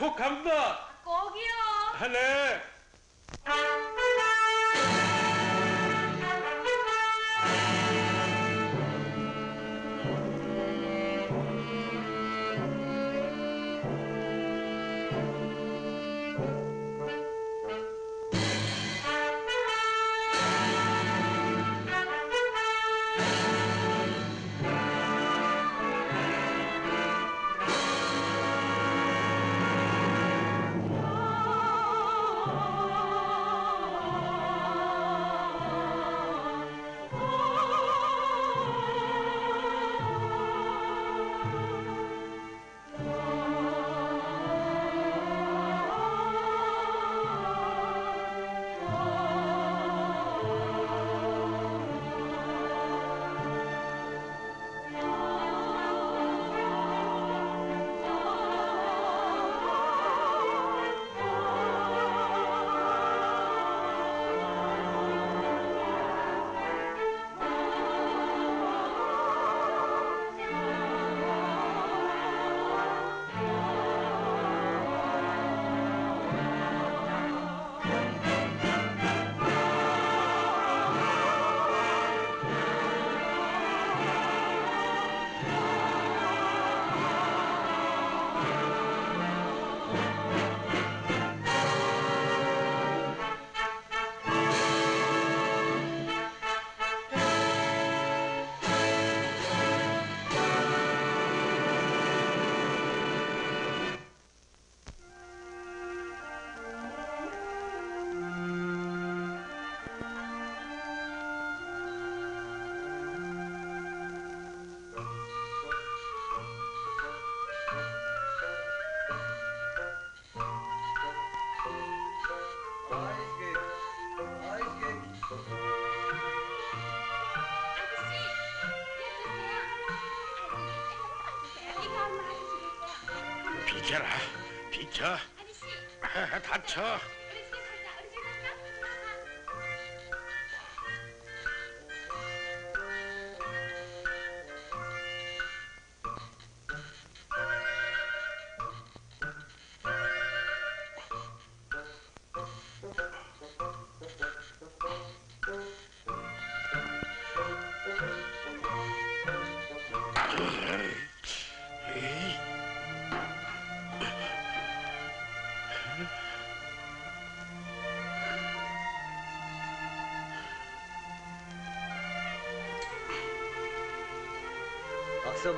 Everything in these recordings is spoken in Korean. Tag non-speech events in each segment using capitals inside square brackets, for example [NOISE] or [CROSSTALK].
곧갑 비켜라. 비켜. [LAUGHS] 다쳐.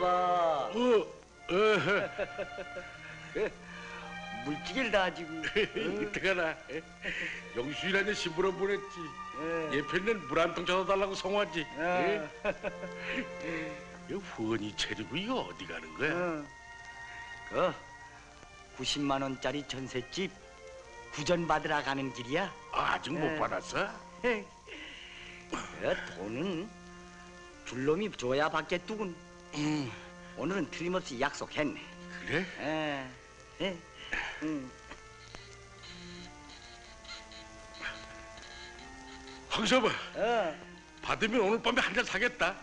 봐 어, 어, [LAUGHS] 물지개를 다 가지고 [LAUGHS] 어떡하나. 영수이라는 신부로 보냈지. 예. 예편은 물한 통 찾아달라고 성화지. 어. [LAUGHS] 이 후원이 체리고 이거 어디 가는 거야? 어. 그 90만 원짜리 전셋집 구전 받으러 가는 길이야. 아직 못 예. 받았어? 그 돈은 줄놈이 줘야 받겠두군. 음, 오늘은 틀림없이 약속했네. 그래? 에, 에, 응. 황사봐, 어, 받으면 오늘 밤에 한 잔 사겠다.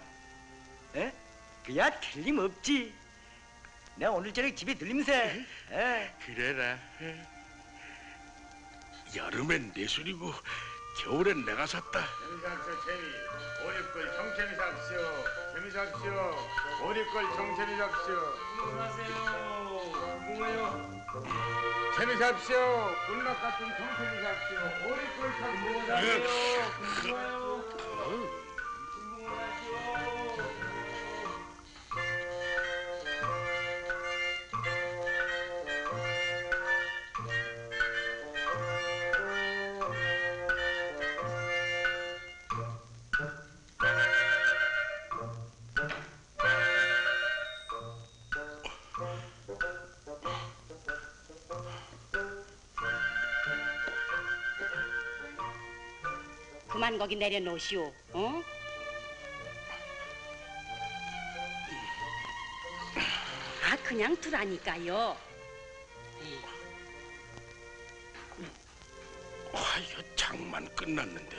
에? 그야 틀림없지. 내가 오늘 저녁 집에 들림새. 에. 그래라. 여름엔 내 술이고 겨울엔 내가 샀다. 재미삼쇼 재미 오리걸 정체미 잡시오 재미 잡시오 오리걸 정체미 잡시오. 재미 잡시오. 군락 같은 정체미 잡시오. 오리걸 참 잡시오 그만 거기 내려놓으시오. 어? 아 그냥 두라니까요. 아, 이거 장만 끝났는데.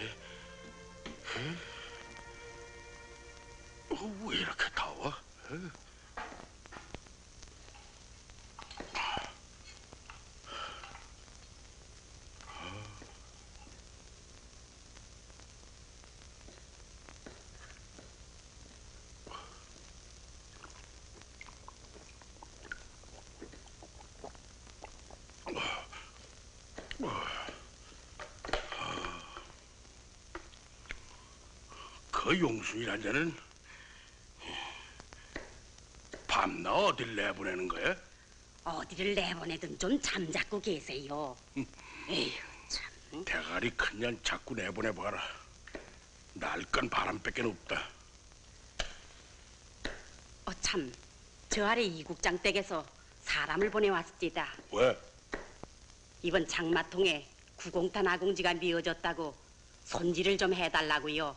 저 용순이란 자는 밤나 어딜 내보내는 거야? 어디를 내보내든 좀 잠자고 계세요. 에휴 참. 대가리 큰년 자꾸 내보내봐라. 날 건 바람밖에 없다. 어 참 저 아래 이국장 댁에서 사람을 보내왔습니다. 왜? 이번 장마통에 구공탄 아궁지가 미어졌다고 손질을 좀 해달라고요.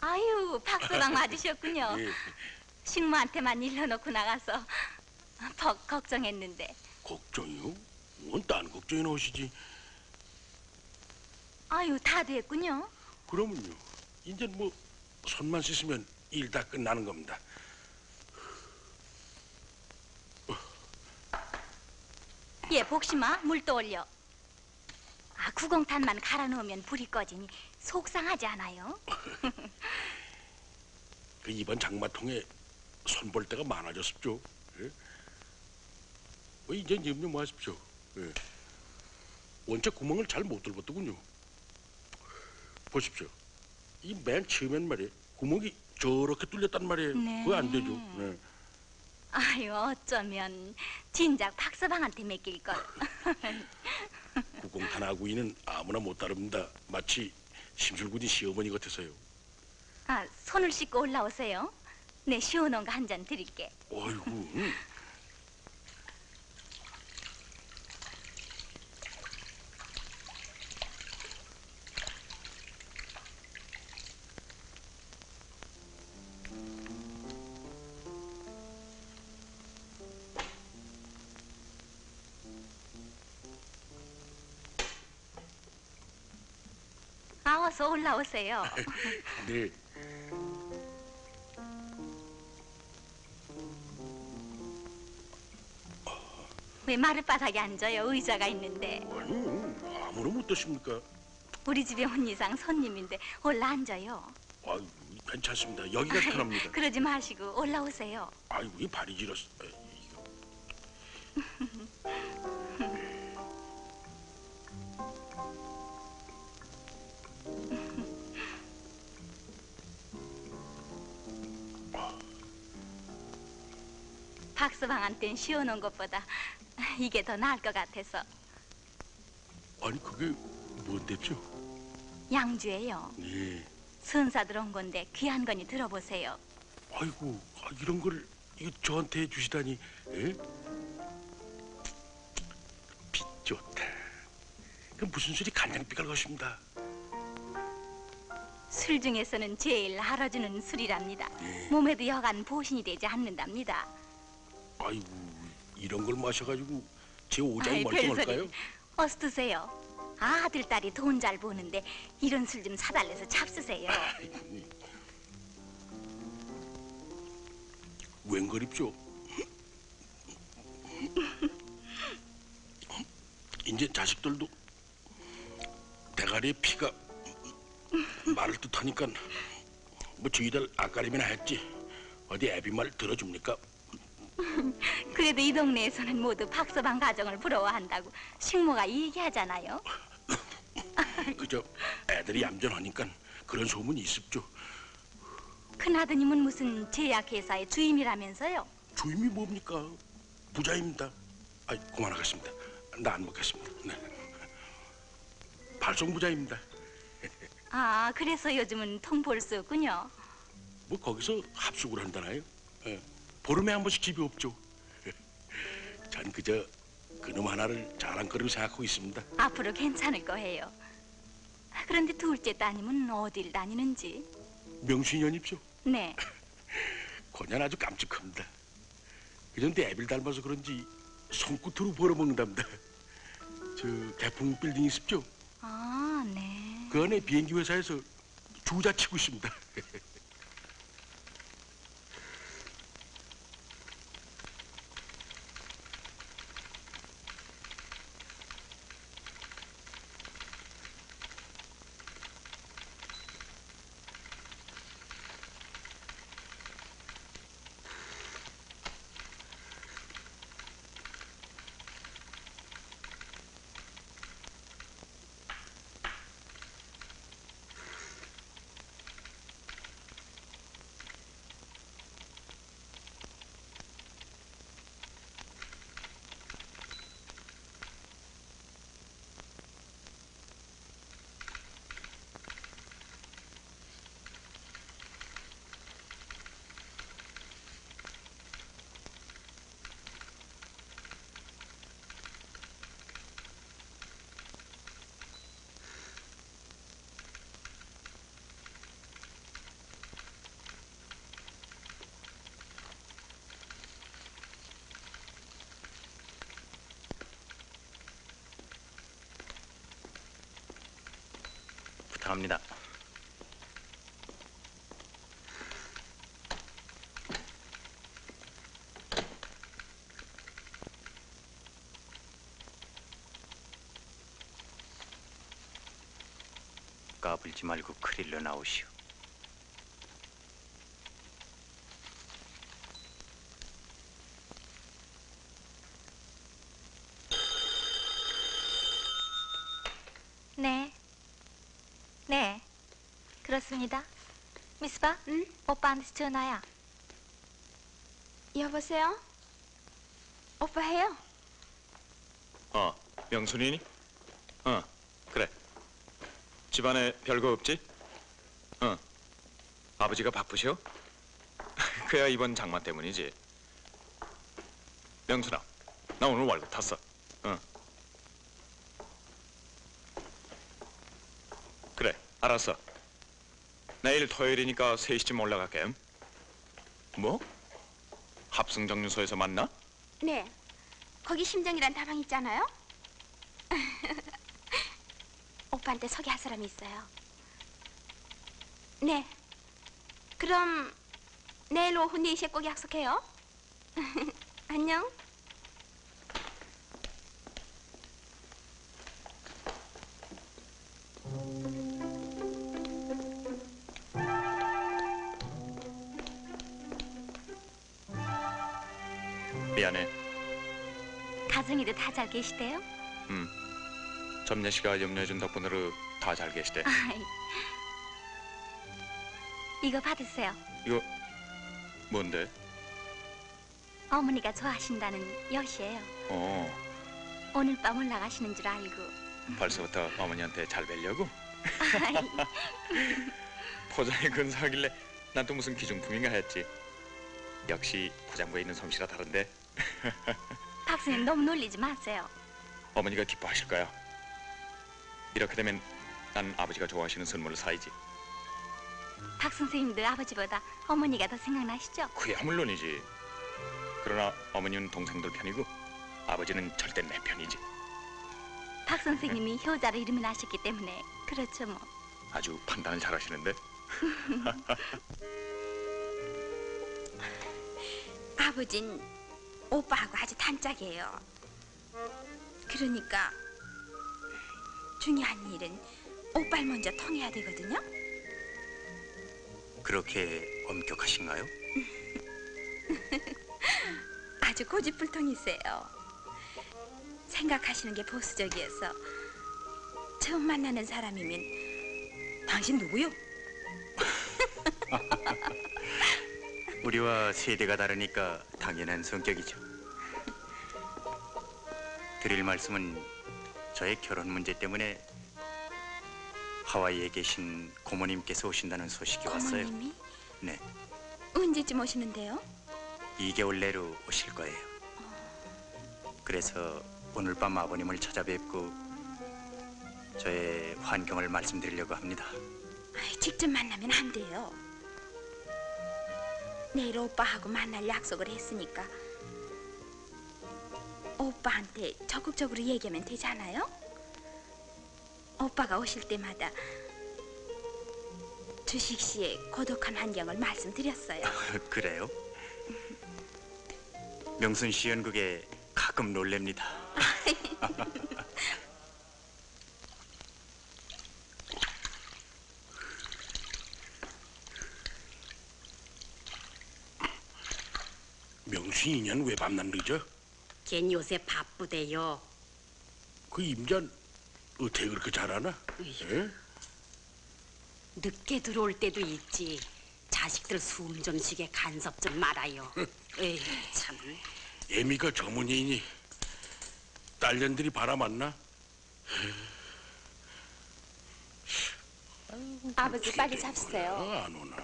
아유, 박서방 맞으셨군요. 예, 식모한테만 일러놓고 나가서 벅 걱정했는데. 걱정이요? 뭔 딴 걱정이 나오시지? 아유, 다 됐군요. 그러면요. 이제 뭐 손만 씻으면 일 다 끝나는 겁니다. 예, 복심아, 물 떠올려. 아, 구공탄만 갈아 넣으면 불이 꺼지니 속상하지 않아요? [LAUGHS] 그 이번 장마통에 손볼 때가 많아졌습죠. 예? 뭐 이제 염려 마십시오. 예. 원체 구멍을 잘 못 뚫었더군요. 보십시오. 이 맨 처음엔 말이에요. 구멍이 저렇게 뚫렸단 말이에요. 네. 그거 안 되죠. 네. 아유, 어쩌면 진작 박서방한테 맡길 걸. [LAUGHS] 구공탄하고 이는 아무나 못 다룹니다. 마치 심술군이 시어머니 같아서요. 아, 손을 씻고 올라오세요. 내 시원한 거 한 잔 드릴게. 어이구. 음. 아, 어서 올라오세요. [LAUGHS] 네. 왜 마룻바닥에 앉아요? 의자가 있는데. 아니, 아무나 못 드십니까? 우리 집에 온 이상 손님인데 올라 앉아요. 아유, 괜찮습니다. 여기가 편합니다. 그러지 마시고 올라오세요. 아이고, 이 발이. 에이, 이거. [LAUGHS] 박서방한텐 시원한 것보다 [LAUGHS] 이게 더 나을 것 같아서 아니, 그게 뭔데죠? 양주예요. 네. 선사 들어온 건데 귀한 거니 들어보세요. 아이고, 아, 이런 걸 이거 저한테 주시다니. 예? 빛 좋다. 그 무슨 소리 간장빛깔 것입니다. 술 중에서는 제일 알아주는 술이랍니다. 네. 몸에도 여간 보신이 되지 않는답니다. 아이고, 이런 걸 마셔가지고 제 오장이 아이, 멀쩡할까요? 별소리. 어서 드세요. 아들 딸이 돈 잘 버는데 이런 술 좀 사달래서 잡수세요. [LAUGHS] 웬 그립죠? [LAUGHS] 이제 자식들도 대가리에 피가 말을 뜻하니까 뭐 저희들 아까림이나 했지 어디 애비 말 들어줍니까? [LAUGHS] 그래도 이 동네에서는 모두 박서방 가정을 부러워한다고 식모가 얘기하잖아요. [LAUGHS] 그저 애들이 얌전하니까 그런 소문이 있습죠 큰아드님은 무슨 제약회사의 주임이라면서요? 주임이 뭡니까? 부자입니다 아 그만하겠습니다 나 안 먹겠습니다 네. 발송부자입니다 [LAUGHS] 아, 그래서 요즘은 통 볼 수 없군요. 뭐 거기서 합숙을 한다나요? 예. 보름에 한 번씩 집이 없죠. [LAUGHS] 전 그저 그놈 하나를 자랑 거리로 생각하고 있습니다. 앞으로 괜찮을 거예요. 아, 그런데 둘째 따님은 어딜 다니는지. 명수년입죠. 네, [LAUGHS] 고년 아주 깜찍합니다. 그런데 애비를 닮아서 그런지 손끝으로 벌어먹는답니다. [LAUGHS] 저 개풍 빌딩 있습죠? 아, 네. 그 안에 비행기 회사에서 주자 치고 있습니다. 까불지 말고 크릴러 나오시오. 네. 네. 그렇습니다. 미스바? 응? 오빠한테 전화야. 여보세요? 오빠 해요? 어, 명순이니? 집안에 별거 없지? 어. 아버지가 바쁘셔? [LAUGHS] 그야 이번 장마 때문이지. 명순아, 나 오늘 월급 탔어. 어. 그래, 알았어. 내일 토요일이니까 3시쯤 올라갈게. 뭐? 합승정류소에서 만나? 네. 거기 심정이란 다방 있잖아요. [LAUGHS] 오빠한테 소개할 사람이 있어요. 네. 그럼 내일 오후 4시에 꼭 약속해요. [LAUGHS] 안녕. 미안해. 가정이도 다 잘 계시대요? 음. 점례 씨가 염려해준 덕분으로 다 잘 계시대. 아이. 이거 받으세요. 이거 뭔데? 어머니가 좋아하신다는 엿이에요. 어, 오늘 밤 올라가시는 줄 알고. 벌써부터 어머니한테 잘 뵈려고? 아이, 포장이 근사하길래 난 또 무슨 기중품인가 했지. 역시 포장부에 있는 솜씨라 다른데 [LAUGHS] 박스님 너무 놀리지 마세요. 어머니가 기뻐하실 거야. 이렇게 되면 난 아버지가 좋아하시는 선물을 사야지. 박 선생님도 아버지보다 어머니가 더 생각나시죠? 그야 물론이지. 그러나 어머니는 동생들 편이고 아버지는 절대 내 편이지. 박 선생님이 효자로 이름이 나셨기 때문에 그렇죠 뭐. 아주 판단을 잘하시는데. [LAUGHS] 아버진 오빠하고 아주 단짝이에요. 그러니까 중요한 일은 오빠를 먼저 통해야 되거든요. 그렇게 엄격하신가요? [LAUGHS] 아주 고집불통이세요. 생각하시는 게 보수적이어서 처음 만나는 사람이면 당신 누구요? [LAUGHS] 우리와 세대가 다르니까 당연한 성격이죠. 드릴 말씀은 저의 결혼 문제 때문에 하와이에 계신 고모님께서 오신다는 소식이 왔어요. 어머님이 네, 언제쯤 오시는데요? 2개월 내로 오실 거예요. 그래서 오늘 밤 아버님을 찾아뵙고 저의 환경을 말씀드리려고 합니다. 아이, 직접 만나면 안 돼요. 내일 오빠하고 만날 약속을 했으니까 오빠한테 적극적으로 얘기하면 되잖아요? 오빠가 오실 때마다 주식 씨의 고독한 환경을 말씀드렸어요. [LAUGHS] 그래요? 명순 씨 연극에 가끔 놀랍니다. [LAUGHS] 명순이 인연 왜 밤낮 늦어? 걘 요새 바쁘대요. 그 임잔 어떻게 그렇게 잘하나? 예? 늦게 들어올 때도 있지. 자식들 숨 좀 쉬게 간섭 좀 말아요. [LAUGHS] 에이 참. 애미가 전문이니 딸년들이 바라맞나? 아버지 빨리 잡수세요. 아, 안 오나?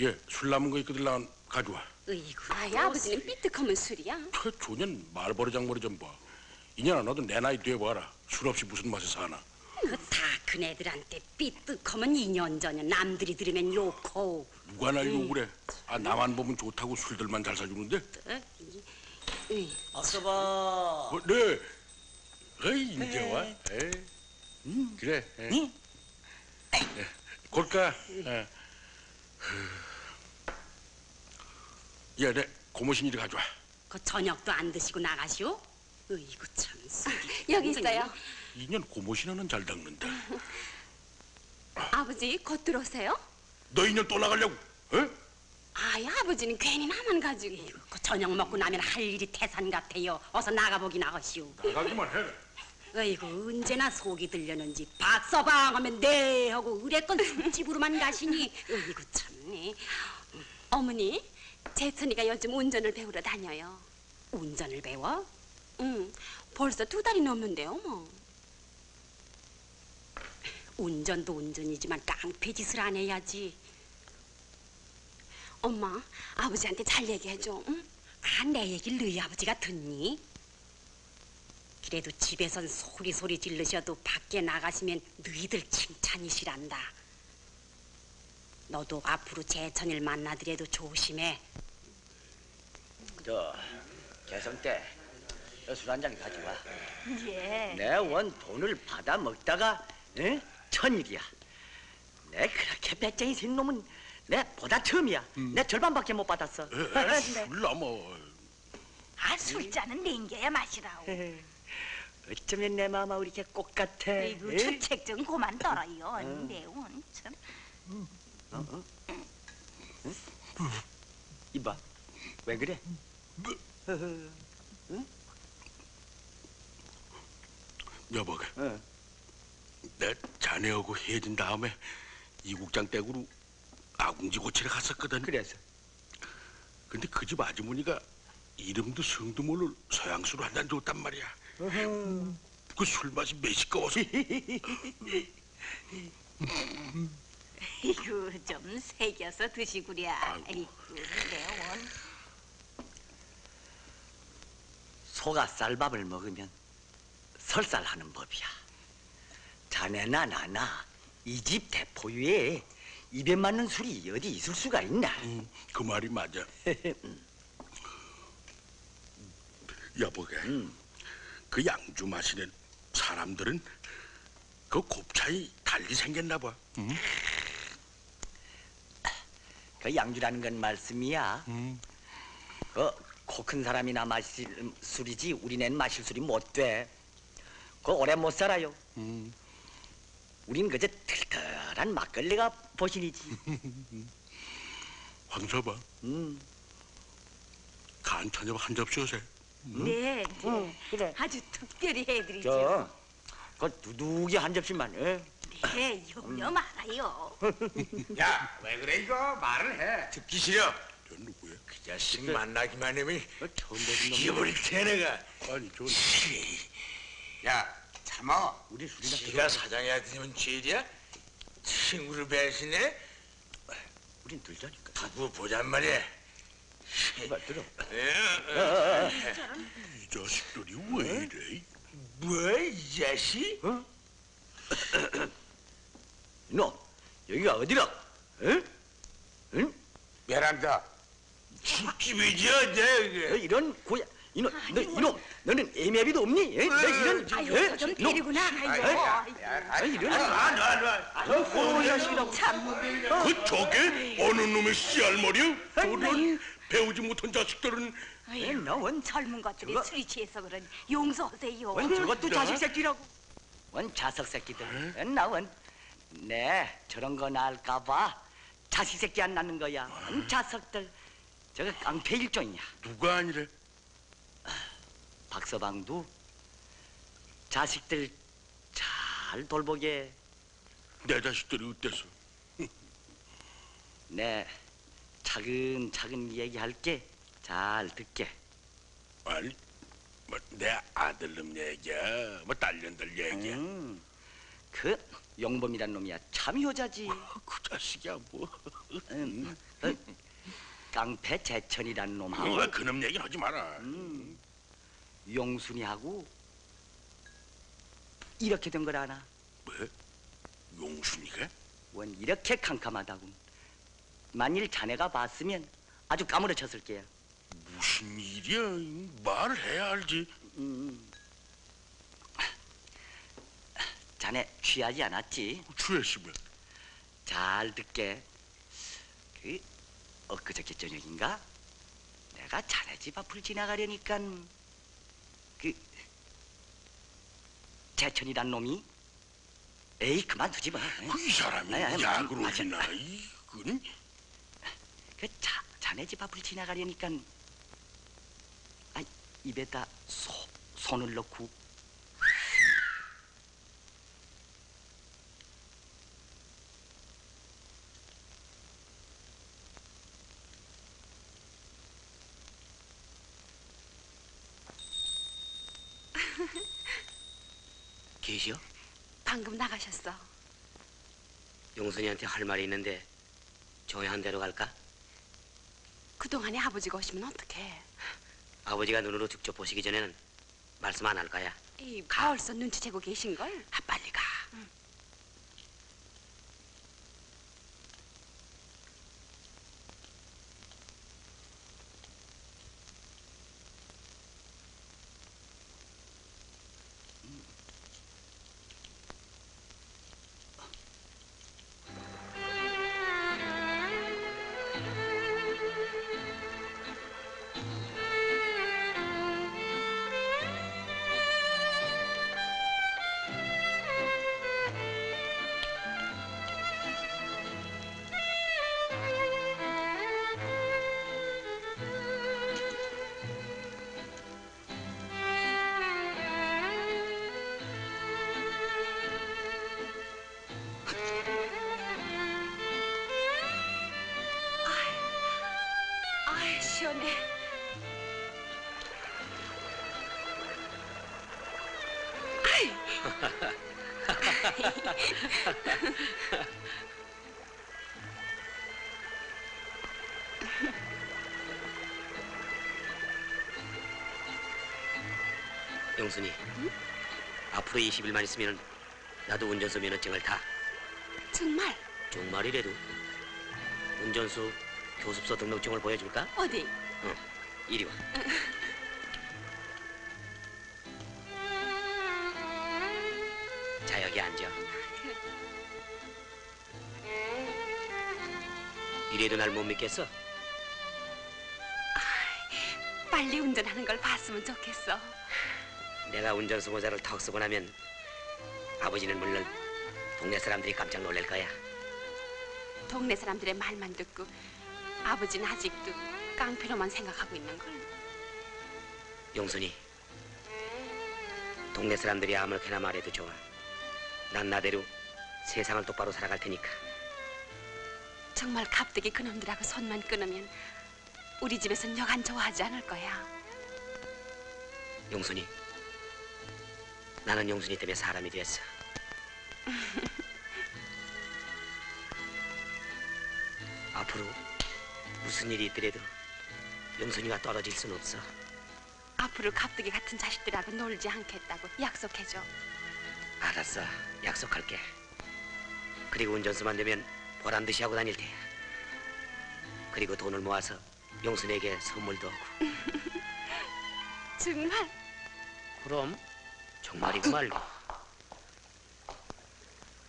예, 술 남은 거 있거든 나 가져와. 으이구. 아이 아버지는 삐뜩하면 술이야. 저 조년 말버릇 장머리 좀 봐. 인연아 너도 내 나이 뒤에 봐라. 술 없이 무슨 맛에 사나? 그다큰 애들한테 삐뜩하면 2년 전에 남들이 들으면 욕하고. 누가 날 욕을 해? 아 나만 보면 좋다고 술들만 잘 사주는데? 어? 이- 으이, 박서봐. 어, 네. 에이 이제 와. 에이. 그래. 에이. 예, 골까? 예. 야, 내 고무신 이리 가져와. 그 저녁도 안 드시고 나가시오? 으이구 참. 술이 [LAUGHS] 여기 있어요. 인연 고무신 하나는 잘 닦는다. [LAUGHS] 아버지 곧 들어오세요. 너 인연 또 나가려고? 어? 아이 아버지는 괜히 나만 가지고. 그 저녁 먹고 나면 할 일이 태산 같아요. 어서 나가보기 나가시오. 나가기만 해라. 어이구 언제나 속이 들려는지 박서방 하면 네 하고 의뢰건 술집으로만 가시니 [LAUGHS] 어이구 참네 어머니, 재천이가 요즘 운전을 배우러 다녀요. 운전을 배워? 응, 벌써 두 달이 넘는데요, 뭐. 운전도 운전이지만 깡패 짓을 안 해야지 엄마, 아버지한테 잘 얘기해줘. 응? 아 내 얘기를 너희 아버지가 듣니? 그래도 집에선 소리 소리 질르셔도 밖에 나가시면 너희들 칭찬이시란다 너도 앞으로 재천일 만나더라도 조심해 저 개성 때술 한 잔 가져와. 예. 내 원 돈을 받아 먹다가 에? 천일이야. 내 그렇게 배짱이 생 놈은 내 보다 처음이야. 내 절반밖에 못 받았어. 에, 술 남어. 아 술잔은 냉겨야 마시라오. 어쩌면 내 마음아 우리 이렇게 꽃 같아. 이거 에? 주책 좀 그만 떨어요. 내원 참. 이봐, 왜 그래? 여보가. 어. 내 자네하고 헤어진 다음에 이국장 댁으로 아궁지 고치러 갔었거든. 그래서? 근데 그 집 아주머니가 이름도 성도 모를 서양수로 한잔 줬단 말이야. 그 술 맛이 매시꺼워서 [LAUGHS] 이거 좀 새겨서 드시구랴. 아이고. 내원. 소가 쌀밥을 먹으면 설쌀하는 법이야. 자네나 나나 이 집 대포유에 입에 맞는 술이 어디 있을 수가 있나? 음, 그 말이 맞아. [LAUGHS] 여보가 음. 그 양주 마시는 사람들은 그 곱차이 달리 생겼나 봐. 그 양주라는 건 말씀이야. 음. 그코 큰 사람이나 마실 술이지 우리는 마실 술이 못 돼. 그 오래 못 살아요. 음. 우린 그저 털털한 막걸리가 보신이지. [LAUGHS] 황서봐, 음. 간 저녁 한 접시 오세. 네, 네. 그래. 아주 특별히 해드리죠. 저, 그 두둑이 한 접시만. 예? 네, 염려 말아요. [LAUGHS] 야, 왜 그래 이거 말을 해. 듣기 싫어. 저 누구야? 그 자식 만나기만 하면 그 처음 보는 놈. 죽여버릴 테 내가. 아니 저 야, 참아. 우리 술이나 지가 사장이 되면 죄야? 친구를 배신해? 우린 들자니까. 두고 보잔 말이야. 제발 들어. 이 자식들이 왜 이래? 뭐이 자식? [LAUGHS] 이놈, 여기가 어디라? 응? 응? 베란다. 집이죠, 어, 내. 이런 고야 이놈, 너 이놈, 너는 애매비도 없니? 에? 너 이런, 아유, 에? 저좀 이놈. 데리고 나가요. 아, 이런, 아주 꼬는 자식이라고. 그 저게 어느 놈의 씨알머리야? 저런 배우지 못한 자식들은 에, 너원 젊은 것들이 저거- 술이 취해서 그러니 용서하세요. 원 저것도 나? 자식 새끼라고. 원 자석 새끼들. 나 원 네 저런 거 날까봐 자식 새끼 안 낳는 거야. 원 자석들. 저거 깡패 일종이야. 누가 아니래? 박서방도 자식들 잘 돌보게. 내 자식들이 어때서? 네 차근차근 얘기할게. 잘 듣게. 아니, 뭐 내 아들놈 얘기야, 뭐 딸년들 얘기야. 음, 그 용범이란 놈이야 참 효자지. 그 자식이야 뭐. 음, 그 깡패 재천이란 놈하고 아, 그놈 얘기는 하지 마라. 음, 용순이하고 이렇게 된 걸 아나? 뭐? 용순이가? 원 이렇게 캄캄하다군. 만일 자네가 봤으면 아주 까무러쳤을 게야. 무슨 일이야? 말을 해야 알지. 음. 자네 취하지 않았지? 취했으면. 잘 듣게. 그 엊그저께 저녁인가? 내가 자네 집 앞을 지나가려니까 그 재천이란 놈이 에이 그만두지 마. 이 사람이 아니, 아니, 약을 맞아. 오지나 이건 그 자, 자네 집 앞을 지나가려니까 아, 입에다 소, 손을 넣고 계시오? 방금 나가셨어. 용순이한테 할 말이 있는데 정해한 대로 갈까? 그동안에 아버지가 오시면 어떡해. 아버지가 눈으로 직접 보시기 전에는 말씀 안 할 거야. 이 벌써 눈치채고 계신걸? 아, 빨리 가. 용순이. 앞으로 20일만 있으면 나도 운전수 면허증을 타. 정말? 정말이래도 운전수 교습소 등록증을 보여줄까? 어디? 응. 이리 와. [LAUGHS] 자 여기 앉아. 이래도 날 못 믿겠어? 빨리 운전하는 걸 봤으면 좋겠어. 내가 운전수 모자를 턱 쓰고 나면 아버지는 물론 동네 사람들이 깜짝 놀랄 거야. 동네 사람들의 말만 듣고 아버지는 아직도 깡패로만 생각하고 있는 걸. 용순이 동네 사람들이 아무렇게나 말해도 좋아 난 나대로 세상을 똑바로 살아갈 테니까 정말 갑자기 그놈들하고 손만 끊으면 우리 집에선 여간 좋아하지 않을 거야. 용순이 나는 용순이 때문에 사람이 됐어. [LAUGHS] 앞으로 무슨 일이 있더라도 용순이가 떨어질 순 없어. 앞으로 갑자기 같은 자식들하고 놀지 않겠다고 약속해줘. 알았어. 약속할게. 그리고 운전수만 되면 보란 듯이 하고 다닐 테야. 그리고 돈을 모아서 용순에게 선물도 하고. [LAUGHS] 정말? 그럼 정말이고 말고.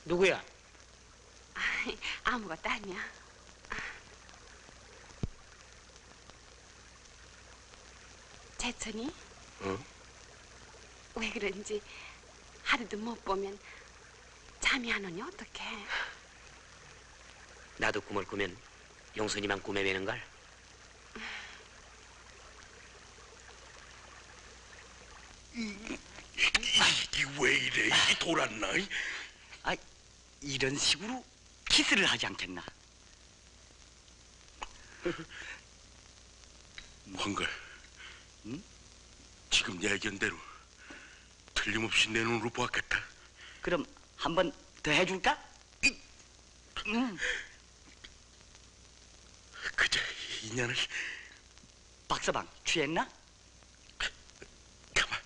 누구야? 아이, 아무것도 아니야. 재천이 어? 왜 그런지 하루도 못 보면 잠이 안 오니 어떡해? 나도 꿈을 꾸면 용순이만 꿈에 매는 걸. 이게 왜 이래? 이게 돌았나? 아, 이런 식으로 키스를 하지 않겠나? 황걸, 응? 지금 내 의견대로 틀림없이 내 눈으로 보았겠다. 그럼 한 번 더 해줄까? 이, 음, 그저 인연을 박서방 취했나? 가만.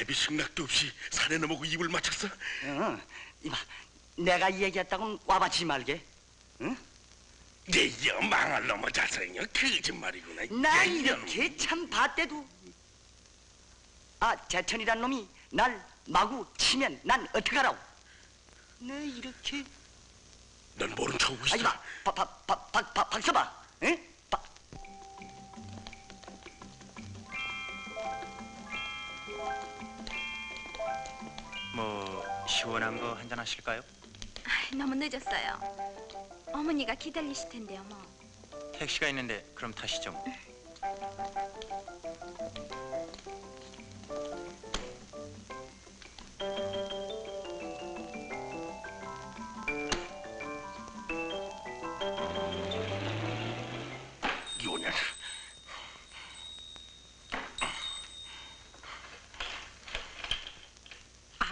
애비 승낙도 없이 산에 넘어고 입을 맞췄어. 응, 이봐, 내가 얘기했다고 와바치지 말게. 응? 내 여망을 넘어 자성이야 거짓말이구나. 나 이. 이렇게 참 봤대도 아 재천이란 놈이 날 마구 치면 난 어떡하라고 내 이렇게 넌 모른 척하고 있어. 아니 마박박 박 박서방 응? 뭐 시원한 거 한잔 하실까요? 아이, 너무 늦었어요. 어머니가 기다리실 텐데요, 뭐. 택시가 있는데 그럼 타시죠. 뭐.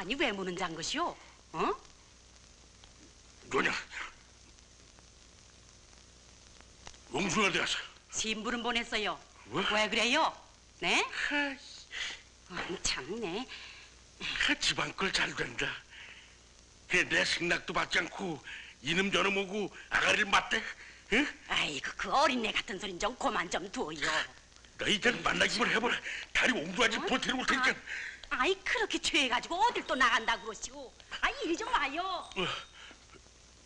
아니 왜 무는 잠것이오? 어? 용순 어디 갔어? 심부름 보냈어요. 뭐? 왜 그래요? 네? 아니 참네. 그 집안 걸 잘 된다. 내 승낙도 받지 않고 이놈 저놈 오고 아가리를 맞대? 응? 아이고 그 어린애 같은 소린 좀 그만 좀 둬요. 너 이제는 만나기만 해보라. 다리 옹두하지 버티는 올 테니까. 아, 아이 그렇게 취해가지고 어딜 또 나간다 그러시오. 아 이리 좀 와요.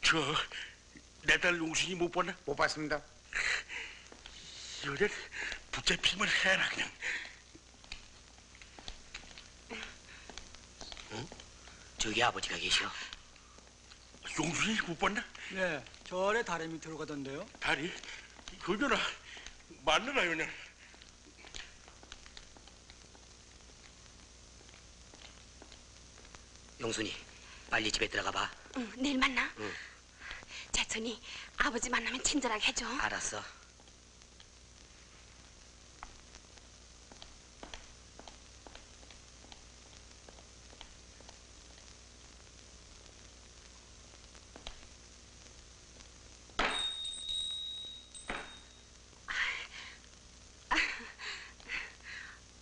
저내 딸 용순이 못 보나? 못 봤습니다. 요년 붙잡히면 해라 그냥. 저기 아버지가 계셔. 용순이 못 봤나? 네, 저 아래 다리 밑으로 가던데요. 다리? 그거나 맞느라 요년. 용순이 빨리 집에 들어가 봐. 응, 내일 만나. 응. 재천이 아버지 만나면 친절하게 해줘. 알았어.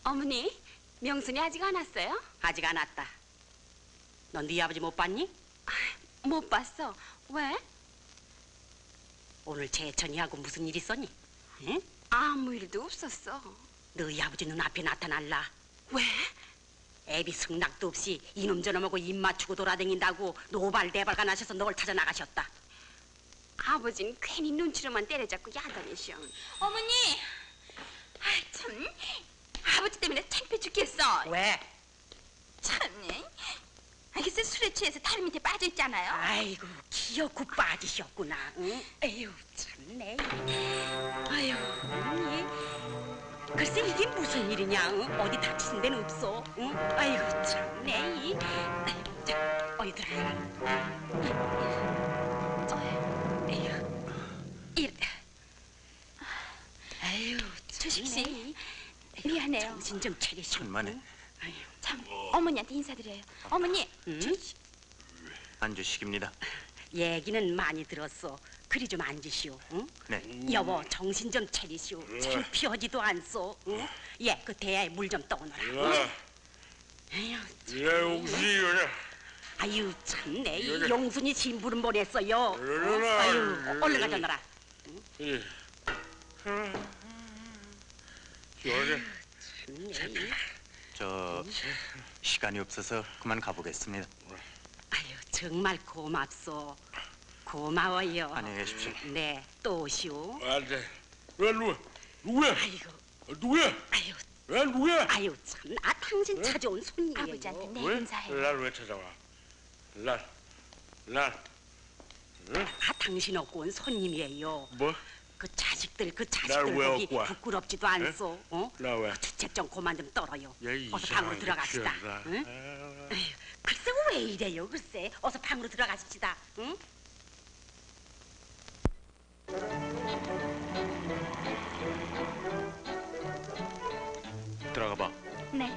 어머니, 명순이 아직 안 왔어요? 아직 안 왔다. 넌 네 아버지 못 봤니? 못 봤어. 왜? 오늘 재천이하고 무슨 일 있었니? 응? 아무 일도 없었어. 너희 아버지 눈앞에 나타날라. 왜? 애비 승낙도 없이 이놈 저놈하고 입 맞추고 돌아다닌다고 노발대발가 나셔서 널 찾아 나가셨다. 아버진 괜히 눈치로만 때려잡고 야단이셔. 어머니! 아이, 참. 아버지 때문에 창피해 죽겠어. 왜? 참네. 아, 글쎄 술에 취해서 다리 밑에 빠져 있잖아요. 아이고 기어코 빠지셨구나. 응? 에휴 참네. 아유 언니. 글쎄 이게 무슨 일이냐? 응? 어디 다친 데는 없어? 응? 아이고 참네. 이. 아이고, 자 어디 들어가. 에휴. 일, 아유 조식 참네. 씨. 미안해요. 정신 좀 차리시오. 천만에 아유. 참, 어머니한테 인사드려요. 어머니, 응? 안주식입니다. 얘기는 많이 들었어. 그리 좀 앉으시오. 응? 네. 여보 정신 좀 차리시오. 창피하지도 않소. 응? 예, 그 대야에 물 좀 떠오너라. 응? 에휴, 야 용순이 요년. 아유 참네. 이 용순이 심부름 보냈어요. 응? 아유, 얼른 가져 놔라. 예. 요년. 참네. 저 시간이 없어서 그만 가보겠습니다. 아유 정말 고맙소. 고마워요. 안녕히 계십시오. 네, 또 오시오. 안돼. 왜 누구? 누구야? 아이고, 어, 누구야? 아유, 왜 누구야? 아유 참, 나 당신 찾아온 손님이에요. 아버지한테 내 왜? 인사해. 날왜 찾아와? 날, 날, 아 당신 얻고 온 손님이에요. 뭐? 그 자식들 그날 자식들 왜 보기 와? 부끄럽지도 않소. 어? 나 왜? 주책 좀 그만 좀 떨어요. 야, 이 어서 방으로 이상하게 들어갑시다. 응? 아, 에휴, 글쎄 왜 이래요? 글쎄 어서 방으로 들어가십시다. 응? 들어가 봐. 네.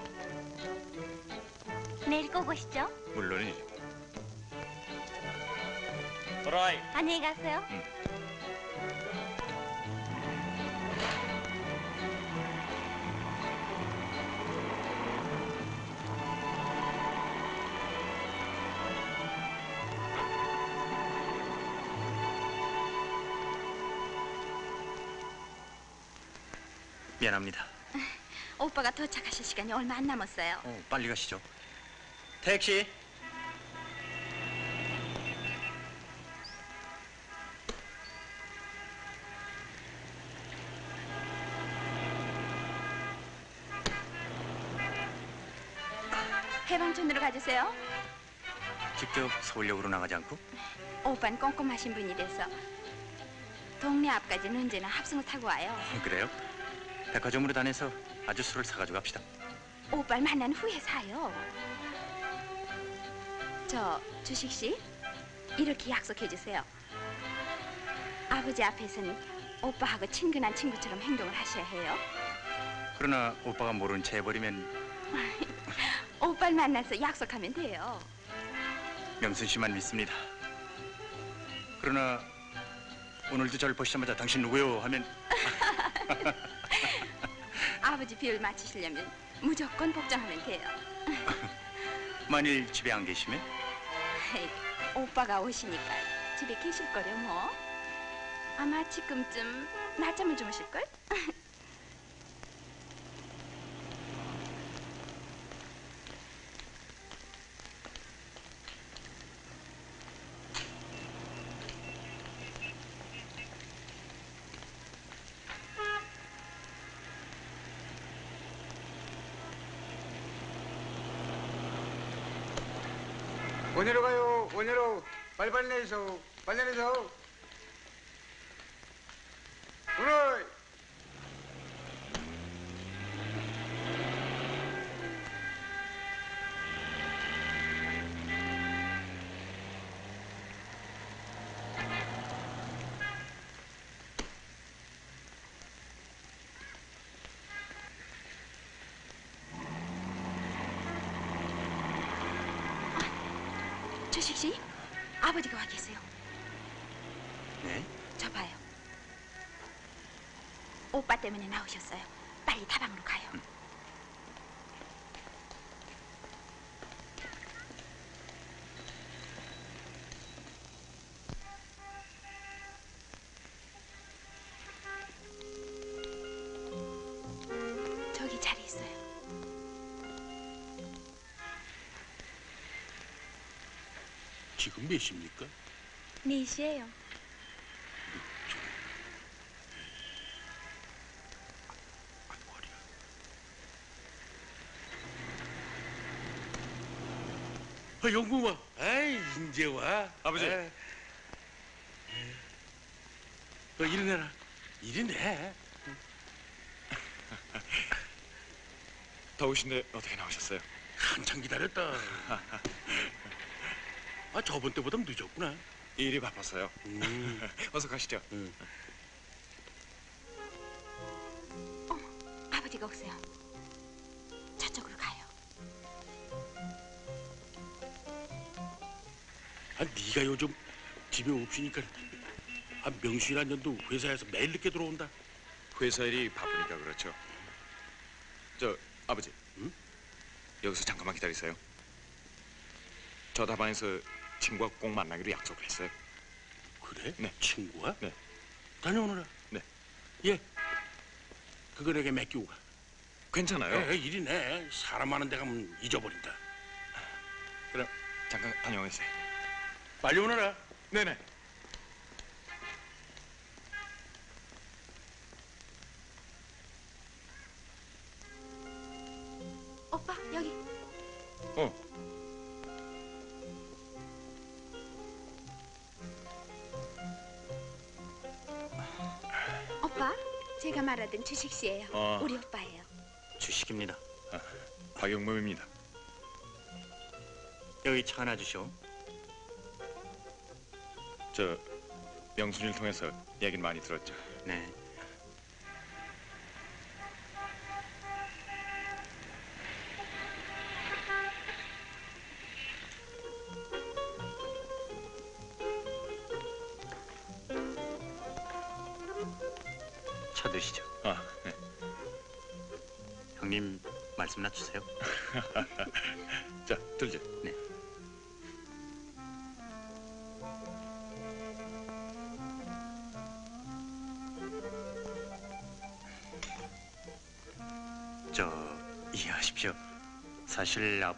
내일 꼭 오시죠. 물론이지. 안녕히 가세요. 미안합니다. 오빠가 도착하실 시간이 얼마 안 남았어요. 어, 빨리 가시죠. 택시. 해방촌으로 가주세요. 직접 서울역으로 나가지 않고 오빠는 꼼꼼하신 분이라서 동네 앞까지는 언제나 합승을 타고 와요. 어, 그래요? 백화점으로 다녀서 아주 술을 사가지고 갑시다. 오빠를 만난 후에 사요. 저 주식 씨 이렇게 약속해 주세요. 아버지 앞에서는 오빠하고 친근한 친구처럼 행동을 하셔야 해요. 그러나 오빠가 모른 채 해버리면 [LAUGHS] 오빠를 만나서 약속하면 돼요. 명순 씨만 믿습니다. 그러나 오늘도 저를 보시자마자 당신 누구요 하면 [LAUGHS] 아버지 비율 맞추시려면 무조건 복종하면 돼요. [LAUGHS] 만일 집에 안 계시면 에이, 오빠가 오시니까 집에 계실 거려 뭐. 아마 지금쯤 낮잠을 주무실 걸? [LAUGHS] 어디로 가요? 어디로? 빨리빨리 내서 빨리 내서. 오늘 때문에 나오셨어요. 빨리 다방으로 가요. 저기 자리 있어요. 지금 몇 시입니까? 네 시에요. 아, 머리야. 아, 영구마. 아이, 이제 와. 아버지. 아. 어, 이리 내라. 이리 내. [LAUGHS] 더우신데 어떻게 나오셨어요? 한참 기다렸다. [LAUGHS] 아, 저번 때보다 늦었구나. 일이 바빠서요. 음. [LAUGHS] 어서 가시죠. 아버지가 오세요. 아, 네가 요즘 집에 없으니까 아, 명수이란 년도 회사에서 매일 늦게 들어온다. 회사 일이 바쁘니까 그렇죠. 저 아버지, 응? 여기서 잠깐만 기다리세요. 저 다방에서 친구와 꼭 만나기로 약속을 했어요. 그래? 네. 친구야? 네. 다녀오너라. 네. 예. 그거 내게 맡기고 가. 괜찮아요. 에, 일이네. 사람 많은 데 가면 잊어버린다. 그럼 잠깐 다녀오겠어요. 빨리 오너라. 네네. 오빠 여기 어, 오빠 제가 말하던 주식 씨예요. 어. 우리 오빠예요. 주식입니다. 박영범입니다. 여기 차 하나 주시오. 저 명순이를 통해서 얘기는 많이 들었죠. 네.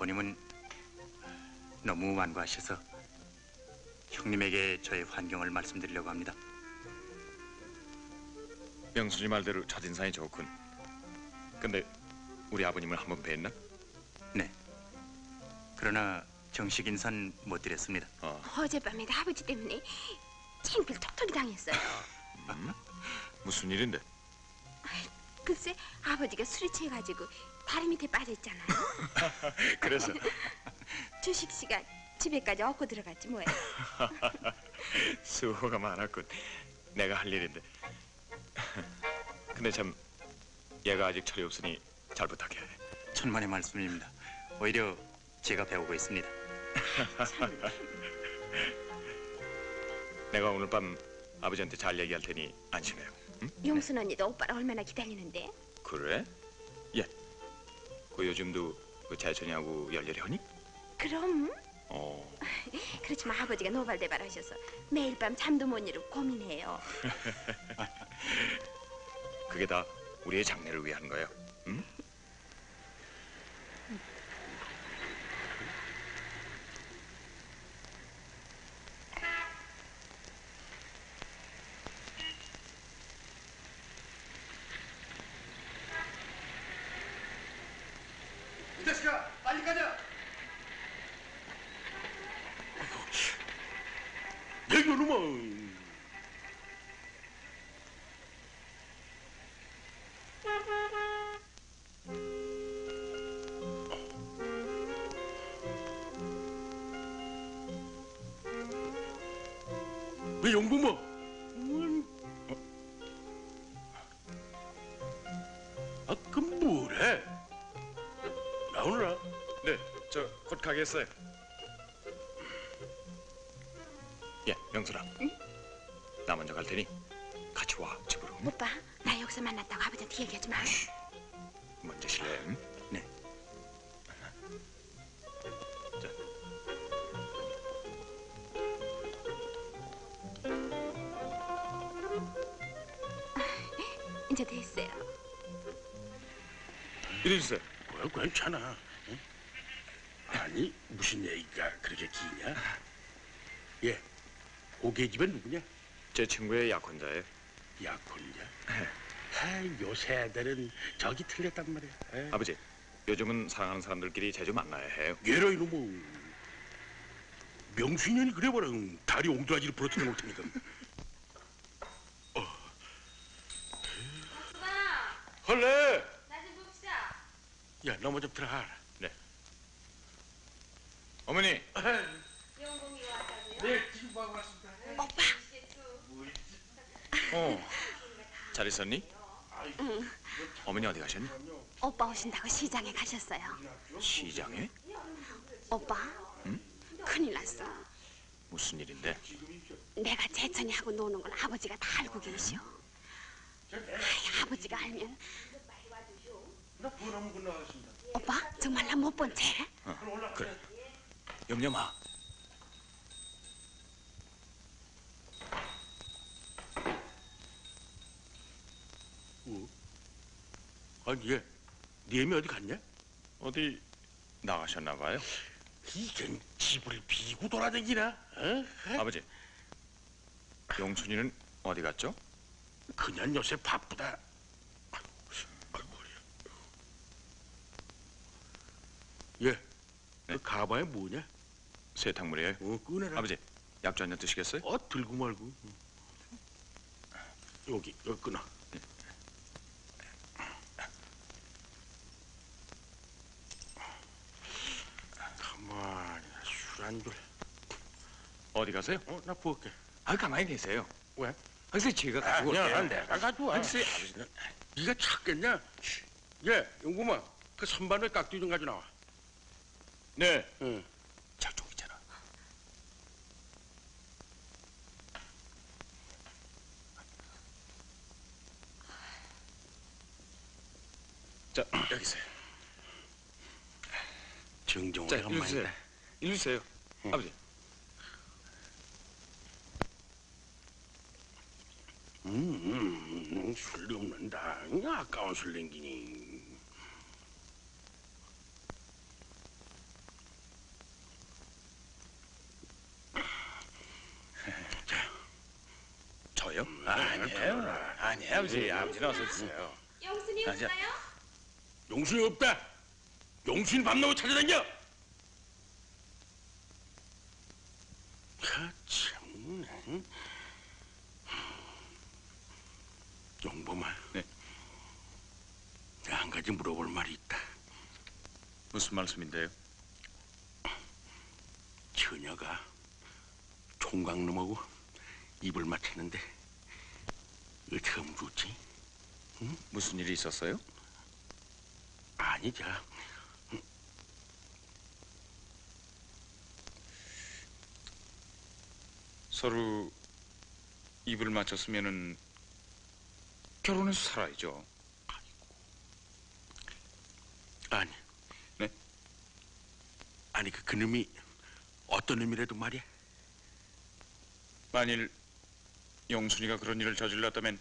아버님은 너무 완고하셔서 형님에게 저의 환경을 말씀드리려고 합니다. 명순이 말대로 첫인상이 좋군. 근데 우리 아버님을 한번 뵀나? 네. 그러나 정식 인사는 못 드렸습니다. 어, 어젯밤에 아버지 때문에 창피를 톡톡이 당했어요. 무슨 일인데? 글쎄 아버지가 술이 취해가지고 다리 밑에 빠져있잖아요. [LAUGHS] 그래서 [LAUGHS] 주식 씨가 집에까지 업고 들어갔지 뭐예요. [LAUGHS] 수고가 많았군. 내가 할 일인데. 근데 참 얘가 아직 철이 없으니 잘 부탁해. 천만의 말씀입니다. 오히려 제가 배우고 있습니다. 내가 오늘 밤 아버지한테 잘 얘기할 테니 안심해요. 응? 용순 언니도 오빠를 얼마나 기다리는데. 그래? 예. 그 요즘도 그 재천이하고 열렬히 하니? 그럼 어. [LAUGHS] 그렇지만 아버지가 노발대발하셔서 매일 밤 잠도 못 이루고 고민해요. [LAUGHS] 그게 다 우리의 장래를 위한 거예요. 응? 용범아? 음, 어? 아, 그 뭐래? 나오느라? 네, 저 곧 가겠어요. 예, 명수라. 나 먼저 갈 테니 같이 와 집으로. 응? 오빠 나 여기서 만났다고 아버지한테 얘기하지 마. 먼저 실례. 응? 이제 됐어요. 이리 주세요. 뭐야, 괜찮아. 응? 아니, 무슨 얘기가 그렇게 기냐? 예, 고개 집엔 누구냐? 제 친구의 약혼자예요. 약혼자. 아, 요새 애들은 저기 틀렸단 말이야. 에? 아버지, 요즘은 사랑하는 사람들끼리 자주 만나야 해요. 얘라 이놈의 명수년이 그래봐라 응. 다리 옹드라지를 부러뜨려 놓을 테니까 헐래 나좀 봅시다. 야 너 먼저 들어가라 어머니, [CLEARS THROAT] 영공이 왔다고요? 네 지금 봐 왔습니다 오빠 어, [LAUGHS] 잘 있었니? 어머니 어디 가셨니? 오빠 오신다고 시장에 가셨어요. 시장에? 오빠 큰일 났어. 무슨 일인데? 내가 재천이하고 노는 걸 아버지가 다 알고 계셔. 아이, 아버지가 알면 나 부러면 끝나갔습니다 오빠 정말 나 못 본 채? 어, 그래. 염려 마. 어? 아니 얘 니엠이 어디 갔냐? 어디 나가셨나 봐요. 이젠 집을 비고 돌아다니나? 어? 아버지, 용순이는 어디 갔죠? 그냥 요새 바쁘다. 아이고, 아이고 허리야. 예, 그 가방에 뭐냐? 세탁물이에요. 어, 꺼내라. 아버지, 약주 한 잔 드시겠어요? 어, 들고 말고. 여기, 여기 끊어. 가만히 술안 줄. 어디 가세요? 어, 나 부을게. 아, 가만히 계세요. 왜? 글쎄 제가 가지고 아니야, 올게요. 내가 가져와. 글쎄, 아버지는. 네가 찾겠냐? 예, 용구마, 그 선반에 깍두기 좀 가져 나와. 네. 응. 저쪽 있잖아. 자, 여기 있어요. 정정 자, 이리 주세요. 오래간만이다. 이리 주세요. 아버지. 음, 음, 음, 술 없는다. 아까운 술 냉기니. [LAUGHS] 저요? 아니에요. 아니에요, 아버지. 아버지는 어서 드세요. 영순이 아, 자. 없나요? 용순이 없다. 용순이 밤낮 찾아다녀. 아, 참. 응? 용범아. 네. 가지 물어볼 말이 있다. 무슨 말씀인데요? 처녀가 총각놈하고 입을 맞췄는데 왜 처음 좋지? 무슨 일이 있었어요? 아니죠. 서로 입을 맞췄으면은 결혼해서 살아야죠. 아니. 네? 아니 그 그놈이 어떤 놈이라도 말이야. 만일 영순이가 그런 일을 저질렀다면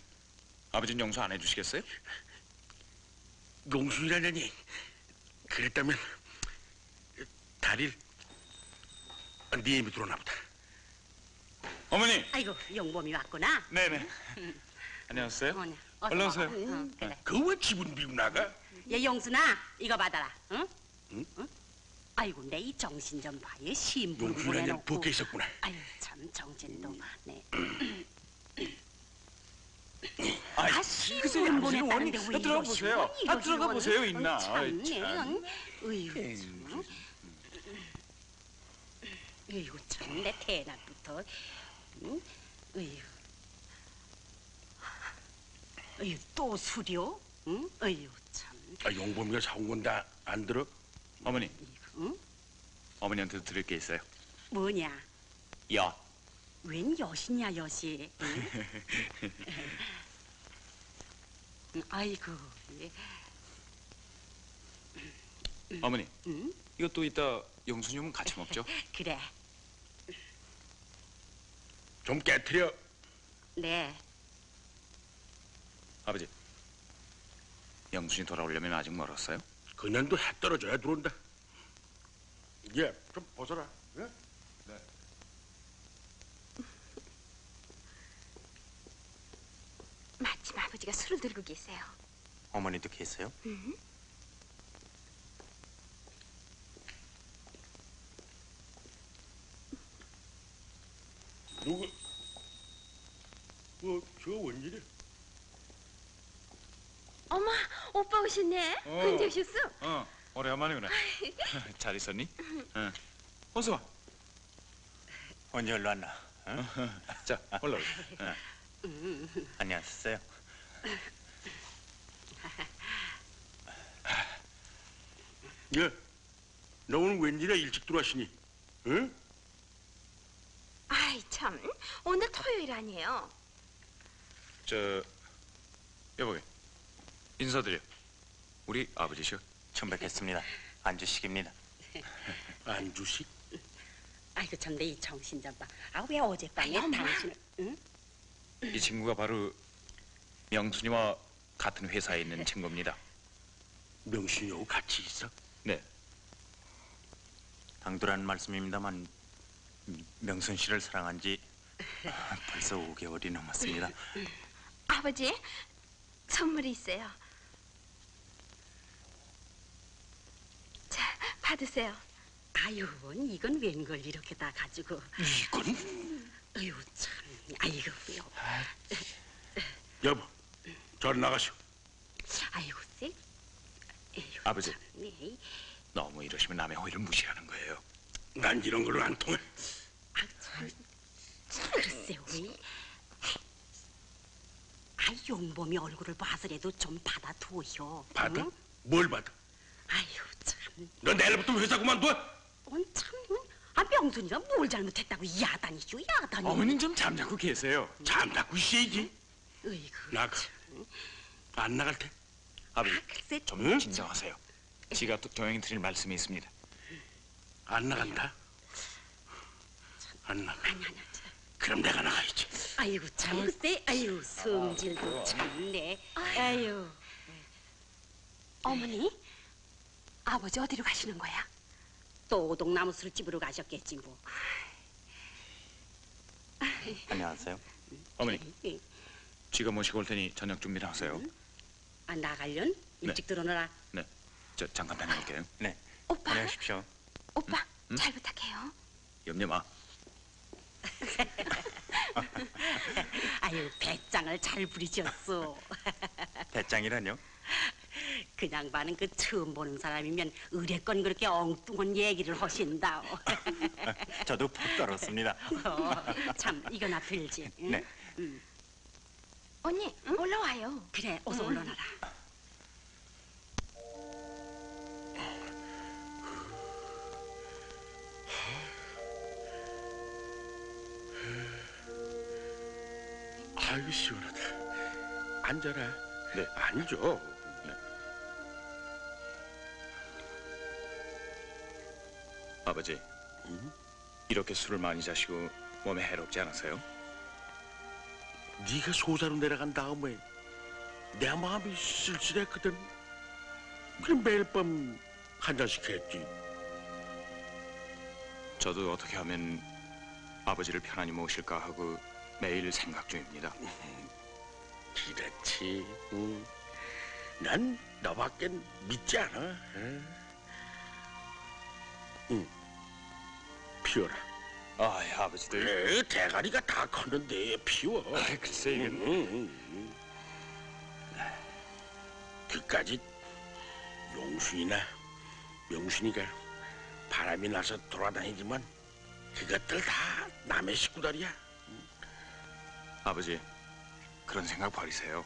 아버지는 용서 안 해주시겠어요? 용순이라느니 그랬다면 다리를 네 힘이 들어오나 보다. 어머니. 아이고 용범이 왔구나. 네네. [LAUGHS] 안녕하세요. 어머니, 어서 얼른. 오세요. 응, 그래. 그왜 기분 비고 나가? 얘 용순아 이거 받아라. 응? 응? 아이고 내 이 정신 좀 봐. 얘 용순이라는 보내놓고. 벗겨 있었구나. 아유 참 정신도 네. 아이, 아 신부를 아버지는 보냈다는데 왜 아, 들어가 이러시오? 보세요. 아, 이러시오? 들어가 보세요, 있나. 참네. 참. 응? 어이구 참. 어이구 참내 태어날부터. 응? 어이구. 어이구 또 술이요? 응? 어이구 참. 아, 용범이가 사온 건데 안 들어? 어머니, 응? 어머니한테 드릴 게 있어요. 뭐냐? 야. 웬 여신이야 여신? 응? [LAUGHS] 응, 아이고. 예. 어머니, 응? 이것도 이따 영순이 오면 같이 먹죠. [LAUGHS] 그래. 좀 깨트려. 네. 아버지, 영순이 돌아오려면 아직 멀었어요? 그년도 해 떨어져야 들어온다. 예, 좀 벗어라. 예? 마침 아버지가 술을 들고 계세요. 어머니도 계세요? 누구? 어, 저 웬일이야? 어머, 오빠 오셨네. 어. 언제 오셨어? 어, 오래간만이구나. [LAUGHS] 잘 있었니? 응. 어서 와. 언제 올라 왔나? [LAUGHS] 자, 올라오자 안녕하세요. 예, 너 오늘 웬일이야 일찍 들어왔으니? 응? 아이 참, 오늘 토요일 아니에요. 저 여보, 인사드려. 우리 아버지셔. 처음 뵙겠습니다. 안주식입니다. [LAUGHS] 안주식? 아이고 참 내 이 정신 좀 봐. 아 왜 어젯밤에 아이, 엄마. 당신을? 응? 이 친구가 바로 명순이와 같은 회사에 있는 [LAUGHS] 친구입니다. 명순이하고 같이 있어? 네. 당돌한 말씀입니다만 명순 씨를 사랑한 지 [LAUGHS] 벌써 5개월이 넘었습니다. 아버지, 선물이 있어요. 받으세요. 아유, 이건 웬걸 이렇게 다 가지고. 이건? 아유, 참. 아이고요. 여보, 저리 나가시오. 아이고, 쎄. 아버지. 네. 너무 이러시면 남의 호의를 무시하는 거예요. 난 이런 걸로 안 통해. 아, 참. 글쎄요, 왜? 아, 용범이 얼굴을 봐서라도 좀 받아두어요. 받아? 응? 뭘 받아? 아유, 참. 너 내일부터 회사 그만둬? 어, 참. 아, 명순이가 뭘 잘못했다고 야단이죠, 야단이. 어머님 좀 잠자고 계세요. 잠자고 있어야지. 으이구. 나가. 안 나갈 테. 아버지, 글쎄, 좀 진정하세요. 지가 또 경영 드릴 말씀이 있습니다. 안 나간다. 안 나가. 아니, 아니, 아니. 그럼 내가 나가야지. 아이고, 참. 글쎄, 아유, 성질도 참네. 아유. 어머니, 아버지 어디로 가시는 거야? 또 오동나무 술집으로 가셨겠지, 뭐. [LAUGHS] 안녕하세요. 어머니, 예. 지가 모시고 올 테니 저녁 준비를 하세요. 아, 나가련? 일찍 들어오너라. 네, 저 잠깐 다녀올게요. 네. 오빠, 안녕하십시오. 오빠, 잘 부탁해요. 염려 마. [LAUGHS] 아유, 배짱을 잘 부리셨어. 배짱이라뇨? [LAUGHS] 그냥 반은 그 처음 보는 사람이면 의뢰건 그렇게 엉뚱한 얘기를 하신다. [LAUGHS] 저도 푹 떨었습니다. 어, 참, 이거나 들지. 응? 네. 언니, 올라와요. 그래, 어서 올라놔라. 아이고 시원하다. 앉아라. 네. 앉아. 아버지, 이렇게 술을 많이 자시고 몸에 해롭지 않으세요? 네가 소사로 내려간 다음에 내 마음이 쓸쓸했거든. 그럼 매일 밤 한 잔씩 했지. 저도 어떻게 하면 아버지를 편안히 모실까 하고 매일 생각 중입니다. [LAUGHS] 그렇지. 응. 난 너밖엔 믿지 않아. 응. 응. 피워라. 아, 아버지도 그래, 대가리가 다 컸는데 피워. 아, 글쎄 이게 응, 응, 응. 그까지 용순이나 명순이가 바람이 나서 돌아다니지만 그것들 다 남의 식구들이야. 아버지 그런 생각 버리세요.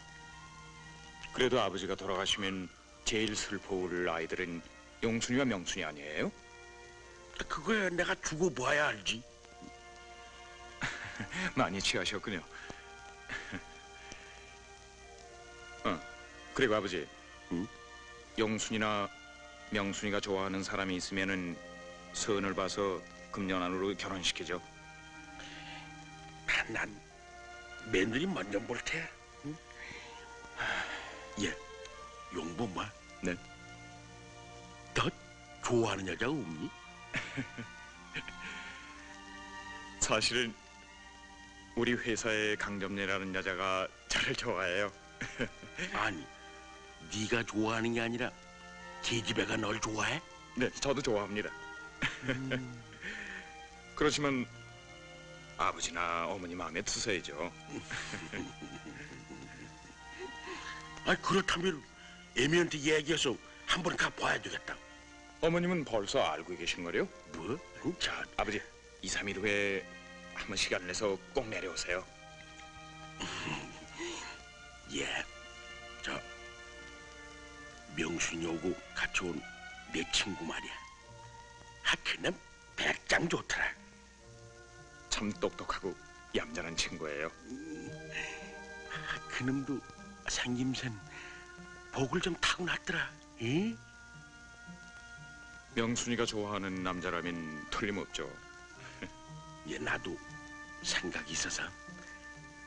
그래도 아버지가 돌아가시면 제일 슬퍼울 아이들은 용순이와 명순이 아니에요? 그거야 내가 죽어 봐야 알지. [LAUGHS] 많이 취하셨군요. 어, 그리고 아버지, 응? 용순이나 명순이가 좋아하는 사람이 있으면은 선을 봐서 금년 안으로 결혼시키죠. 아, 난 며느리 먼저 볼 테야. 응? 예, 용범아. 네. 너 좋아하는 여자 없니? [LAUGHS] 사실은 우리 회사의 강점례라는 여자가 저를 좋아해요. [LAUGHS] 아니, 네가 좋아하는 게 아니라 계집애가 널 좋아해? 네, 저도 좋아합니다. [LAUGHS] 그렇지만 아버지나 어머니 마음에 드셔야죠. 아 그렇다면 애미한테 얘기해서 한번 가봐야 되겠다. 어머님은 벌써 알고 계신 거요? 뭐? 응, 자, 아버지, 2, 3일 후에 한번 시간 내서 꼭 내려오세요. [LAUGHS] 예. 저 명순이 오고 같이 온 내 친구 말이야. 아, 그놈 백장 좋더라. 참 똑똑하고 얌전한 친구예요. 아, 그놈도 생김새는 복을 좀 타고났더라. 응? 명순이가 좋아하는 남자라면 틀림없죠. 예, 나도 생각이 있어서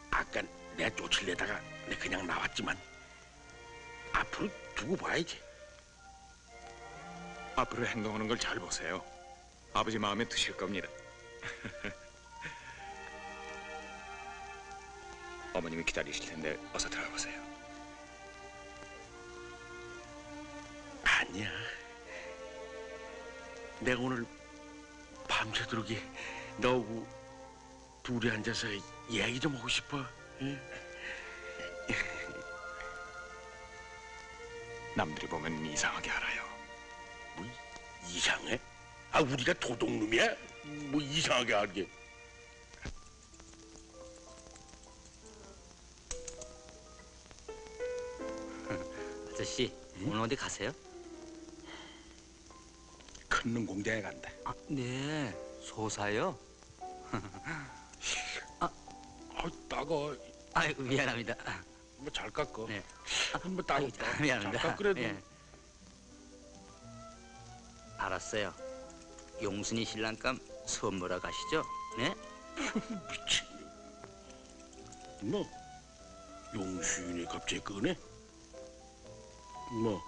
아까 내 쫓으려다가 내 그냥 나왔지만 앞으로 두고 봐야지. 앞으로 행동하는 걸 잘 보세요. 아버지 마음에 드실 겁니다. [LAUGHS] 어머님이 기다리실 텐데 어서 들어가 보세요. 아니야. 내가 오늘 밤새도록 이 너하고 둘이 앉아서 이야기 좀 하고 싶어. 응? [LAUGHS] 남들이 보면 이상하게 알아요. 뭐 이상해? 아 우리가 도둑놈이야? 뭐 이상하게 알게. 아저씨 오늘 어디 가세요? 큰 놈 공장에 간다. 아, 네 소사요? [LAUGHS] 아 따가. 아이 미안합니다. 뭐잘 깎어. 네. 한번 따가. 잘- 미안합니다. 잘 깎으래도. 예. 알았어요. 용순이 신랑감 선물하 가시죠. 네? [LAUGHS] 미친. 뭐 용수인이 갑자기 끄네? 뭐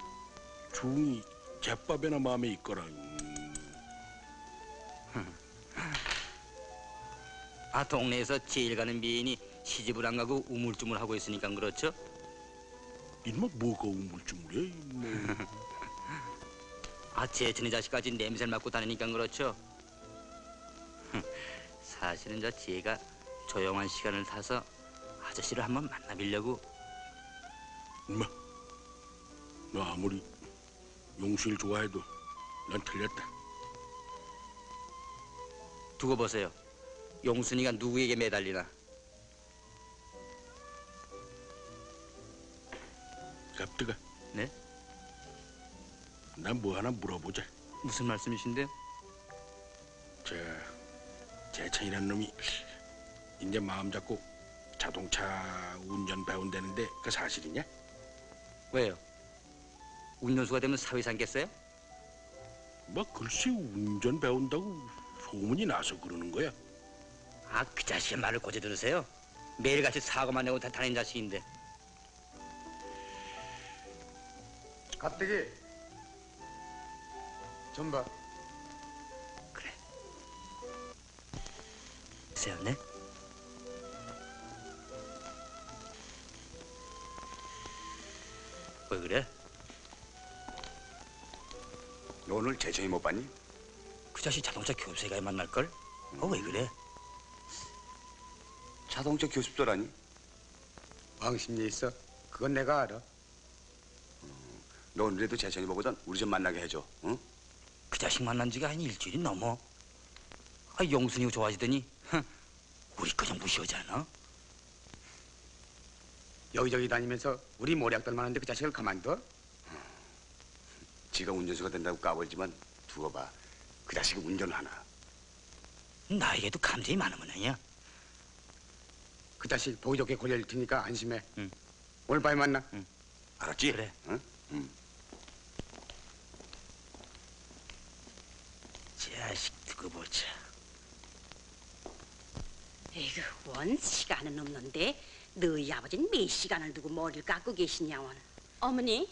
중이 제밥에나 마음에 있거라. 음, 아 동네에서 제일 가는 미인이 시집을 안 가고 우물쭈물 하고 있으니까 그렇죠? 이놈아 뭐가 우물쭈물해? 뭐. [LAUGHS] 아 제천의 자식까지 냄새를 맡고 다니니까 그렇죠? [LAUGHS] 사실은 저 지혜가 조용한 시간을 타서 아저씨를 한번 만나보려고 엄마, 너 아무리 용수를 좋아해도 난 틀렸다. 두고 보세요. 용순이가 누구에게 매달리나? 갑자가. 네? 난 뭐 하나 물어보자. 무슨 말씀이신데? 저 재찬이라는 놈이 이제 마음 잡고 자동차 운전 배운다는데 그 사실이냐? 왜요? 운전수가 되면 사회상 겠어요? 뭐 글쎄 운전 배운다고 소문이 나서 그러는 거야. 아 그 자식의 말을 고쳐 들으세요. 매일같이 사고만 내고 다 다니는 자식인데. 갑자기 좀 봐. 글쎄요, 네? 왜 그래? 너 오늘 재정이 못 봤니? 그 자식 자동차 교습소에 가야 만날걸? 어, 왜 그래? 자동차 교습소라니? 왕심리 있어. 그건 내가 알아. 너 오늘이라도 재정이 보고선 우리 좀 만나게 해줘. 응? 그 자식 만난 지가 한 일주일이 넘어. 아, 용순이 좋아지더니 흥, 우리 그냥 무시하지 않아? 여기저기 다니면서 우리 모략들 많은데 그 자식을 가만둬? 지가 운전수가 된다고 까불지만 두고 봐. 그 자식이 운전하나. 나에게도 감정이 많은 모양이야. 그 자식 보기 좋게 고려일 테니까 안심해. 응. 오늘 밤에 만나. 알았지? 그래. 응? 응. 자식 두고 보자. 에이그 원 시간은 없는데 너희 아버지는 몇 시간을 두고 머리를 깎고 계시냐 원 어머니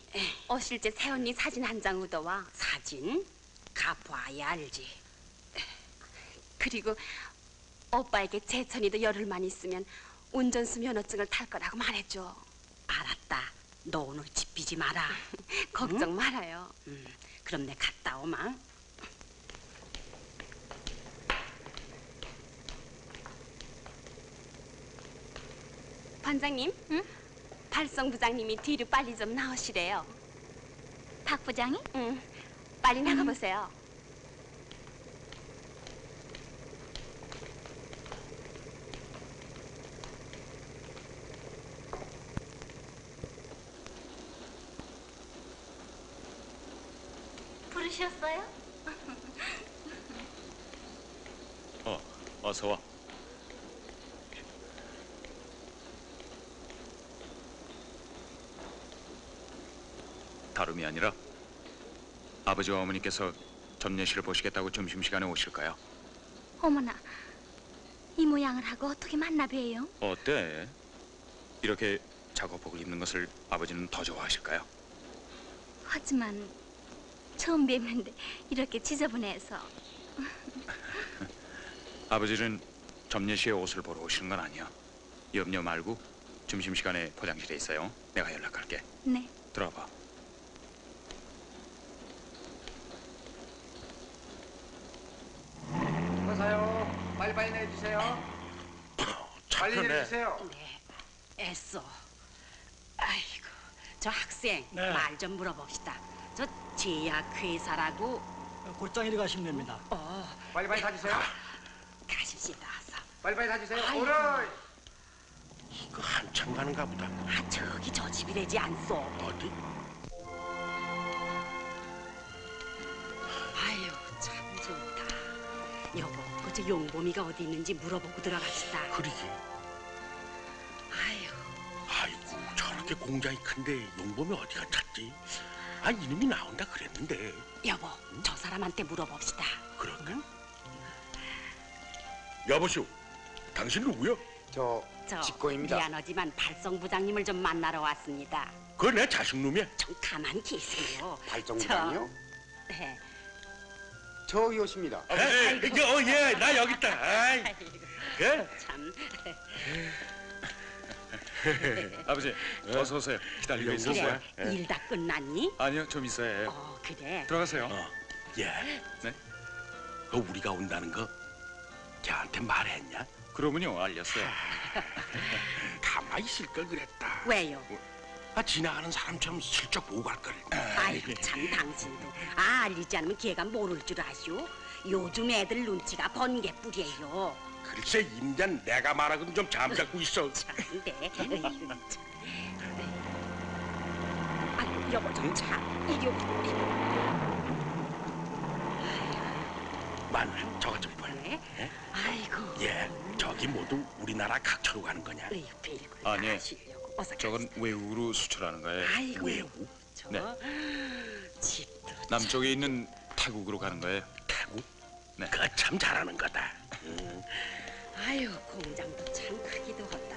때 새언니 사진 한 장 얻어와. 사진 가봐야 알지 그리고 오빠에게 제천이도 열흘만 있으면 운전수 면허증을 탈 거라고 말해줘. 알았다 너 오늘 집 비지 마라 [LAUGHS] 걱정 말아요. 음, 그럼 내 갔다 오마 반장님, 응? 발성 부장님이 뒤로 빨리 좀 나오시래요. 박 부장이? 응, 빨리 나가 보세요. 부르셨어요? [LAUGHS] 어, 어서 와. 다름이 아니라 아버지와 어머니께서 전예실을 보시겠다고 점심시간에 오실까요? 어머나, 이 모양을 하고 어떻게 만나 뵈요? 어때? 이렇게 작업복을 입는 것을 아버지는 더 좋아하실까요? 하지만 처음 뵙는데 이렇게 지저분해서 [LAUGHS] 아버지는 점례 씨의 옷을 보러 오시는 건 아니야. 염려 말고 점심시간에 포장실에 있어요. 내가 연락할게. 네. 들어가 봐. 어서요. 빨리 빨리 내주세요. 빨리 착하네. 내주세요. 네, 애써. 아이고, 저 학생 네. 말 좀 물어봅시다. 저 제약 회사라고 곧장 이리 가시면 됩니다. 어 빨리 빨리 사주세요. 가십시다. 어서. 빨리 빨리 사주세요. 아이고. 오라. 이거 한참 가는가 보다. 아 저기 저 집이 되지 않소. 어디? 그저 용범이가 어디 있는지 물어보고 들어갑시다. 그러게. 아유, 아이고 저렇게 공장이 큰데 용범이 어디가 찾지? 아 이놈이 나온다 그랬는데 여보, 저 사람한테 물어봅시다. 그런가? 여보시오, 당신 누구야? 저 저 직고입니다. 미안하지만 발성 부장님을 좀 만나러 왔습니다. 그거 내 자식 놈이야. 좀 가만 계세요. 발정부장이요? 저, 네. 저기 오십니다. 에이, 이게 어, 예, 나 여기 있다. 아이, 그? 참. [LAUGHS] 아버지, 어서 오세요. 기다리고 있었어요. 그래, 일다 끝났니? 아니요, 좀 있어야 해요. 어, 그래. 들어가세요. 어, 예. 네? 그 우리가 온다는 거 걔한테 말했냐? 그러면요, 알렸어요. 가만히 있을 걸 그랬다. 왜요? 아 지나가는 사람처럼 슬쩍 보고 갈 걸. 아이고 참 당신도 아 알리지 않으면 걔가 모를 줄 아시오? 요즘 애들 눈치가 번개뿐이에요. 글쎄 임잔 내가 말하고는 좀 잠잡고 있어. [LAUGHS] 참네. 어이구, 참. 아이고 여보 좀 참. 이리 오. 마누라 저것 좀 보여. 네? 아이고. 예, 저기 모두 우리나라 각처로 가는 거냐? 으이 빌고 아니, 하시려고 어서 저건 외우로 수출하는 거예요. 아이고. 외우? 저 네. 집도 남쪽에 있는 타국으로 가는 거예요. 태국? 네. 그거 참 잘하는 거다. 음, 아유 공장도 참 크기도 하다.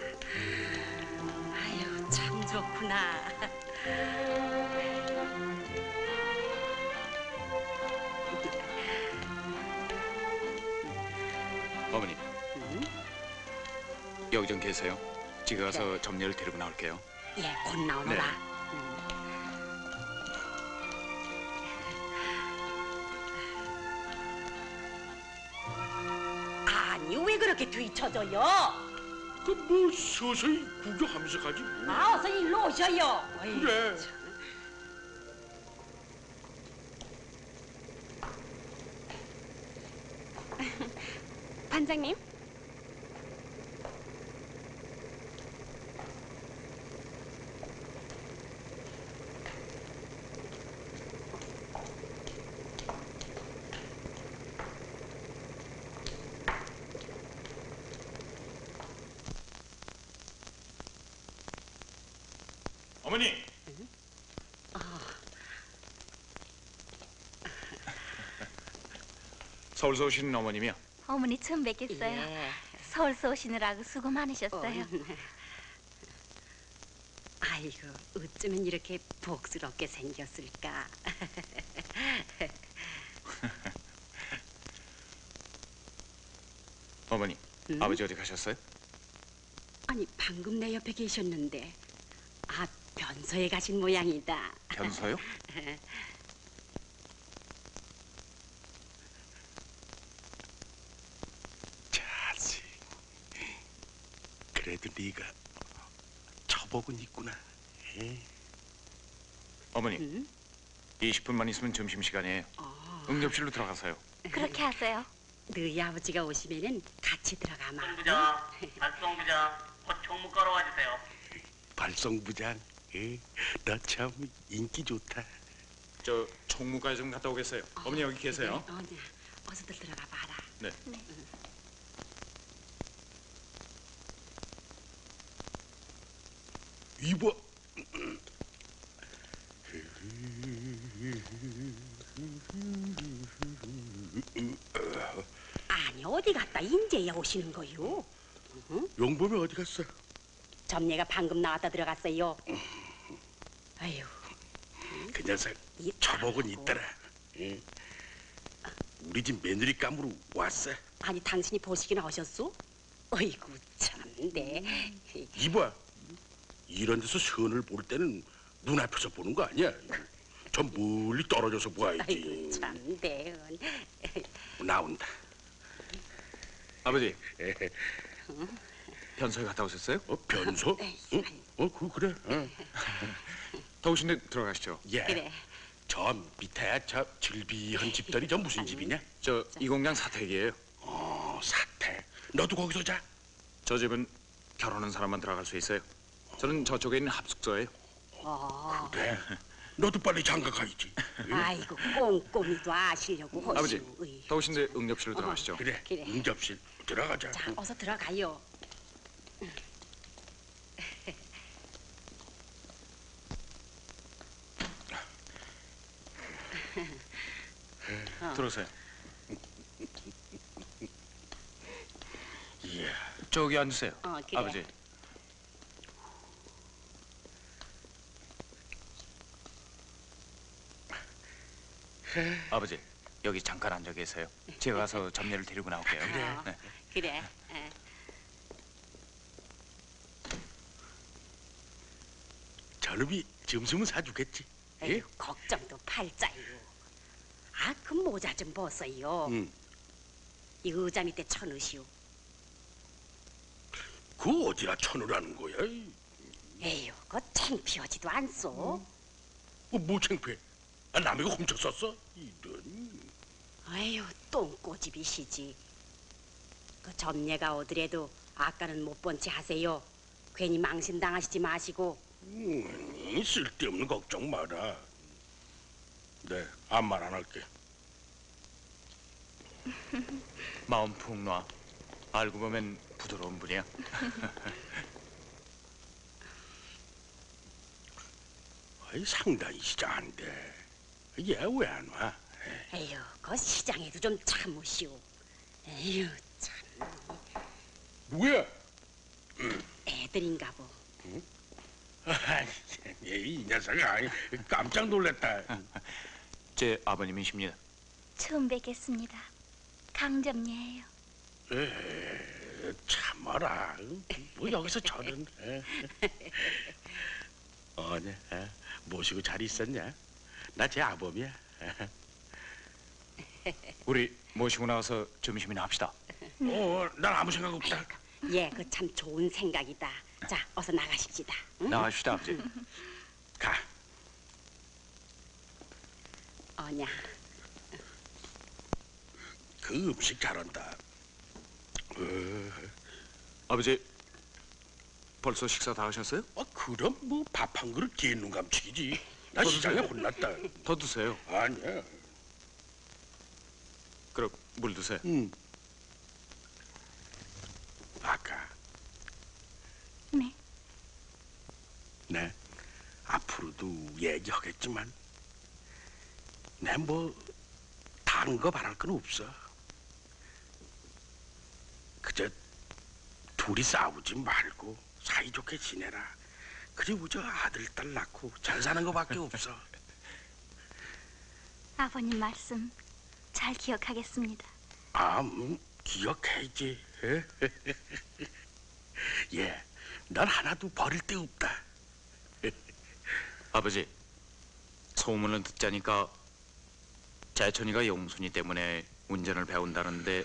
아유 참 좋구나. 어머니, 음? 여기 좀 계세요. 집에 가서 점례를 데리고 나올게요. 예, 곧 나오너라. 네. 음. 아니 왜 그렇게 뒤쳐져요? 그 뭐 서서히 구경하면서 가지 뭐. 아 어서 일로 오셔요. 어이, 그래. 참. [LAUGHS] 반장님 어머니. [LAUGHS] 서울서 오신 어머님이요. 어머니 처음 뵙겠어요. 예. 서울서 오시느라고 수고 많으셨어요. 어, 아이고 어쩌면 이렇게 복스럽게 생겼을까. [LAUGHS] 어머니, 음? 아버지 어디 가셨어요? 아니 방금 내 옆에 계셨는데 아 변소에 가신 모양이다. 변서요? [LAUGHS] 자식. 그래도 네가 처복은 있구나. 에? 어머니, 음? 20분만 있으면 점심 시간이에요. 어, 응접실로 들어가세요. 그렇게 하세요. 너희 아버지가 오시면은 같이 들어가마. 부장, 발송 부장, 곧 총무과로 와주세요. 발성부장. 에? 너참 인기 좋다. 저 총무과에 좀 갔다 오겠어요. 어머니 여기 계세요. 네, 어, 네. 어서들 들어가 봐라. 네. 이봐. 아니 어디 갔다 인제야 오시는 거요? 용범이 어디 갔어? 점례가 방금 나왔다 들어갔어요. 아유, 그 녀석 바보. 있더라. 응? 우리 집 며느리 감으로 왔어. 아니 당신이 보시기나 하셨소? 어이구 참네. 이봐, 이런 데서 선을 볼 때는 눈앞에서 보는 거 아니야. 저 멀리 떨어져서 봐야지. 참네. 나온다. 아버지. 변소에 갔다 오셨어요? 어, 변소? 응? 어, 그 그래. 어. 더우신데 들어가시죠. 예. 그래. 저 밑에 저 질비한 집들이 저 무슨 집이냐? 저 이 공장 사택이에요. 어, 사택. 너도 거기서 자? 저 집은 결혼한 사람만 들어갈 수 있어요. 저는 저쪽에 있는 합숙소예요. 어. 그래. 너도 빨리 장가 가야지. [LAUGHS] 아이고 꼼꼼히도 아시려고 하시오. 아버지. 더우신데 응접실로 들어가시죠. 그래. 그래. 응접실 들어가자. 자 어서 들어가요. 들어오세요. 예. 저기 앉으세요. 어, 그래. 아버지. 아버지, 여기 잠깐 앉아 계세요. 제가 가서 점례를 데리고 나올게요. 어, 네. 그래. 에. 저놈이 점심은 사주겠지. 예? 에이, 걱정도 팔자요. 아, 그 모자 좀 벗어요. 응. 이 의자 밑에 쳐넣으시오. 그 어디나 천으라는 거야? 에휴, 그 창피하지도 않소. 어, 뭐 창피해? 아, 남의 거 훔쳐 썼어? 이런. 아유, 똥꼬집이시지. 그 점례가 오더라도 아까는 못 본 채 하세요. 괜히 망신 당하시지 마시고. 음, 쓸데없는 걱정 마라. 네, 아무 말 안 할게. [LAUGHS] 마음 푹 놔. 알고 보면 부드러운 분이야. [LAUGHS] 아이, 상당히 시장한데. 얘왜안 와? 에휴, 그 시장에도 좀 참으시오. 에휴, 참. 누구야? 애들인가 보. [LAUGHS] 아이, 이 녀석아, 깜짝 놀랐다. 제 아버님이십니다. 처음 뵙겠습니다. 강점례예요. 에, 참아라. 뭐 여기서 저런. 에. 어냐, 에? 모시고 잘 있었냐? 나 제 아범이야. [LAUGHS] 우리 모시고 나와서 점심이나 합시다. 어, 난 아무 생각 없다. 예, 그 참 좋은 생각이다. 자, 어서 나가십시다. 응? 나가십시다, 아버지. [LAUGHS] 가. 어냐, 그 음식 잘한다. 어, 아버지, 벌써 식사 다 하셨어요? 아, 그럼 뭐 밥 한 그릇 개눈 감치기지. 나더 시장에. 혼났다. 더 드세요. 아니야. 그럼 물 드세요. 응. 아까. 네. 네. 앞으로도 얘기하겠지만, 내뭐 다른 거 바랄 건 없어. 그저 둘이 싸우지 말고 사이좋게 지내라. 그리고 저 아들 딸 낳고 잘 사는 거밖에 없어. [LAUGHS] 아버님 말씀 잘 기억하겠습니다. 아, 음, 기억해야지. [LAUGHS] 예, 난 하나도 버릴 데 없다. [LAUGHS] 아버지, 소문을 듣자니까 재천이가 용순이 때문에 운전을 배운다는데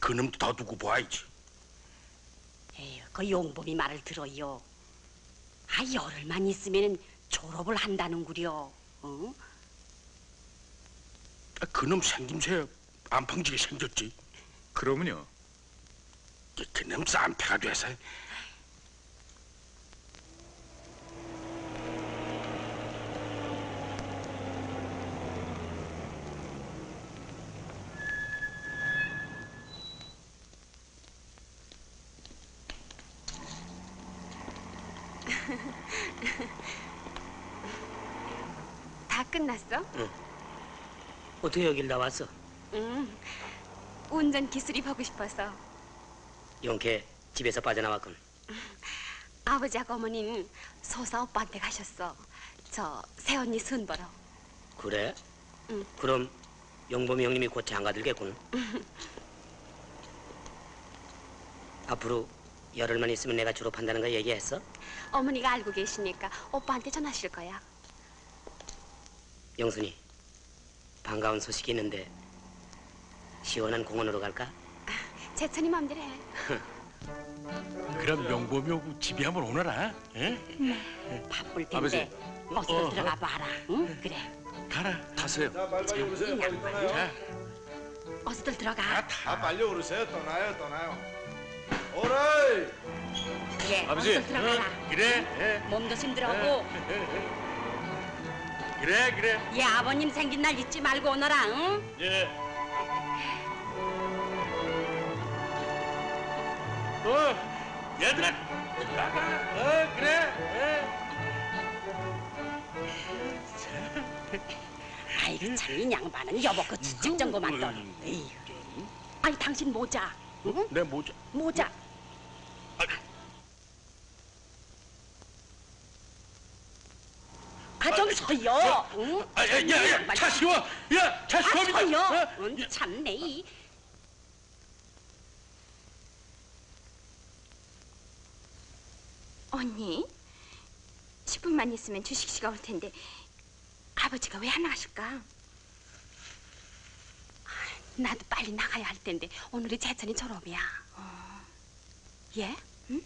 그놈 더 두고 봐야지. 에휴, 그 용범이 말을 들어요. 아, 열흘만 있으면 졸업을 한다는구려. 어? 아, 그놈 생김새 안팡지게 생겼지. 그러면요. 그- 그놈 쌈패가 돼서 다 끝났어? 어떻게 여길 나왔어? 응. 운전 기술이 보고 싶어서 용케 집에서 빠져나왔군. 아버지하고 어머니는 소사 오빠한테 가셨어. 저 새언니 순 보러. 그래? 응. 그럼 영범이 형님이 곧 장가들겠군. [LAUGHS] 앞으로 열흘만 있으면 내가 졸업한다는 거 얘기했어? 어머니가 알고 계시니까 오빠한테 전하실 거야. 영순이 반가운 소식이 있는데 시원한 공원으로 갈까? 제천이 맘대로 해. [LAUGHS] 그럼 명범이 오고 집에 한번 오너라. 예? 바쁠 텐데 아버지. 어서 어, 어. 들어가 봐라. 응? 그래. 가라. 타세요. 자 빨리 오르세요. 빨리 떠나요. 자, 어서들 들어가. 아 빨리 오르세요. 떠나요. 떠나요. 오라이. 그래. 아버지. 어서 들어가라. 어, 그래. 예. 몸 조심 들어가고. 그래, 그래. 얘 아버님 생긴 날 잊지 말고 오너라. 응? 예. 어, 얘들아, 나가. 어, 그래. 아이고 참이 양반은 여보 그 주책 정보만 떠. 에이, 아니 당신 모자. 응? 내 모자. 모자. 아 좀 서요. 응? 아, 야, 야, 야, 차 치워. 야, 차아 치워. 서요. 응, 참네 이. 언니, 10분만 있으면 주식 씨가 올 텐데 아버지가 왜 안 나가실까? 나도 빨리 나가야 할 텐데 오늘이 제천이 졸업이야. 예?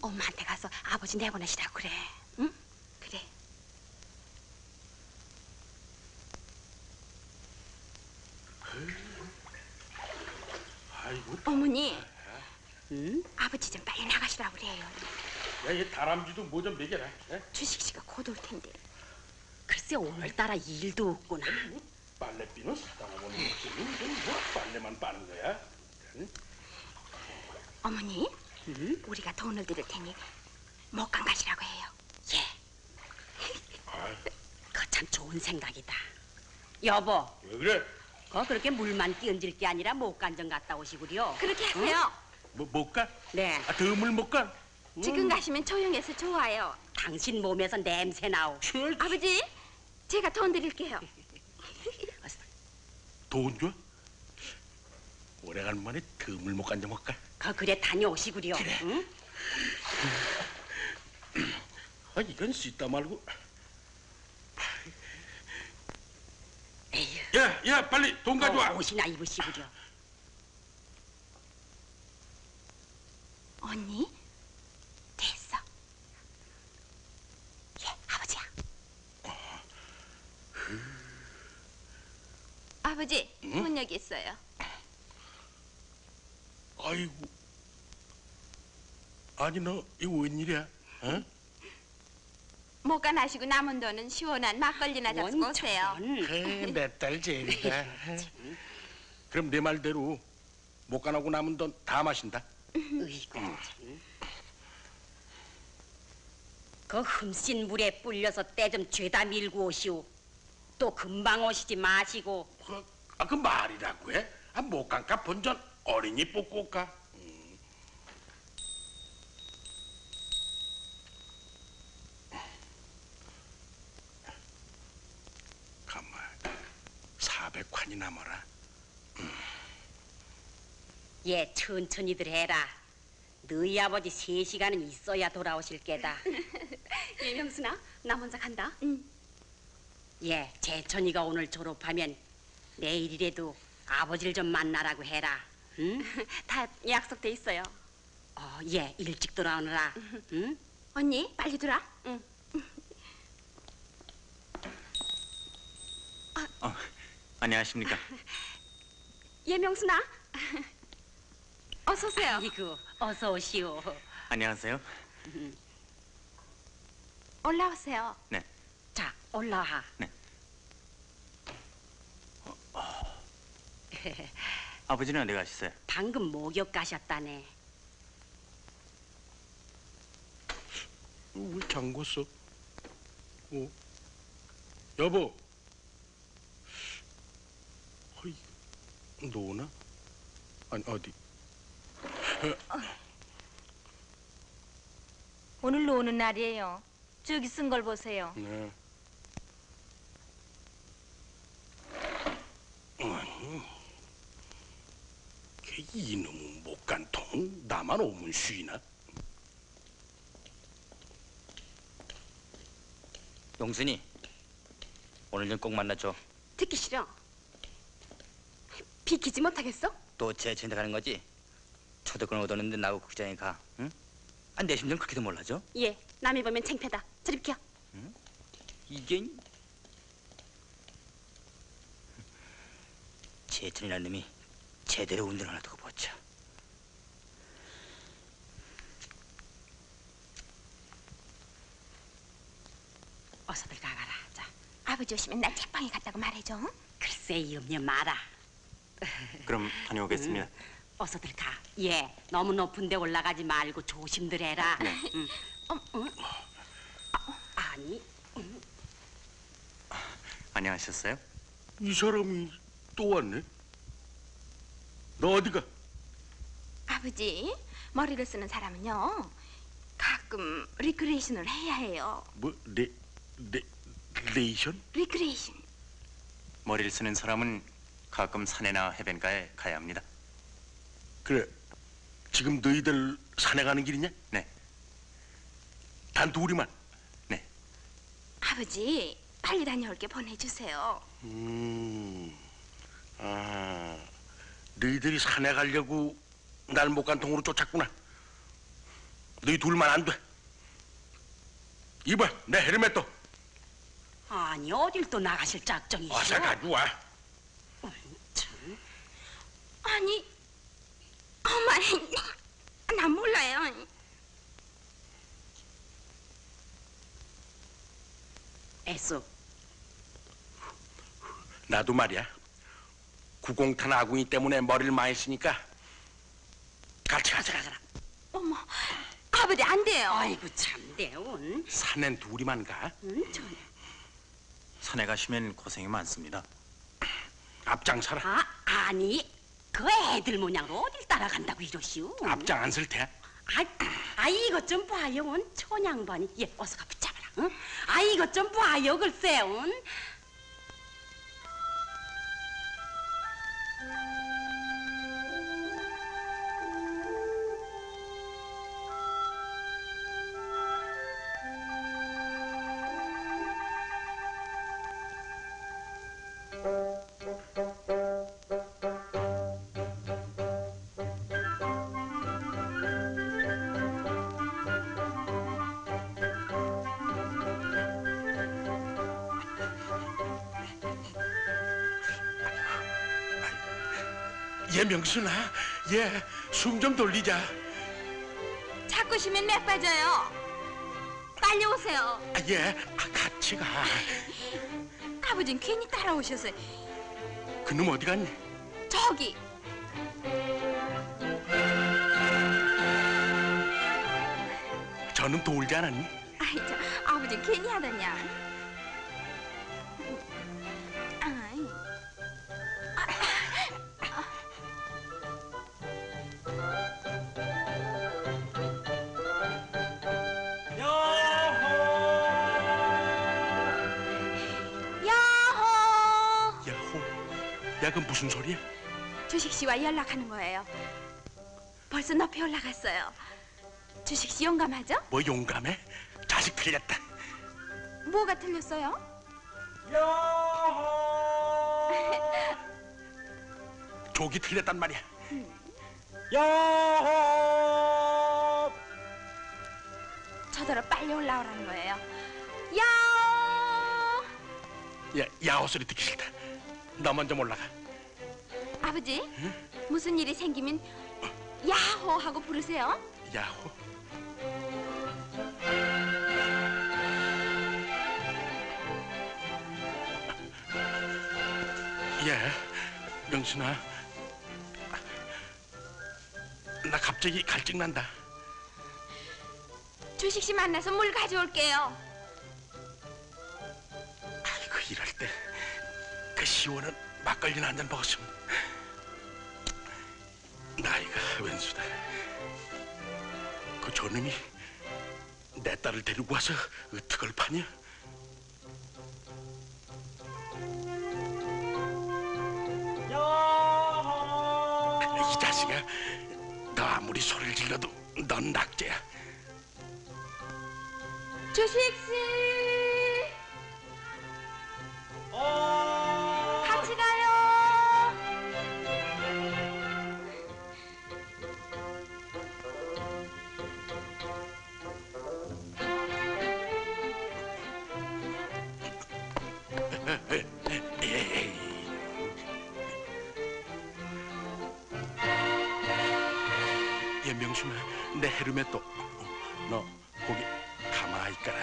엄마한테 가서 아버지 내보내시라고. 응? 그래. 아이고, 어머니, 아버지 좀 빨리 나가시라고 그래요. 야, 얘 다람쥐도 뭐 좀 먹여라. 예? 주식 씨가 곧 올 텐데. 글쎄 오늘따라 일도 없구나. 빨래비는 사다 오는 거지. 뭐 빨래만 빠는 거야? 응? 어머니, 우리가 돈을 드릴 테니 목강 가시라고 해요. 그참 좋은 생각이다. 여보, 왜 그래? 거 그렇게 물만 끼얹을 게 아니라 목간정 갔다 오시구려. 그렇게 하세요. 뭐, 못 가? 네. 아, 드물 못 가? 지금 가시면 조용해서 좋아요. 당신 몸에서 냄새 나오. 아버지, 제가 돈 드릴게요. [LAUGHS] 돈 줘? 오래간만에 드물 못 간다 못 가? 그 그래 다녀오시구려. 응? 아, 이건 씻다 말고. 에휴. 야, 야, 빨리 돈 가져와. 어, 옷이나 입으시구려. 언니, 됐어. 예, 아버지야. 아버지, 돈 여기 있어요. 아이고. 아니 너 이거 웬일이야? 어? 목가 나시고 남은 돈은 시원한 막걸리나 잡수고 오세요. 내딸 제일이다. 그럼 내 말대로 못 가나고 남은 돈 다 마신다. 으이구. 그 흠씬 물에 불려서 때 좀 죄다 밀고 오시오. 또 금방 오시지 마시고. 아그 말이라고 해? 아, 못 간까 본전 어린이 뽑고 올까? 음. 가만 400환이 남아라. 예, 천천히들 해라. 너희 아버지 세 시간은 있어야 돌아오실 게다. [LAUGHS] 예, 명순아, 나 먼저 간다. 예, 재천이가 오늘 졸업하면 내일이라도 아버지를 좀 만나라고 해라. 응? [LAUGHS] 다 약속돼 있어요. 어, 예, 일찍 돌아오느라. [LAUGHS] 응? 언니, 빨리 들어. 응. 안녕하십니까? [LAUGHS] 예, 명순아. 어서 오세요. 아이고, 어서 오시오. 안녕하세요. 올라오세요. 네. 자, 올라와. 네. [LAUGHS] 아버지는 어디 가셨어요? 방금 목욕 가셨다네. 왜 잠궜어? 어? 여보. 노나? 아니 어디? 오늘 노는 날이에요. 저기 쓴 걸 보세요. 네. 음. 음. 이놈 목간통 나만 오면 쉬나? 용순이 오늘 좀 꼭 만나줘. 듣기 싫어. 비키지 못하겠어? 또 제천대 가는 거지? 초대권 얻었는데 나하고 극장에 가. 응? 아, 내 심정 그렇게도 몰라줘? 예, 남이 보면 창피하다. 저리 비켜. 이게 제천이라는 놈이 제대로 운전을 두고 보자. 어서들 가가라. 자, 아버지 오시면 날 책방에 갔다고 말해줘. 글쎄 이 염려 마라. 그럼 다녀오겠습니다. 어서들 가. 예, 너무 높은 데 올라가지 말고 조심들 해라. 네. 응. 어, 어? 아, 아니, 안녕하셨어요? 이 사람이 또 왔네. 너 어디가? 아버지 머리를 쓰는 사람은요 가끔 리크레이션을 해야 해요. 뭐 레, 레, 레이션? 리크레이션. 머리를 쓰는 사람은 가끔 산에나 해변가에 가야 합니다. 그래. 지금 너희들 산에 가는 길이냐? 네. 단 둘이만. 아버지 빨리 다녀올게 보내주세요. 음. 아. 너희들이 산에 가려고 날 목간통으로 쫓았구나. 너희 둘만 안 돼. 이봐, 내 헬멧도 아니 어딜 또 나가실 작정이시오? 어서 가져와. 참. 아니 어머니 난 몰라요. 애써 나도 말이야. 구공탄 아궁이 때문에 머리를 많이 쓰니까 같이 가자. 어머 아버지 안 돼요. 아이고 참 대운. 산엔 둘이만 가. 응, 전. 산에 가시면 고생이 많습니다. 앞장서라. 아 아니 그 애들 모양으로 어딜 따라간다고 이러시오? 앞장 안 쓸 테야. 아, 아 이것 좀 봐요, 온 천양반이. 예, 어서 가 붙잡아라. 응? 아 이것 좀 봐요, 글쎄, 온. 얘 명순아, 얘숨좀 돌리자. 자꾸 쉬면 맥 빠져요. 빨리 오세요. 아, 얘 아, 같이 가. [LAUGHS] 아버진 괜히 따라오셔서 그놈 어디 갔니? 저기 저는 돌지 않았니? 아이 저 아버진 괜히 하더냐. 야, 그 무슨 소리야? 주식 씨와 연락하는 거예요. 벌써 높이 올라갔어요. 주식 씨 용감하죠? 뭐 용감해? 자식 틀렸다. 뭐가 틀렸어요? 족이 [LAUGHS] 틀렸단 말이야. 야호! 저더러 빨리 올라오라는 거예요. 야호! 야, 야호 소리 듣기 싫다. 너 먼저 올라가. 아버지, 무슨 일이 생기면 야호 하고 부르세요. 야호. 예, 명순아. 나 갑자기 갈증 난다. 주식 씨 만나서 물 가져올게요. 아이고 이럴 때 그 시원한 막걸리나 한 잔 먹었으면 나이가 웬수다. 그 저놈이 내 딸을 데리고 와서 어떡을 파냐? 이 자식아, 너 아무리 소리를 질러도 넌 낙제야. 주식 씨. 같 명순아, 내 헤르메 또. 너 거기 가만히 있거라.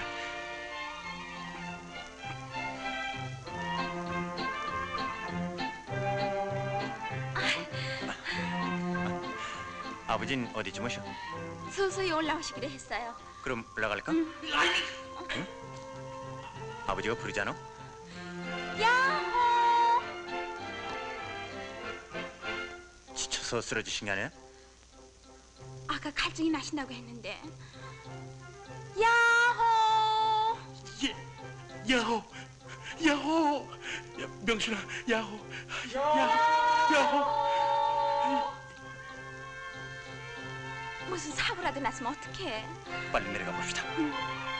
아버진 어디 주무셔? 서서히 올라오시기로 했어요. 그럼 올라갈까? 응? 아버지가 부르잖아. 야호! 지쳐서 쓰러지신 게 아니야? 아까 갈증이 나신다고 했는데. 야호! 예, 야호, 야호, 야, 명순아, 야호, 야호, 야호. 무슨 사고라도 났으면 어떡해? 빨리 내려가 봅시다. 아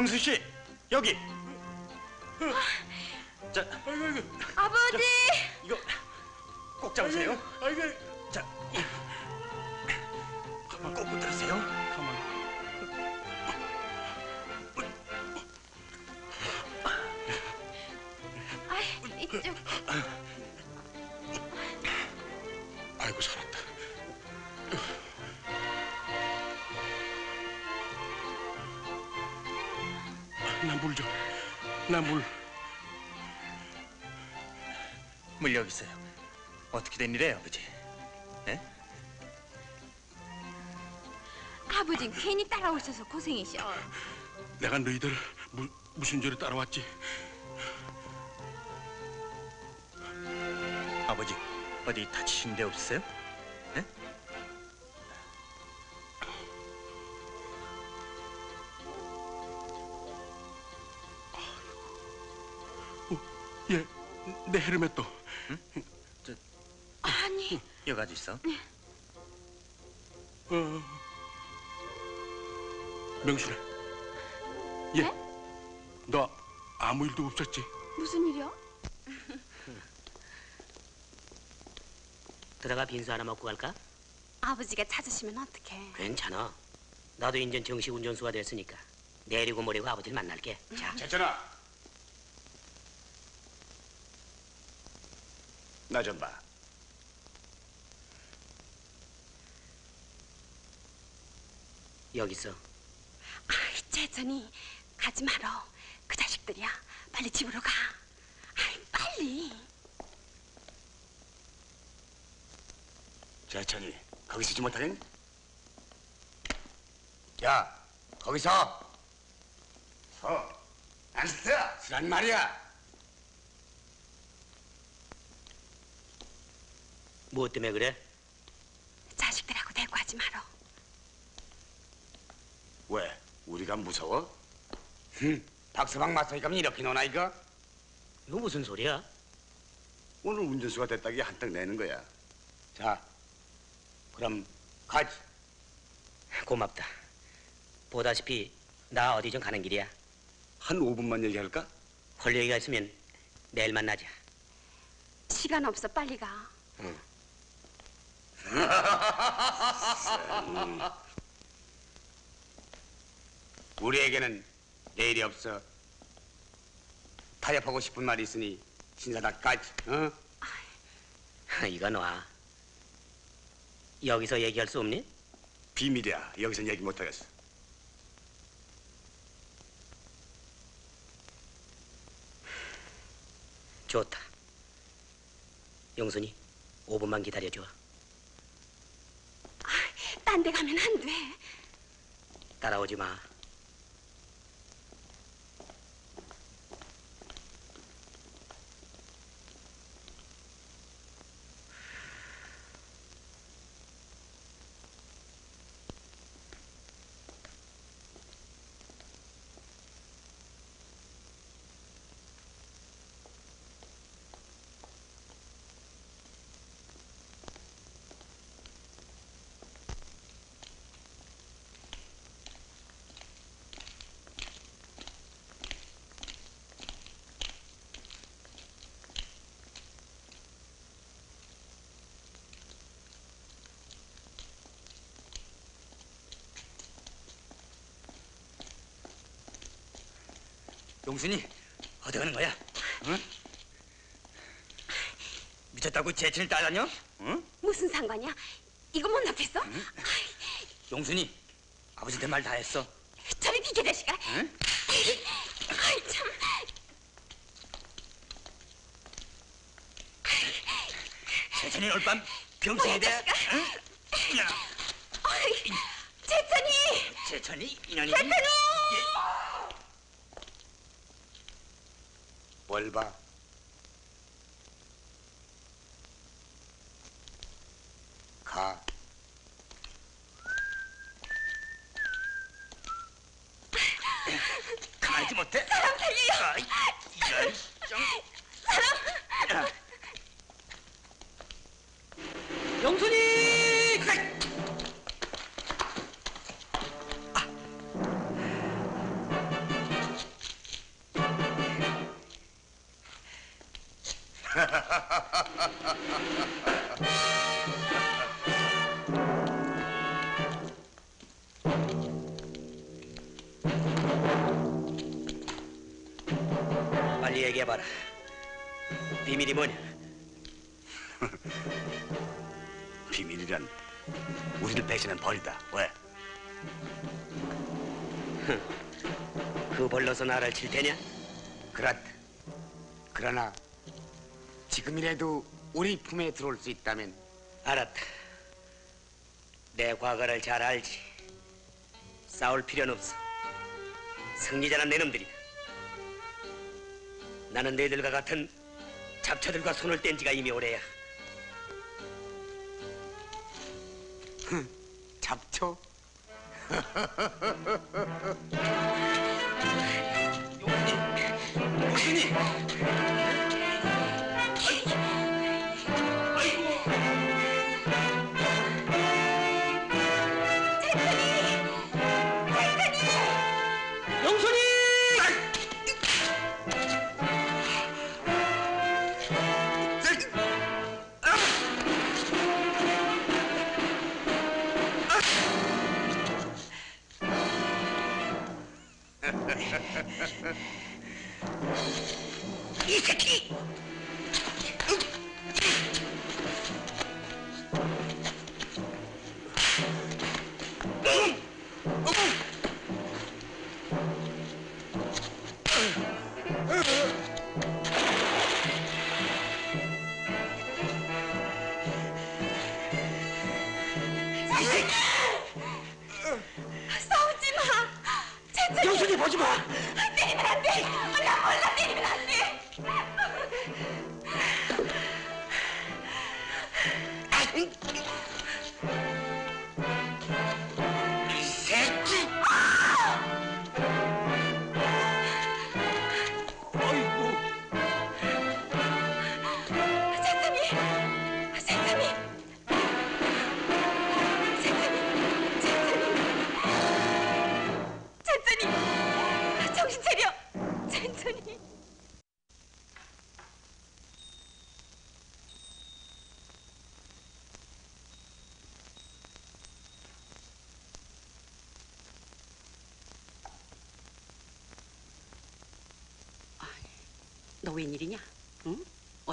명수 씨 여기. 나물 좀. 나 물. 물 여기 있어요. 어떻게 된 일이에요, 아버지? 예? 아버진 괜히 따라오셔서 고생이셔. 내가 너희들 무, 무슨 죄로 따라왔지? 아버지 어디 다치신 데 없으세요? 헤르메 또. 아니, [LAUGHS] 여기 아주 있어. 어. 명순아. 예. 너 아무 일도 없었지? 무슨 일이요? [LAUGHS] 들어가 빈수 하나 먹고 갈까? 아버지가 찾으시면 어떡해? 괜찮아. 나도 인전 정식 운전수가 됐으니까 내리고 모리고 아버지를 만날게. 자, 재천아. 나 좀 봐. 여기 있어. 아이, 재천이 가지 말어. 그 자식들이야. 빨리 집으로 가. 아이, 빨리. 재천이 거기 서 지 못하겠니? 야, 거기서 서. 안 서. 서란 말이야. 뭐 때문에 그래? 자식들하고 대꾸하지 말어. 왜? 우리가 무서워? 흠, 박서방 맞서니까 이렇게 노나 이거? 이거 무슨 소리야? 오늘 운전수가 됐다기 한턱 내는 거야. 자, 그럼 가지. 고맙다. 보다시피 나 어디 좀 가는 길이야. 한 5분만 얘기할까? 할 얘기가 있으면 내일 만나자. 시간 없어. 빨리 가. 음. 우리에게는 내일이 없어. 타협하고 싶은 말이 있으니 신사답까지. 어? 이거 놔. 여기서 얘기할 수 없니? 비밀이야. 여기선 얘기 못하겠어. 좋다. 용순이, 5분만 기다려줘. 딴 데 가면 안 돼. 따라오지 마. 용순이 어디 가는 거야? 응? 미쳤다고 제친을 따다녀? 응? 무슨 상관이야? 이거 못 납했어? 용순이 아버지한테 말 다 했어. 저리 비켜 자식아. 응? 아이 참. 제친이 오늘 밤 병실에 돼. 응? 재천이. 제천이 인연이. 재천이. 뭘 그 벌로서 나를 칠 테냐? 그렇다. 그러나 지금이라도 우리 품에 들어올 수 있다면 알았다. 내 과거를 잘 알지. 싸울 필요는 없어. 승리자는 내 놈들이다. 나는 너희들과 같은 잡초들과 손을 뗀 지가 이미 오래야. [LAUGHS] 잡초? [LAUGHS] 용순이! 용순이!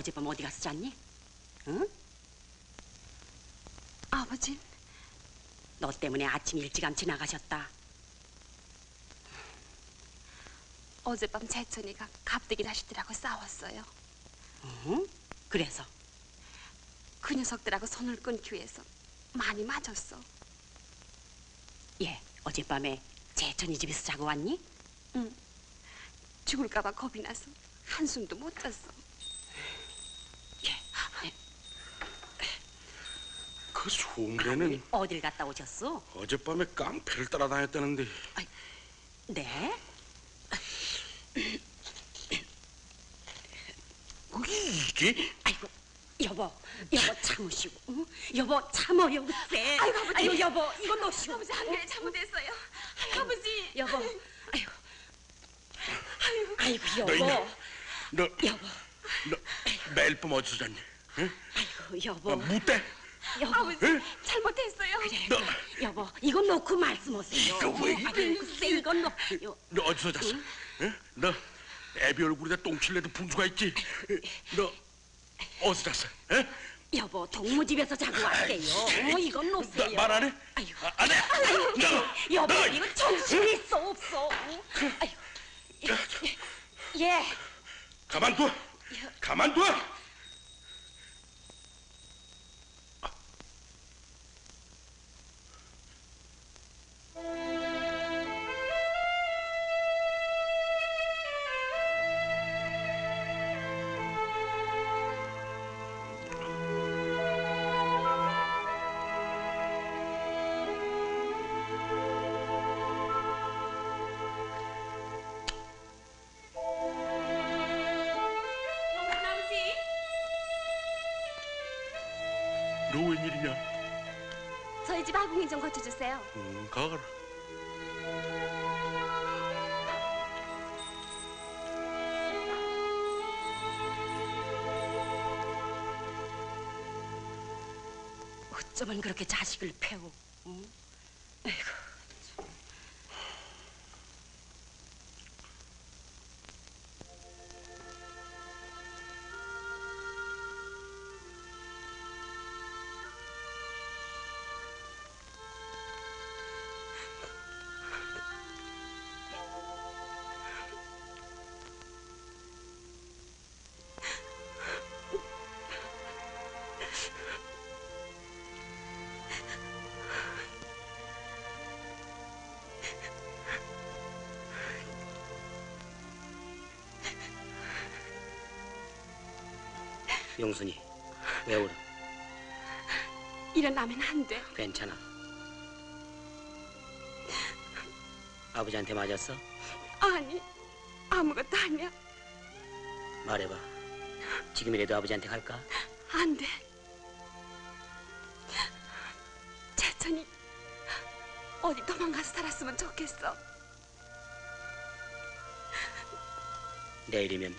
어젯밤 어디 가서 잤니? 응? 아버진 너 때문에 아침 일찌감치 나가셨다. 어젯밤 재천이가 갑자기 자식들하고 싸웠어요. 응? 그래서 그 녀석들하고 손을 끊기 위해서 많이 맞았어. 예, 어젯밤에 재천이 집에서 자고 왔니? 죽을까봐 겁이 나서 한숨도 못 잤어. 그 송래는 어딜 갔다 오셨어? 어젯밤에 깡패를 따라다녔다는데 네? 이게 아이고, 여보, 여보 참으시고, 응? 여보 참어요, 글쎄. 아이고, 아버지. 아이고, 여보, 이거 놓으시고. 아버지 한 그래 잘못했어요. 아이고, 아버지. 여보, 아이고, 아이고, 너 여보, 있냐? 너, 여보, 너 매일 밤 어디서 잤니? 응? 아이고, 여보. 아, 무대? 여보? 잘못했어요. 너, 여보, 이거 놓고 말씀하세요. 이거 왜 이래? 아이고, 글쎄, 이건 놓. 요, 너 어디서 잤어? 응? 너 애비 얼굴에다 똥칠내도 분수가 있지? 너 어디서 잤어? 응? 여보, 동무집에서 자고 왔대요. 어, 이건 놓으세요. 말 안 해? 아이고, 아, 안 해? 너, 여보, 너, 이거 정신이 있어 없어? 어? 아이고, 예. 가만둬! 가만둬! 어쩌면 그렇게 자식을 왜 울어? 일어나면 안 돼. 괜찮아. 아버지한테 맞았어? 아니 아무것도 아니야. 말해봐. 지금이라도 아버지한테 갈까? 안 돼. 재천이 어디 도망가서 살았으면 좋겠어. 내일이면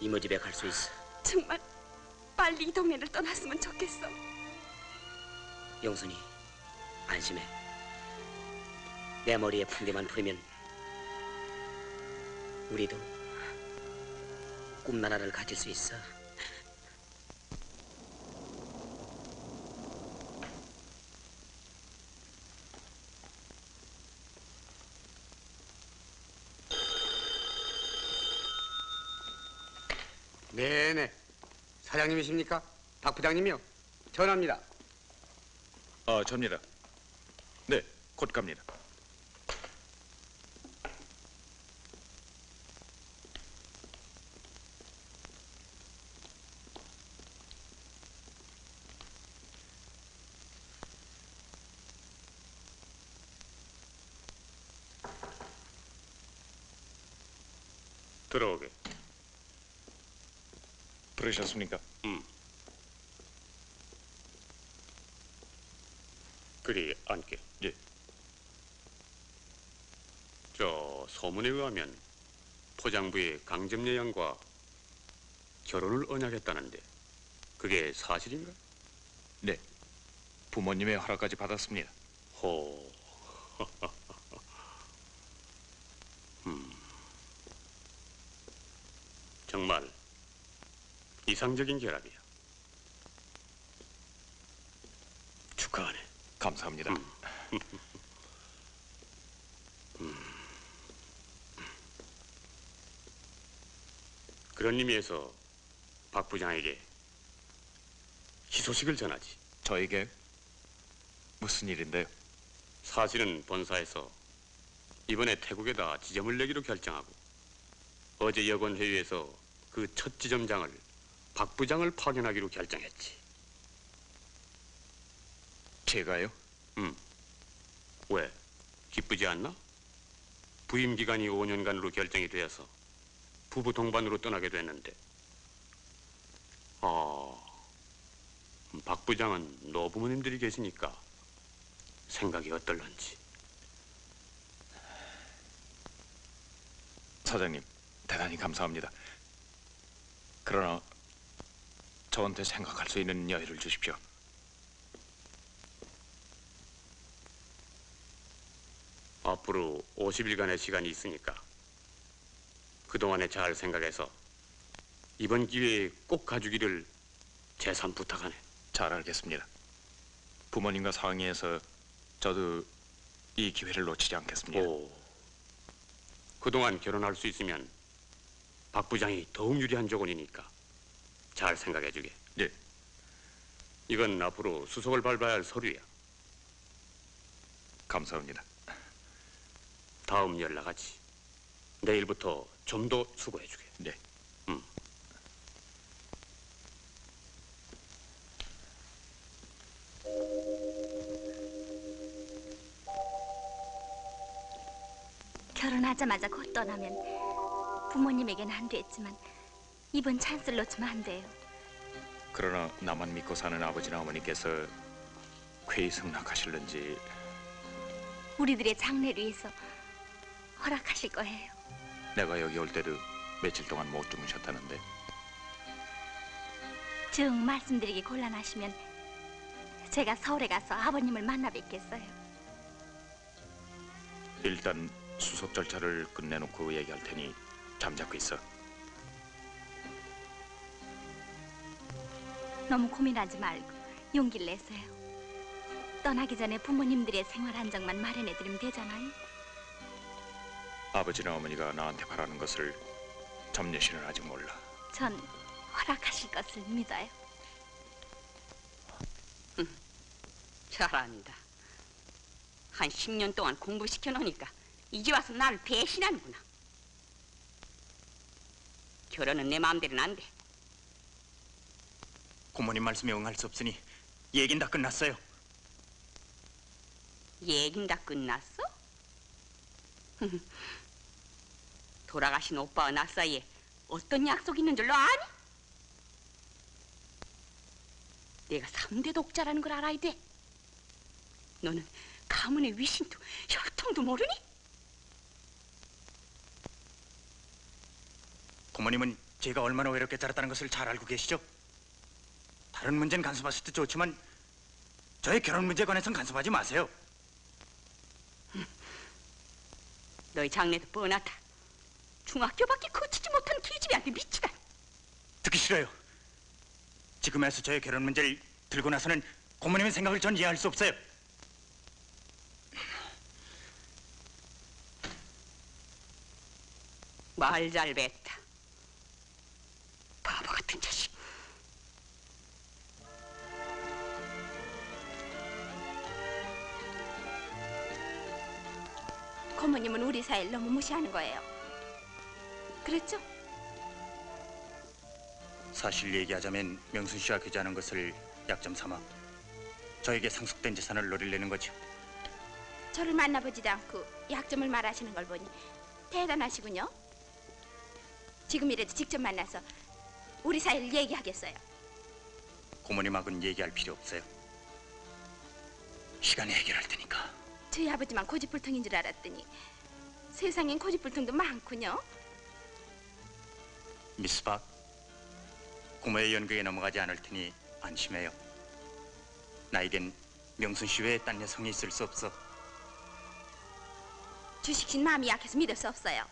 이모 집에 갈 수 있어. 정말 빨리 이 동네를 떠났으면 좋겠어. 용순이 안심해. 내 머리에 붕대만 풀면 우리도 꿈나라를 가질 수 있어. 네네. 사장님이십니까? 박 부장님이요. 전화입니다. 아, 접니다. 네, 곧 갑니다. 들어오게. 부르셨습니까? 음. 그리 앉게. 예. 저 소문에 의하면 포장부의 강점례 양과 결혼을 언약했다는데 그게 사실인가? 네. 부모님의 허락까지 받았습니다. 호. [LAUGHS] 음. 정말 이상적인 결합이야. 축하하네. 감사합니다. 그런 의미에서 박 부장에게 희소식을 전하지. 저에게 무슨 일인데요? 사실은 본사에서 이번에 태국에다 지점을 내기로 결정하고 어제 여건 회의에서 그 첫 지점장을 박 부장을 파견하기로 결정했지. 제가요? 응. 왜? 기쁘지 않나? 부임 기간이 5년간으로 결정이 되어서 부부 동반으로 떠나게 됐는데. 아, 박 부장은 노부모님들이 계시니까 생각이 어떨런지. 사장님, 대단히 감사합니다. 그러나 저한테 생각할 수 있는 여유를 주십시오. 앞으로 50일간의 시간이 있으니까 그동안에 잘 생각해서 이번 기회에 꼭 가주기를 재산 부탁하네. 잘 알겠습니다. 부모님과 상의해서 저도 이 기회를 놓치지 않겠습니다. 오. 그동안 결혼할 수 있으면 박 부장이 더욱 유리한 조건이니까 잘 생각해 주게. 네. 이건 앞으로 수속을 밟아야 할 서류야. 감사합니다. 다음 연락하지. 내일부터 좀 더 수고해 주게. 네. 음. 결혼하자마자 곧 떠나면 부모님에게는 안 됐지만 이번 찬스를 놓치면 안 돼요. 그러나 나만 믿고 사는 아버지나 어머니께서 쾌히 승낙하실는지 우리들의 장래를 위해서 허락하실 거예요. 내가 여기 올 때도 며칠 동안 못 주무셨다는데 정 말씀드리기 곤란하시면 제가 서울에 가서 아버님을 만나 뵙겠어요. 일단 수속 절차를 끝내놓고 얘기할 테니 잠자코 있어. 너무 고민하지 말고 용기를 내세요. 떠나기 전에 부모님들의 생활 안정만 마련해드리면 되잖아요. 아버지나 어머니가 나한테 바라는 것을 점녀 씨는 아직 몰라. 전 허락하실 것을 믿어요. 잘한다. 한 10년 동안 공부시켜 놓으니까 이제 와서 나를 배신하는구나. 결혼은 내 마음대로는 안 돼. 고모님 말씀에 응할 수 없으니 얘긴 다 끝났어요. 얘긴 다 끝났어? 돌아가신 오빠와 나 사이에 어떤 약속이 있는 줄너 아니? 내가 삼대 독자라는 걸 알아야 돼. 너는 가문의 위신도 혈통도 모르니? 고모님은 제가 얼마나 외롭게 자랐다는 것을 잘 알고 계시죠? 다른 문제는 간섭하셔도 좋지만 저의 결혼 문제에 관해서는 간섭하지 마세요. 너희 장래도 뻔하다. 중학교밖에 거치지 못한 기집애한테 미치다. 듣기 싫어요. 지금에서 저의 결혼 문제를 들고 나서는 고모님의 생각을 전 이해할 수 없어요. 말 잘 뱉다. 바보 같은 자식. 고모님은 우리 사이를 너무 무시하는 거예요. 그렇죠? 사실 얘기하자면 명순 씨와 교제하는 것을 약점 삼아 저에게 상속된 재산을 노리려는 거죠. 저를 만나보지도 않고 약점을 말하시는 걸 보니 대단하시군요. 지금이라도 직접 만나서 우리 사이를 얘기하겠어요. 고모님하고는 얘기할 필요 없어요. 시간에 해결할 테니까. 저희 아버지만 고집불통인 줄 알았더니 세상엔 고집불통도 많군요. 미스 박, 고모의 연극에 넘어가지 않을 테니 안심해요. 나에겐 명순 씨 외에 딴 여성이 있을 수 없어. 주식신 마음이 약해서 믿을 수 없어요.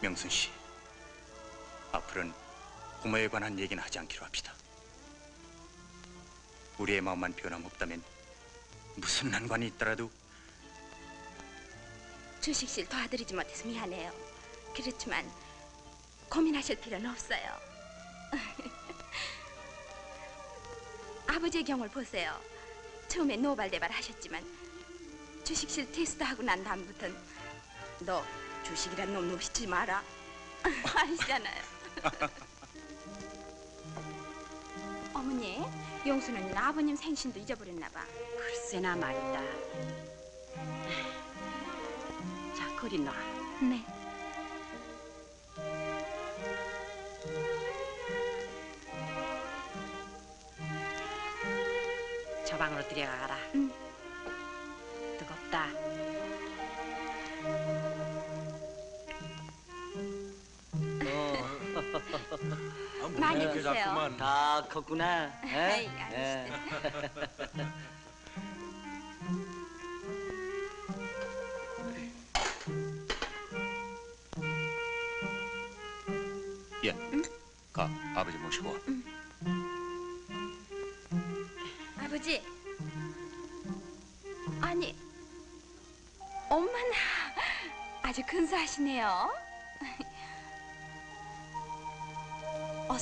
명순 씨, 앞으로는 고모에 관한 얘기는 하지 않기로 합시다. 우리의 마음만 변함없다면 무슨 난관이 있더라도 주식실 도와드리지 못해서 미안해요. 그렇지만 고민하실 필요는 없어요. [LAUGHS] 아버지의 경우를 보세요. 처음에 노발대발 하셨지만 주식실 테스트하고 난 다음부턴 너 주식이란 놈 놓치지 마라 [LAUGHS] 아시잖아요. [LAUGHS] 어머니, 용수는 아버님 생신도 잊어버렸나 봐. 글쎄나 말이다. 자, 그리 놔. 네. 들어가라. 뜨겁다. [LAUGHS] 많이 드세요. 다 컸구나. [LAUGHS] 에? 아이, 에. 예. [LAUGHS]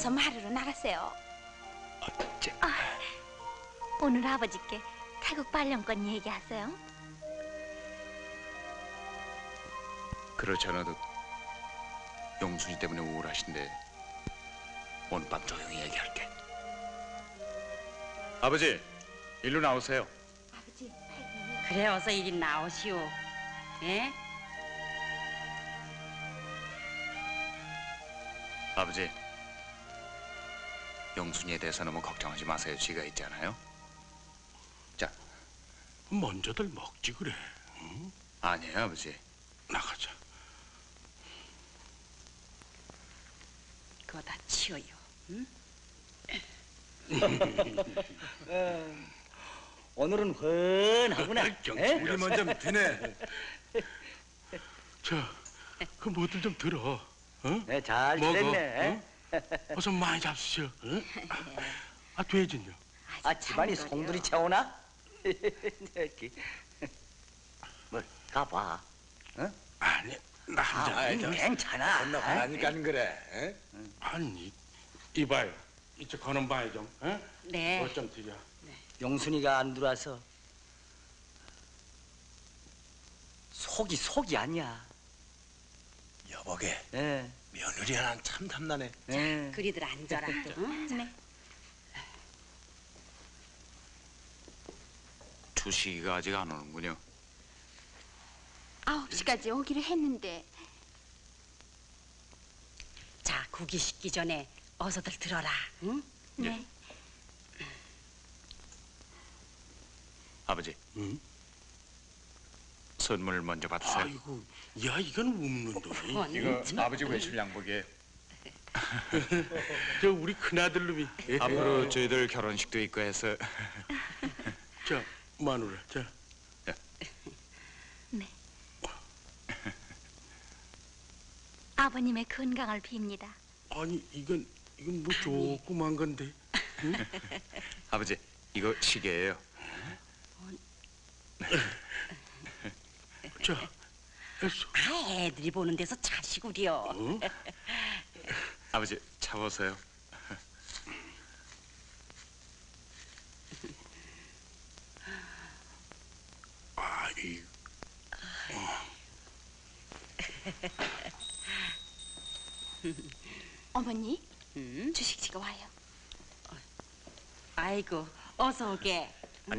어서 마루로 나가세요. 아, 오늘 아버지께 태국 발령권 얘기하세요. 그렇지 않아도 용순이 때문에 우울하신데 오늘 밤 조용히 얘기할게. 아버지, 일로 나오세요. 그래 어서 이리 나오시오. 예? 아버지, 영순이에 대해서 너무 걱정하지 마세요. 지가 있잖아요. 자, 먼저들 먹지 그래. 응? 아니에요, 아버지. 나가자. 그거 다 치워요. 응? [LAUGHS] 오늘은 훤하구나. 에? 우리 먼저 드네. [LAUGHS] 자, 그 뭐들 좀 들어. 어? 네, 잘 먹어. 지냈네. 어? 어서 많이 잡수셔. 응? 아, 돼지는요? 아, 집안이 송두리 채우나? [LAUGHS] 이렇게. 뭐, 가봐. 어? 아니, 나 아, 우린 괜찮아. 건너가라니까 그래. 아니, 이봐요. 이쪽 거는 봐요 좀. 어? 네. 뭐좀 드려. 용순이가 안 들어와서 속이 속이 아니야. 여보게. 예. 며느리 하나 참 탐나네. 예. 그리들 앉아라. 응? 네. 주식이가 아직 안 오는군요. 아홉 시까지 오기로 했는데 자, 국이 식기 전에 어서들 들어라. 응? 네. 아버지. 응? 선물을 먼저 받으세요. 아이고, 야 이건 웃는 돈이. 이거 아버지 외출 양복이에요. [LAUGHS] 저 우리 큰아들 놈이. 앞으로 저희들 결혼식도 있고 해서 [LAUGHS] 자, 마누라. 자. 네. 아버님의 건강을 빕니다. 아니, 이건 이건 뭐 조그만 건데. 응? [LAUGHS] 아버지 이거 시계예요. 자, 애써. 아, 애들이 보는 데서 자시구려. 어? [LAUGHS] 아버지 차 보세요. 아, 이 [LAUGHS] 어머니, 주식씨가 와요. 아이고, 어서 오게.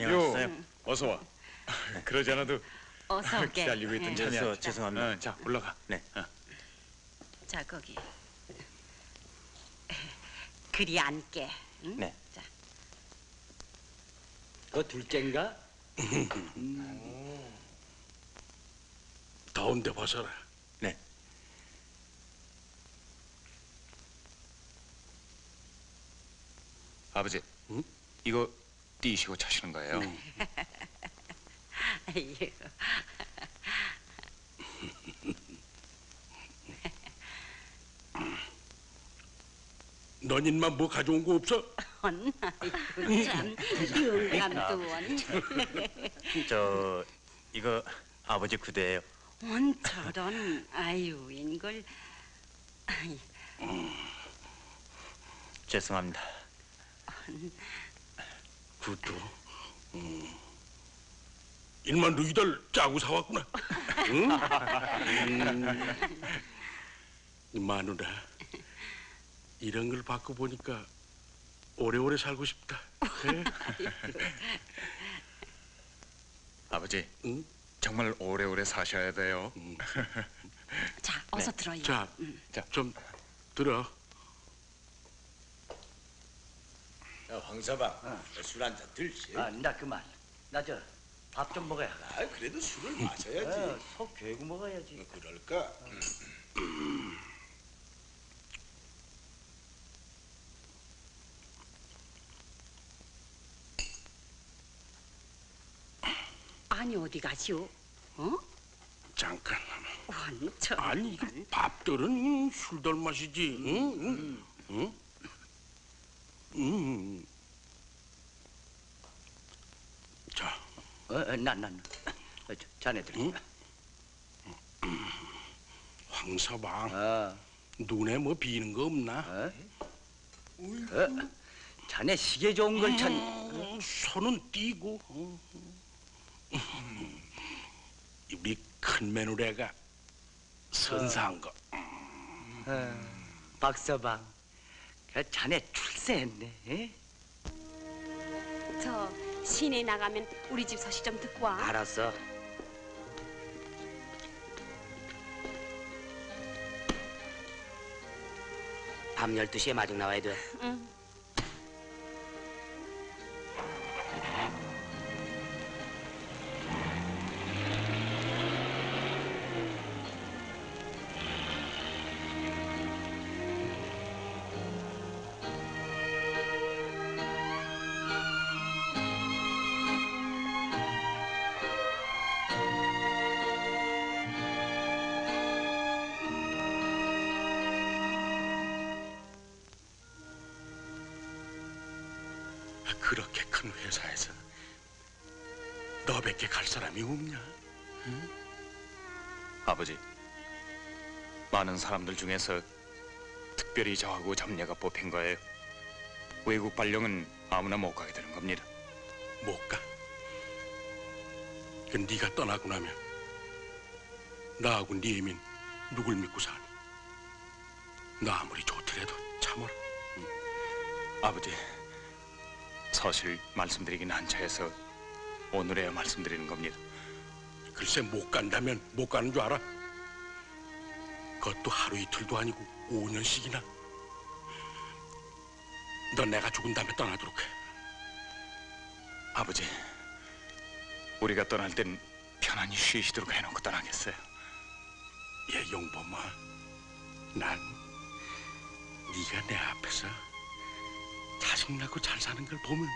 요, 어서 와. 그러지 않아도 어서 오게. 기다리고 있던 예. 참이야. 죄송- 죄송합니다. 어, 자 올라가. 네. 자, 거기. 그리 앉게. 응? 네. 자, 그 둘째인가? 더운데 벗어라. 네. 아버지, 이거 띄시고 차시는 거예요? [LAUGHS] 아이고. 넌 인만 뭐 가져온 거 없어? 헌, 아이고, 참. 영감도 원. 저 이거 아버지 구대예요. 원 저런, 아유, 인걸. 죄송합니다. 구두. 음. 일만 너희들 짜고 사왔구나. 응? 음. 마누라, 이런 걸 받고 보니까 오래오래 살고 싶다. 예? 아버지, 정말 오래오래 사셔야 돼요. [LAUGHS] 자, 어서 들어요. 자, 좀 들어. 야, 황사방, 술 한 잔 들지? 아, 나 그만. 나 저 밥 좀 먹어야 가. 아, 그래도 술을 마셔야지. 어, 속 괴고 먹어야지. 그럴까? 아니 어디 가시오? 어? 잠깐. 완, 저. 아니 이거 밥들은 술덜 마시지. 응? 응? 응? 응. 자, 어, 어, 난, 난. 어, 저, 자네들. [CLEARS THROAT] 황사방. 눈에 뭐 비는 거 없나? 어, 자네 시계 좋은 걸 참. 음, 손은 띄고. 어. 우리 큰 며느리가 선사한 거. 어, 박서방. 그 자네 출세했네. 에? 저 시내 나가면 우리 집 소식 좀 듣고 와. 알았어. 밤 12시에 마중 나와야 돼. 응. 사람들 중에서 특별히 저하고 점례가 뽑힌 거예요. 외국 발령은 아무나 못 가게 되는 겁니다. 못 가. 그 네가 떠나고 나면 나하고 네 애민 누굴 믿고 사니? 나 아무리 좋더라도 참어라. 아버지, 사실 말씀드리긴 한차해서 오늘에야 말씀드리는 겁니다. 글쎄 못 간다면 못 가는 줄 알아? 그것도 하루 이틀도 아니고 5년씩이나. 넌 내가 죽은 다음에 떠나도록 해. 아버지, 우리가 떠날 땐 편안히 쉬시도록 해놓고 떠나겠어요. 예, 용범아. 난 네가 내 앞에서 자식 낳고 잘 사는 걸 보면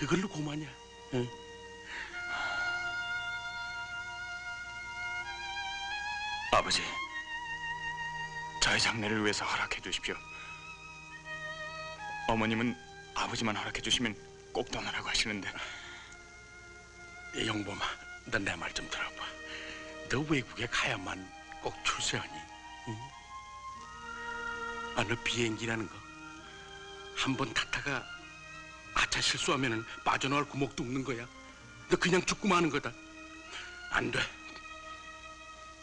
그걸로 고마냐. 응? 아버지, 저의 장래를 위해서 허락해 주십시오. 어머님은 아버지만 허락해 주시면 꼭 떠나라고 하시는데 예, 용범아, 넌 내 말 좀 들어봐. 너 외국에 가야만 꼭 출세하니? 응? 아, 너 비행기라는 거 한 번 탔다가 아차 실수하면은 빠져나올 구멍도 없는 거야. 너 그냥 죽고 마는 거다. 안 돼.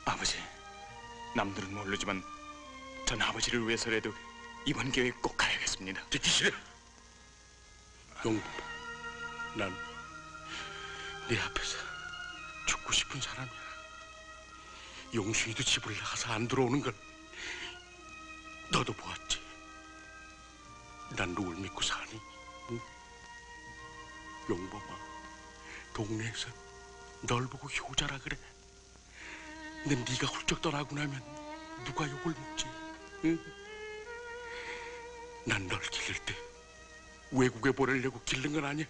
아버지, 남들은 모르지만 전 아버지를 위해서라도 이번 기회에 꼭 가야겠습니다. 듣기 싫어. 용범아, 난네 앞에서 죽고 싶은 사람이야. 용순이도 집을 나가서 안 들어오는 걸 너도 보았지. 난 누굴 믿고 사니? 응? 용범아, 동네에서 널 보고 효자라 그래. 근데 네가 훌쩍 떠나고 나면 누가 욕을 먹지? 응? 난 널 기를 때 외국에 보내려고 기른 건 아니야.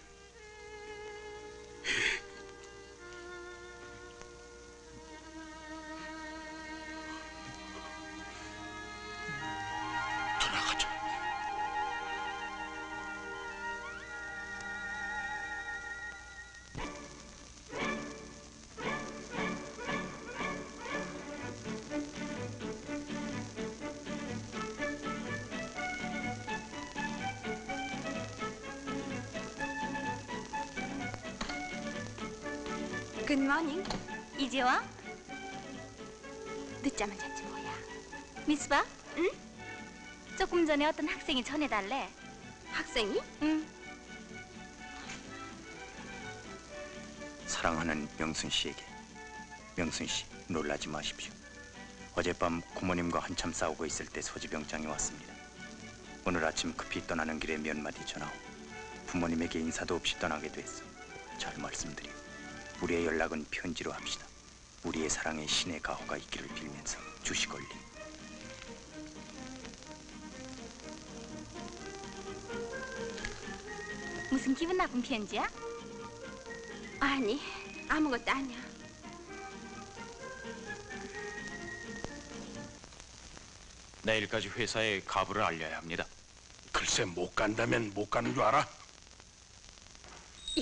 전에 어떤 학생이 전해달래. 학생이? 응. 사랑하는 명순 씨에게 명순 씨 놀라지 마십시오. 어젯밤 고모님과 한참 싸우고 있을 때 소지병장이 왔습니다. 오늘 아침 급히 떠나는 길에 몇 마디 전화 후 부모님에게 인사도 없이 떠나게 됐어. 잘 말씀드리고 우리의 연락은 편지로 합시다. 우리의 사랑에 신의 가호가 있기를 빌면서 주식 올림. 무슨 기분 나쁜 편지야? 아니, 아무것도 아니야. 내일까지 회사에 가부를 알려야 합니다. 글쎄 못 간다면 못 가는 줄 알아?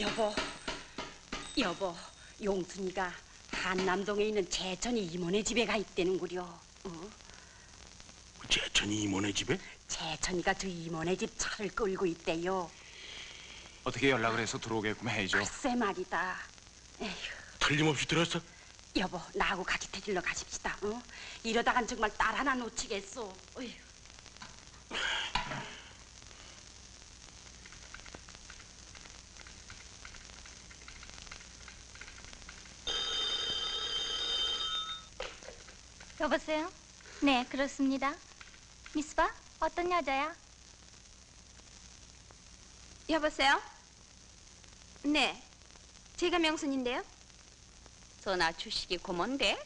여보, 여보, 용순이가 한남동에 있는 재천이 이모네 집에 가 있대는구려. 어? 재천이 이모네 집에? 재천이가 저 이모네 집 차를 끌고 있대요. 어떻게 연락을 해서 들어오게끔 해야죠. 글쎄 말이다. 에휴, 틀림없이 들었어? 여보, 나하고 같이 데리러 가십시다. 어? 이러다간 정말 딸 하나 놓치겠어. 어휴. 여보세요? 네, 그렇습니다. 미스바? 어떤 여자야? 여보세요? 네, 제가 명순인데요. 전화 주식이 고몬데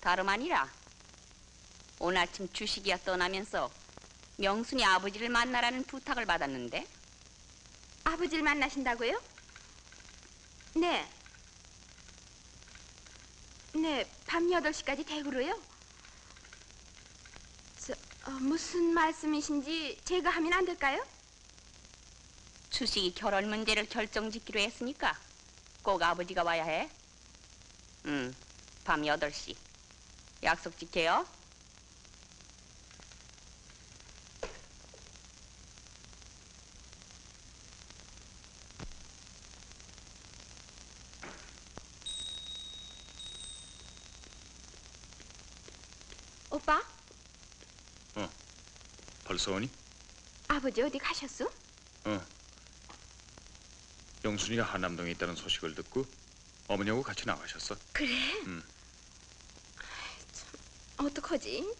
다름 아니라 오늘 아침 주식이야 떠나면서 명순이 아버지를 만나라는 부탁을 받았는데 아버지를 만나신다고요? 네. 네, 밤 8시까지 대구로요? 저, 어, 무슨 말씀이신지 제가 하면 안 될까요? 주식이 결혼 문제를 결정짓기로 했으니까 꼭 아버지가 와야 해. 응, 밤 8시. 약속 지켜요. 오빠, 어, 벌써 오니? 아버지 어디 가셨어? 어. 영순이가 한남동에 있다는 소식을 듣고 어머니하고 같이 나가셨어. 그래? 음. 어떡하지?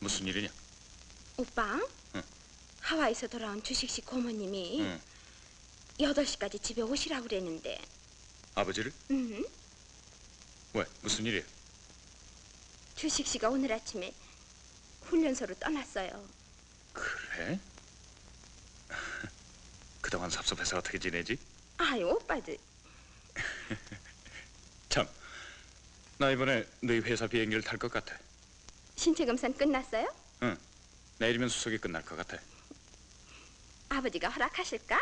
무슨 일이냐? 오빠, 응. 하와이에서 돌아온 주식씨 고모님이 응. 8시까지 집에 오시라고 그랬는데 아버지를? 음, 왜? 무슨 일이야? 주식씨가 오늘 아침에 훈련소로 떠났어요. 그래? 그동안 섭섭해서 어떻게 지내지? 아유, 오빠들. [LAUGHS] 참, 나 이번에 너희 회사 비행기를 탈 것 같아. 신체 검사는 끝났어요? 응. 내일이면 수속이 끝날 것 같아. [LAUGHS] 아버지가 허락하실까?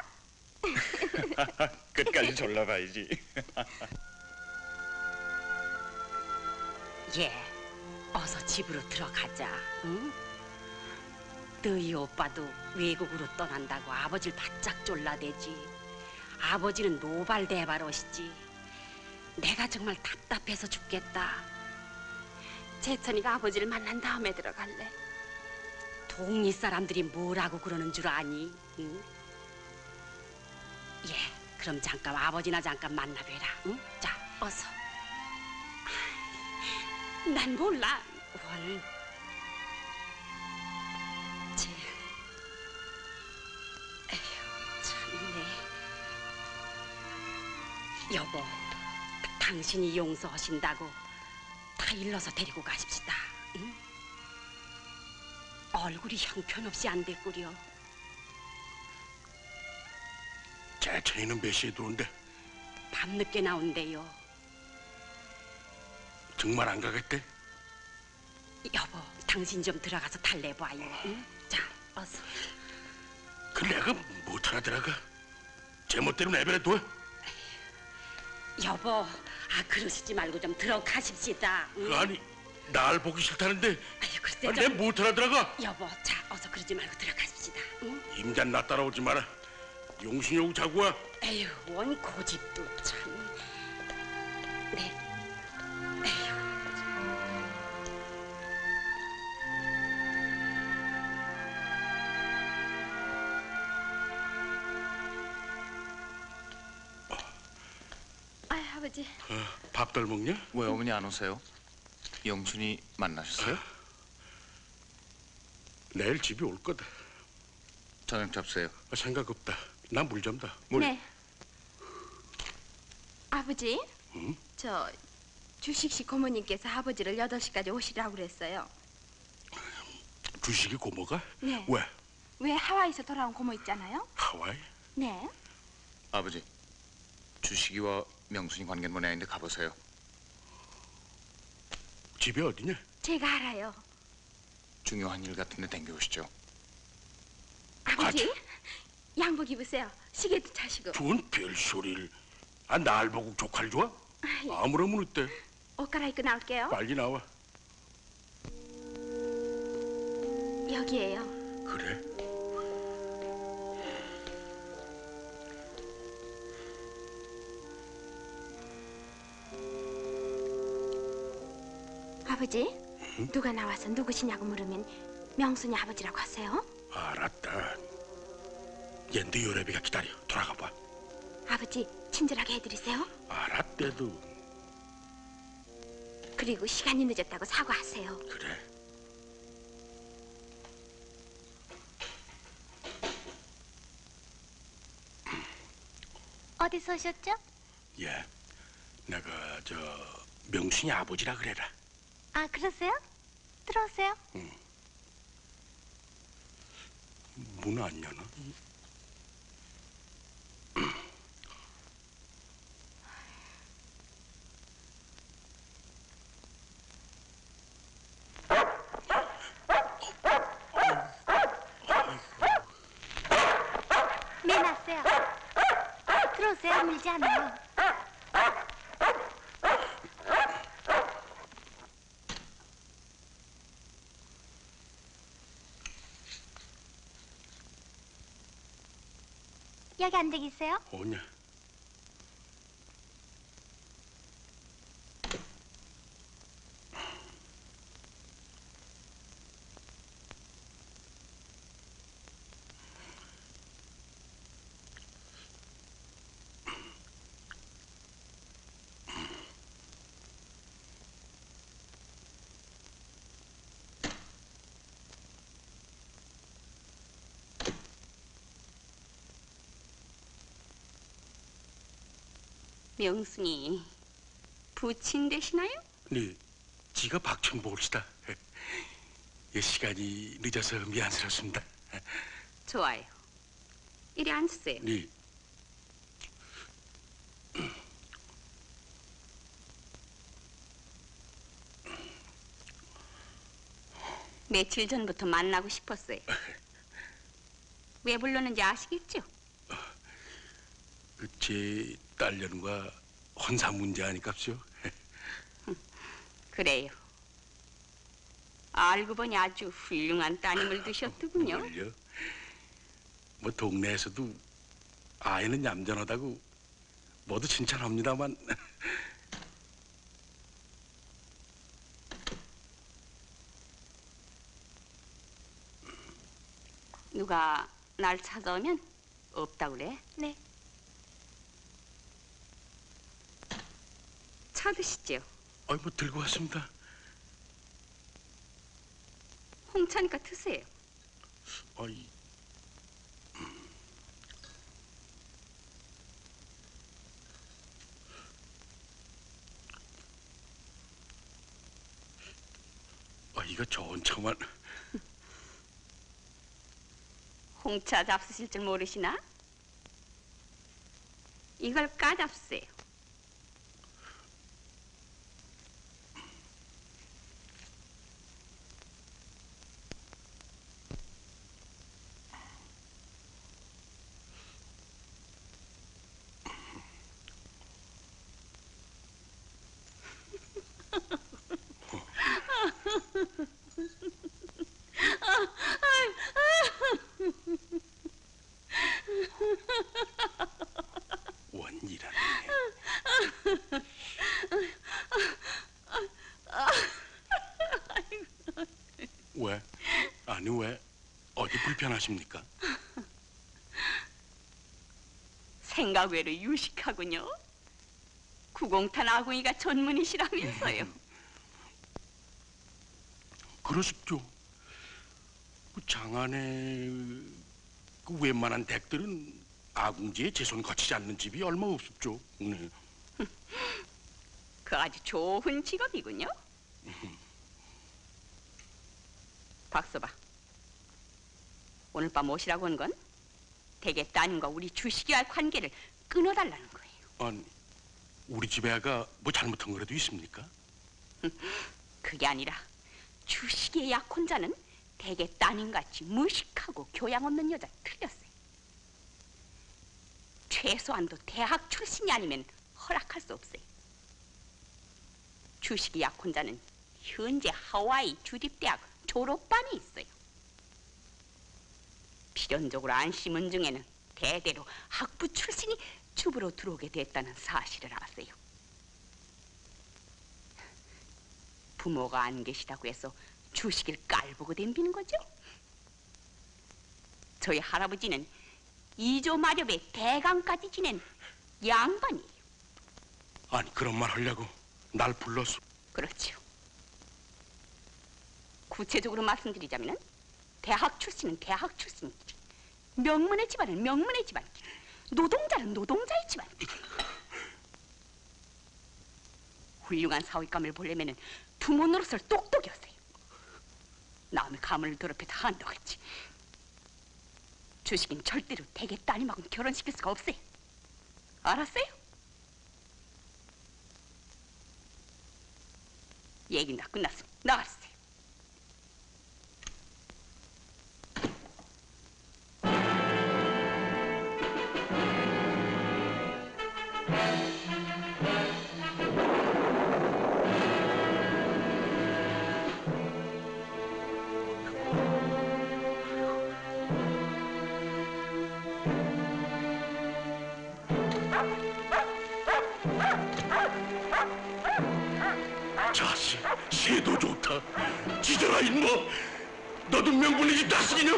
[LAUGHS] 끝까지 졸라봐야지. 예, 어서 집으로 들어가자. 응? 너희 오빠도 외국으로 떠난다고 아버지를 바짝 졸라대지. 아버지는 노발대발하시지. 내가 정말 답답해서 죽겠다. 재천이가 아버지를 만난 다음에 들어갈래. 동리 사람들이 뭐라고 그러는 줄 아니? 응? 예, 그럼 잠깐 아버지나 잠깐 만나뵈라. 응? 자, 어서. 난 몰라. 원. 여보, 당신이 용서하신다고 다 일러서 데리고 가십시다. 응? 얼굴이 형편없이 안 됐구려. 재천이는 몇 시에 들어온대? 밤늦게 나온대요. 정말 안 가겠대? 여보, 당신 좀 들어가서 달래봐요. 응? 자, 어서. 그 내가 못 하나 들어가. 제멋대로 내버려 둬. 여보, 아 그러시지 말고 좀 들어가십시다. 응? 아니 날 보기 싫다는데 아유, 글쎄 아니, 좀- 내못 들어가. 여보, 자, 어서 그러지 말고 들어가십시다. 응? 임잔 나 따라오지 마라. 용신이 자고 와. 에휴, 원 고집도 참. 네. 어, 밥들 먹냐? 왜 어머니 안 오세요? 영순이 만나셨어요? 내일 집에 올 거다. 저녁 잡수요. 생각 없다. 난물 좀다. 네. 아버지, 응? 저 주식 씨 고모님께서 아버지를 8시까지 오시라고 그랬어요. 주식이 고모가? 네. 왜? 왜 하와이에서 돌아온 고모 있잖아요? 하와이? 네. 아버지, 주식이와 명순이 관계는 모양인데 가보세요. 집이 어디냐? 제가 알아요. 중요한 일 같은데 댕겨오시죠. 아버지, 양복 입으세요. 시계도 차시고. 좋은 별소리를. 아, 날 보고 조카를 좋아? 아무렴은 어때? 옷 갈아입고 나올게요. 빨리 나와. 여기에요. 그래? 아버지, 누가 나와서 누구시냐고 물으면 명순이 아버지라고 하세요. 알았다. 옌도 요래비가 기다려. 돌아가 봐. 아버지, 친절하게 해드리세요. 알았대도. 그리고 시간이 늦었다고 사과하세요. 그래. 어디서 오셨죠? 예. 내가 저 명순이 아버지라 그래라. 아, 그러세요? 들어오세요. 문 안 여나? 매놨어요. 들어오세요. 물지 않아요. 여기 앉아 계세요. 오냐? 명순이 부친 되시나요? 네, 지가 박천복을시다. 예, 시간이 늦어서 미안스럽습니다. 좋아요. 이리 앉으세요. 네, 며칠 전부터 만나고 싶었어요. 왜 불렀는지 아시겠죠? 그 제 딸년과 혼사 문제 아니깝죠? [LAUGHS] 그래요. 알고 보니 아주 훌륭한 따님을 두셨더군요. 뭘요? 뭐 동네에서도 아이는 얌전하다고 모두 칭찬합니다만 [LAUGHS] 누가 날 찾아오면 없다 그래? 네. 차 드시죠. 아이 뭐 들고 왔습니다. 홍차니까 드세요. 아이 아 이거 좋은 차만 [LAUGHS] 홍차 잡수실 줄 모르시나? 이걸 까잡수세요. 하십니까? [LAUGHS] 생각 외로 유식하군요. 구공탄 아궁이가 전문이시라면서요. 그러십죠. 그 장안에 그 웬만한 댁들은 아궁지에 제 손 거치지 않는 집이 얼마 없습죠. 네. [LAUGHS] 그 아주 좋은 직업이군요. 박서봐. 오늘 밤 오시라고 온건 대개 따님과 우리 주식이와 관계를 끊어달라는 거예요. 아니 우리 집 애가 뭐 잘못한 거라도 있습니까? [LAUGHS] 그게 아니라 주식이의 약혼자는 대개 따님같이 무식하고 교양 없는 여자 틀렸어요. 최소한도 대학 출신이 아니면 허락할 수 없어요. 주식이 약혼자는 현재 하와이 주립대학 졸업반이 있어요. 필연적으로 안심은 중에는 대대로 학부 출신이 주부로 들어오게 됐다는 사실을 아세요. 부모가 안 계시다고 해서 주식을 깔보고 덤비는 거죠? 저희 할아버지는 이조 마렵의 대강까지 지낸 양반이에요. 아니 그런 말 하려고 날 불렀어. 그렇죠. 구체적으로 말씀드리자면 대학 출신은 대학 출신끼리, 명문의 집안은 명문의 집안끼리, 노동자는 노동자의 집안끼리. 훌륭한 사위감을 보려면 부모 노릇을 똑똑히 하세요. 남의 가문을 더럽혀도 한다겠지. 주식인 절대로 대개 따님하고는 결혼시킬 수가 없어요. 알았어요? 얘긴 다 끝났어. 나가주 새도 좋다. 지져라 인모. 너도 명분의 집 다스리냐?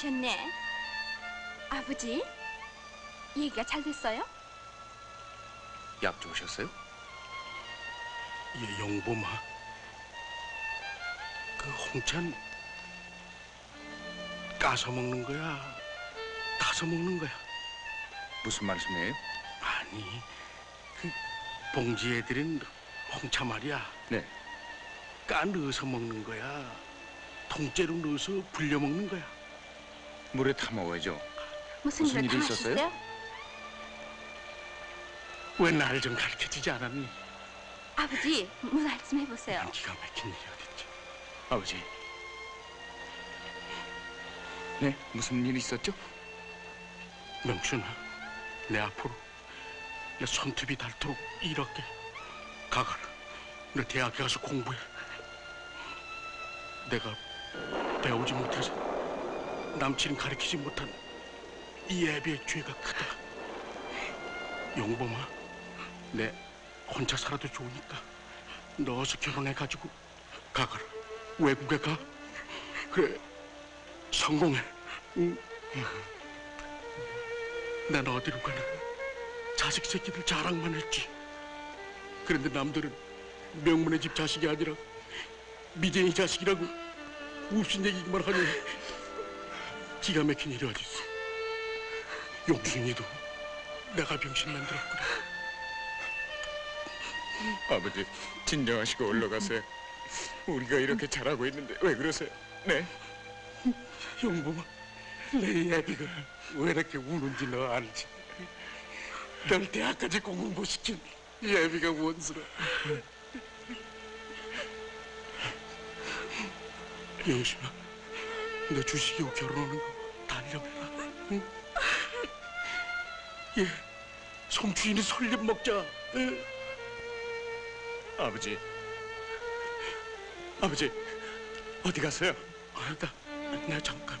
젖으셨네. 아버지, 얘기가 잘 됐어요? 약 좋으셨어요? 얘 영범아. 그 홍찬 까서 먹는 거야? 타서 먹는 거야? 무슨 말씀이에요? 아니, 그 봉지에 들인 홍차 말이야. 네. 까 넣어서 먹는 거야. 통째로 넣어서 불려 먹는 거야. 물에 타 먹어야죠. 무슨, 무슨 일이 있었어요? 왜 나를 좀 가르쳐 주지 않았니? 아버지, 무슨 말씀 해보세요. 기가 막힌 일이 어딨지? 아버지. 네, 무슨 일 있었죠? 명순아, 내 앞으로 내 손톱이 닳도록 이렇게 가거라. 너 대학에 가서 공부해. 내가 배우지 못해서 남친이 가르치지 못한 이 애비의 죄가 크다. 용범아, 내 혼자 살아도 좋으니까 너 어서 결혼해가지고 가거라. 외국에 가. 그래, 성공해. 응? 난 어디로 가나 자식 새끼들 자랑만 했지. 그런데 남들은 명문의 집 자식이 아니라 미쟁이 자식이라고 웁신 얘기만 하니 기가 막힌 일이 어딨어. 용순이도 내가 병신 만들었구나. 아버지, 진정하시고 올라가세요. 우리가 이렇게 잘하고 있는데 왜 그러세요? 네. 용범아, 내 애비가 왜 이렇게 우는지 너 알지? 널 대학까지 공부시킨 이 애비가 원수라. 영순아, 너 주식이고 결혼하는 거 달려해라. 응? 예, 송주인이 설립 먹자. 예. 아버지. 아버지, 어디 가세요? 아니다, 나 잠깐.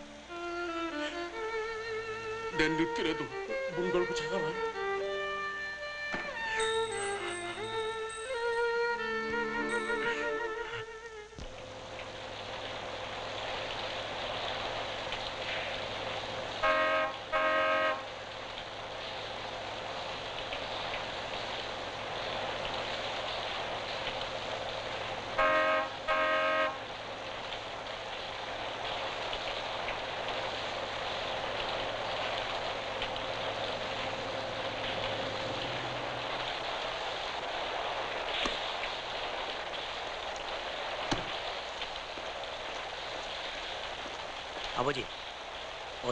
내 늦더라도 문 걸고. 아버지,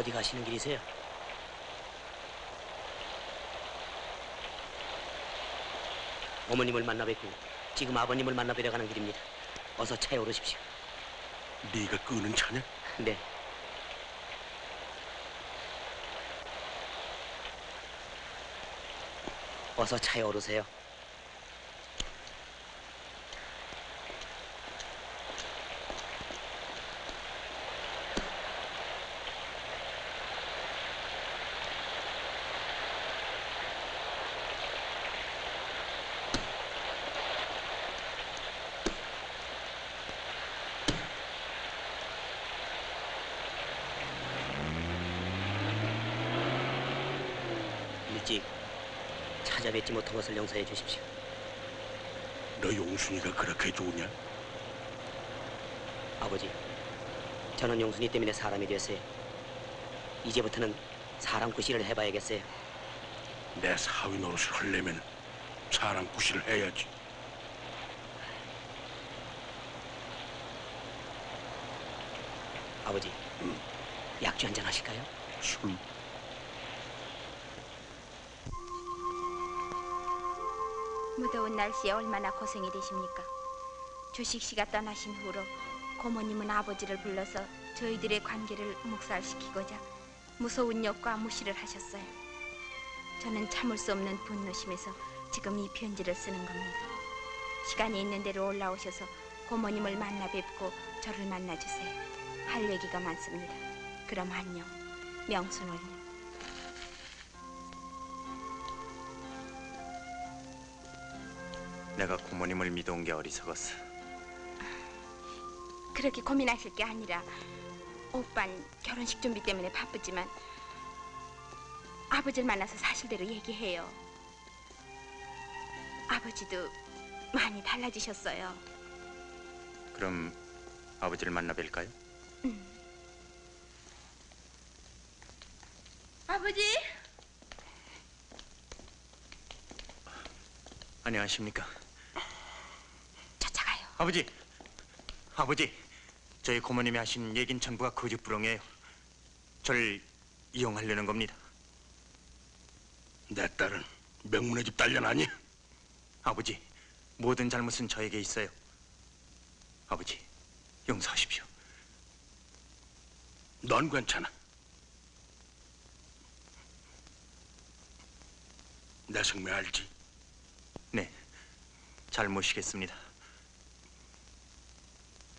어디 가시는 길이세요? 어머님을 만나 뵙고 지금 아버님을 만나 뵈러 가는 길입니다. 어서 차에 오르십시오. 네가 끄는 차냐? 네. 어서 차에 오르세요. 일찍 찾아뵙지 못한 것을 용서해 주십시오. 너 용순이가 그렇게 좋으냐? 아버지, 저는 용순이 때문에 사람이 됐어요. 이제부터는 사람 구실을 해봐야겠어요. 내 사위 노릇을 하려면 사람 구실을 해야지. 아버지, 약주 한잔 하실까요? 술. 더운 날씨에 얼마나 고생이 되십니까? 주식 씨가 떠나신 후로 고모님은 아버지를 불러서 저희들의 관계를 묵살시키고자 무서운 욕과 무시를 하셨어요. 저는 참을 수 없는 분노심에서 지금 이 편지를 쓰는 겁니다. 시간이 있는 대로 올라오셔서 고모님을 만나 뵙고 저를 만나주세요. 할 얘기가 많습니다. 그럼 안녕. 명순월님. 내가 고모님을 믿어온 게 어리석었어. 그렇게 고민하실 게 아니라 오빤 결혼식 준비 때문에 바쁘지만 아버지를 만나서 사실대로 얘기해요. 아버지도 많이 달라지셨어요. 그럼 아버지를 만나 뵐까요? 아버지? 안녕하십니까? 아버지, 아버지, 저희 고모님이 하신 얘긴 전부가 거짓부렁이에요. 저를 이용하려는 겁니다. 내 딸은 명문의 집 딸년 아니야? 아버지, 모든 잘못은 저에게 있어요. 아버지, 용서하십시오. 넌 괜찮아. 내 성매 알지? 네, 잘 모시겠습니다.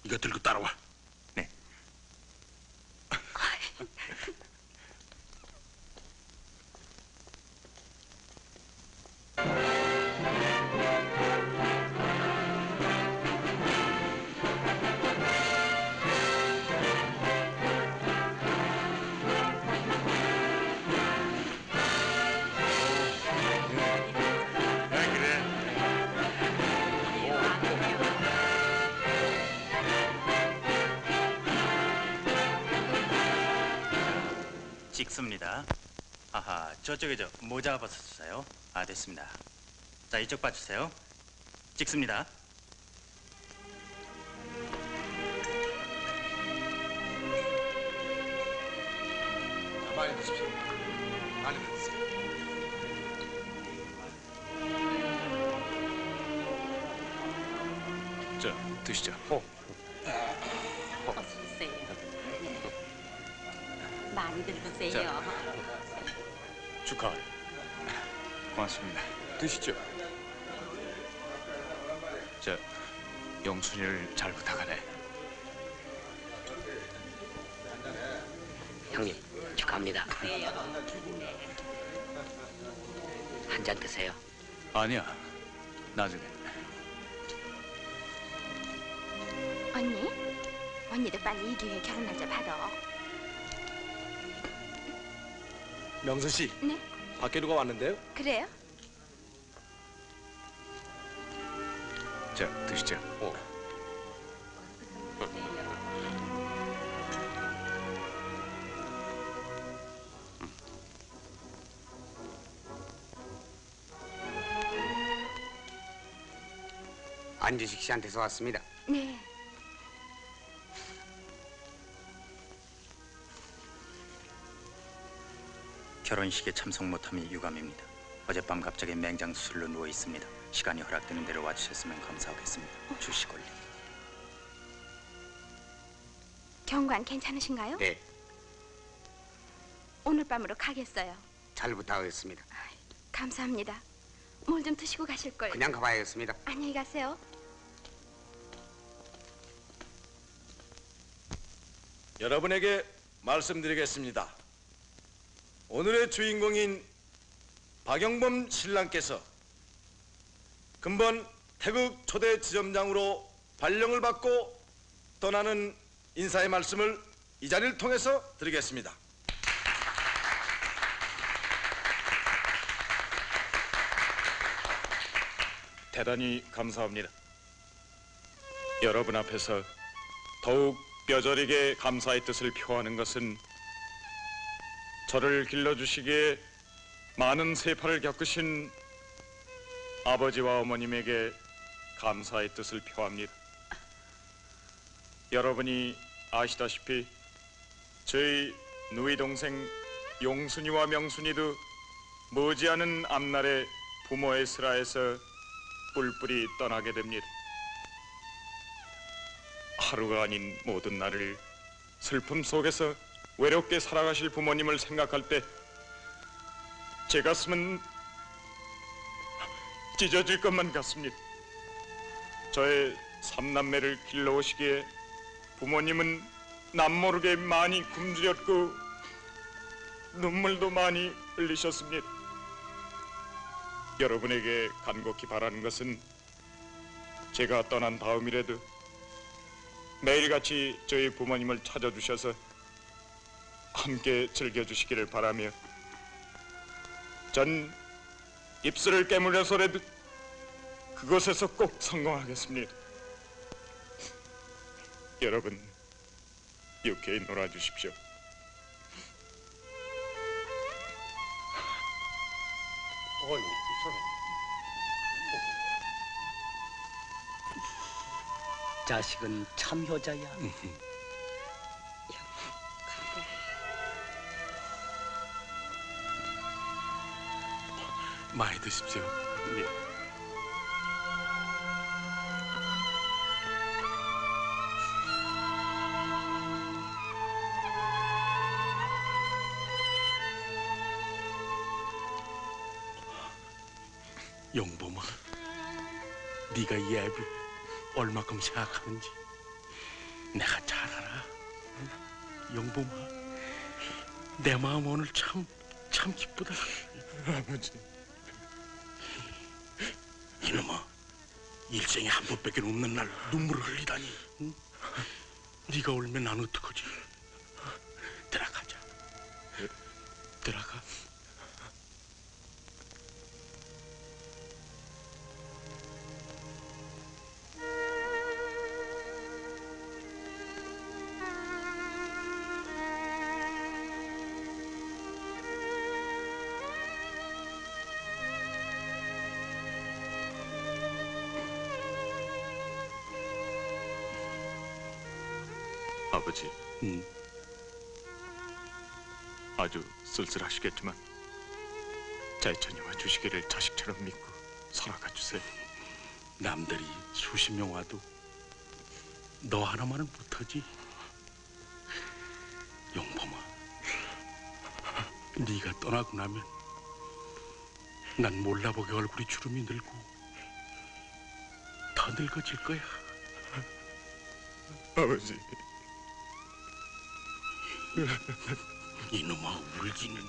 이거 들고 따라와. 찍습니다. 아하, 저쪽에 저 모자 벗었어요. 아, 됐습니다. 자, 이쪽 봐주세요. 찍습니다. 많이 드십시오. 많이 드세요. 자, 드시죠. 어 많이들 드세요. 축하해. 고맙습니다. 드시죠. 자, 영순이를 잘 부탁하네. 형님 축하합니다. 한 잔 드세요. 아니야. 나중에. 언니? 언니도 빨리 이 기회에 결혼 날짜 받아. 명순 씨. 네? 밖에 누가 왔는데요? 그래요? 자, 드시죠. 안주식 씨한테서 왔습니다. 네. 결혼식에 참석 못함이 유감입니다. 어젯밤 갑자기 맹장 수술로 누워 있습니다. 시간이 허락되는 대로 와주셨으면 감사하겠습니다. 주시골리. 경관 괜찮으신가요? 네, 오늘 밤으로 가겠어요. 잘 부탁하겠습니다. 감사합니다. 뭘 좀 드시고 가실 걸. 그냥 가봐야겠습니다. 안녕히 가세요. 여러분에게 말씀드리겠습니다. 오늘의 주인공인 박영범 신랑께서 근본 태극 초대 지점장으로 발령을 받고 떠나는 인사의 말씀을 이 자리를 통해서 드리겠습니다. 대단히 감사합니다. 여러분 앞에서 더욱 뼈저리게 감사의 뜻을 표하는 것은 저를 길러주시기에 많은 세파를 겪으신 아버지와 어머님에게 감사의 뜻을 표합니다. 여러분이 아시다시피 저희 누이 동생 용순이와 명순이도 머지않은 앞날에 부모의 슬하에서 뿔뿔이 떠나게 됩니다. 하루가 아닌 모든 날을 슬픔 속에서 외롭게 살아가실 부모님을 생각할 때 제 가슴은 찢어질 것만 같습니다. 저의 삼남매를 길러오시기에 부모님은 남모르게 많이 굶주렸고 눈물도 많이 흘리셨습니다. 여러분에게 간곡히 바라는 것은 제가 떠난 다음이라도 매일같이 저희 부모님을 찾아주셔서 함께 즐겨주시기를 바라며 전 입술을 깨물어서라도 그곳에서 꼭 성공하겠습니다. 여러분 유쾌히 놀아주십시오. 어이, 자식은 참 효자야. 많이 드십시오. 예. 영범아, 네가 이 애비 얼마큼 생각하는지 내가 잘 알아. 응? 영범아, 내 마음 오늘 참 참 기쁘다. 아버지. 이놈아, 일생에 한 번밖에 없는 날 눈물을 흘리다니. 응? 네가 울면 난 어떡하지? 너 하나만은 못하지. 용범아, 네가 떠나고 나면 난 몰라보게 얼굴이 주름이 늘고 더 늙어질 거야. 아버지. 이놈아 울기는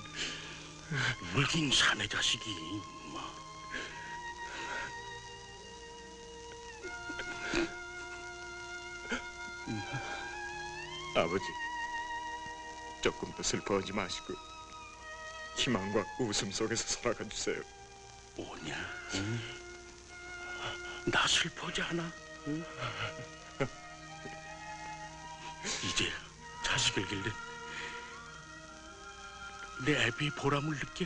울긴 사내 자식이 아버지, 조금 더 슬퍼하지 마시고 희망과 웃음 속에서 살아가 주세요. 뭐냐? 응? 나 슬퍼지 않아? 응? [LAUGHS] 이제 자식을 길래 내 애비 보람을 느껴.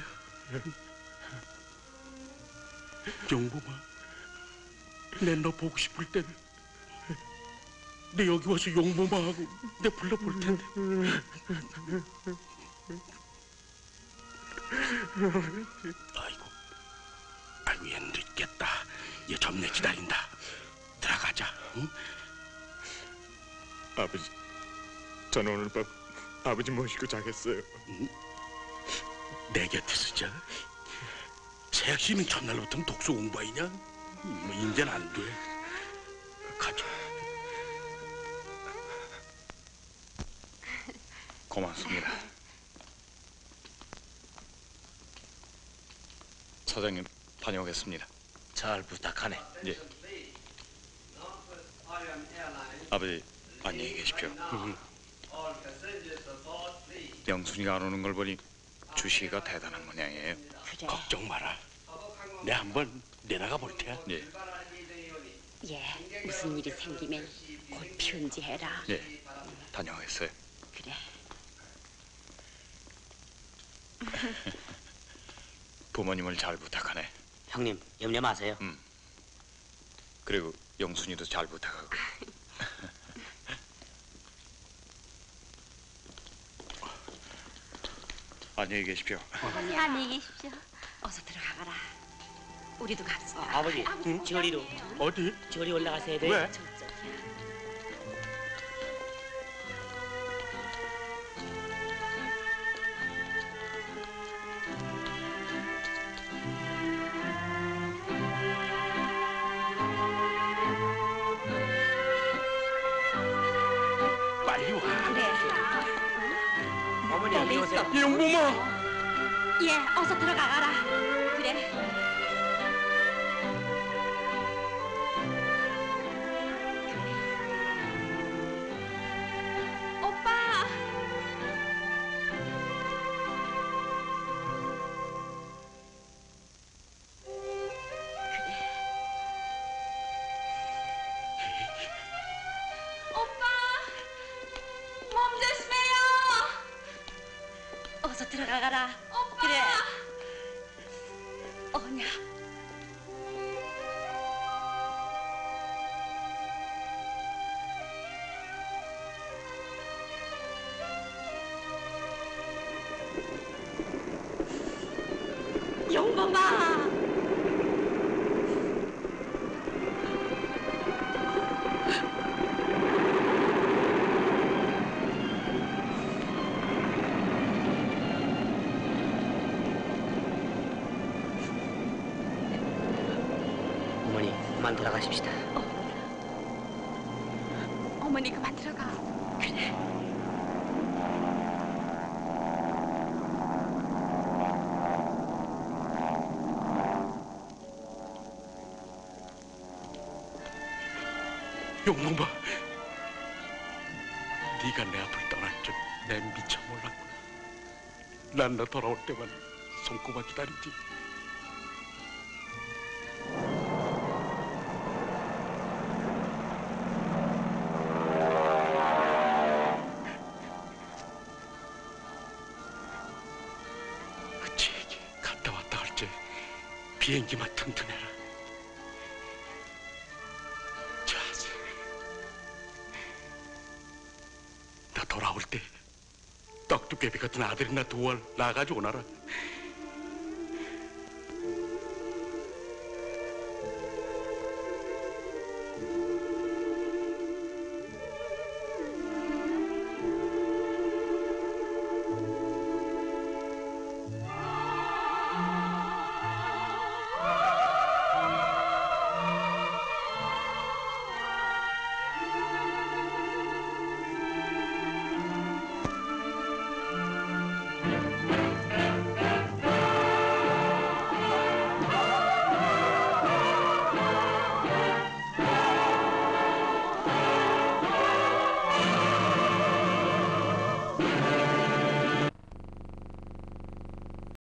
용범아, 내 너 보고 싶을 땐 내 여기 와서 용범아하고 내 불러볼 텐데. 아이고, 아이고 얘 늦겠다. 얘 점내 기다린다. 들어가자. 응? 아버지, 저는 오늘 밤 아버지 모시고 자겠어요. 내 곁에서 자. 새학시는 첫날부터 독서 공부하이냐? 뭐 인제는 안 돼. 고맙습니다. 사장님 다녀오겠습니다. 잘 부탁하네. 예. 아버지 안녕히 계십시오. 영순이가 안 오는 걸 보니 주시가 대단한 모양이에요. 걱정 마라. 내 한번 내려가 볼 테야. 예. 예, 무슨 일이 생기면 곧 편지해라. 예. 다녀오겠어요. 그래. [LAUGHS] 부모님을 잘 부탁하네. 형님 염려 마세요. 음. 그리고 영순이도 잘 부탁하고. [LAUGHS] 안녕히 계십시오. 어머니 안녕히 계십시오. 어서 들어가거라. 우리도 갑시다. 아, 아버지, 저리로. 어디? 저리 올라가셔야 돼. 왜? 빨 영범아. 예, 어서 들어가거라. 용봉아, 네가 내 앞을 떠날 줄내 미처 몰랐구나. 난 너 돌아올 때만 손꼽아 기다리지. 같은 아들이나 두월 낳아가지고 오너라.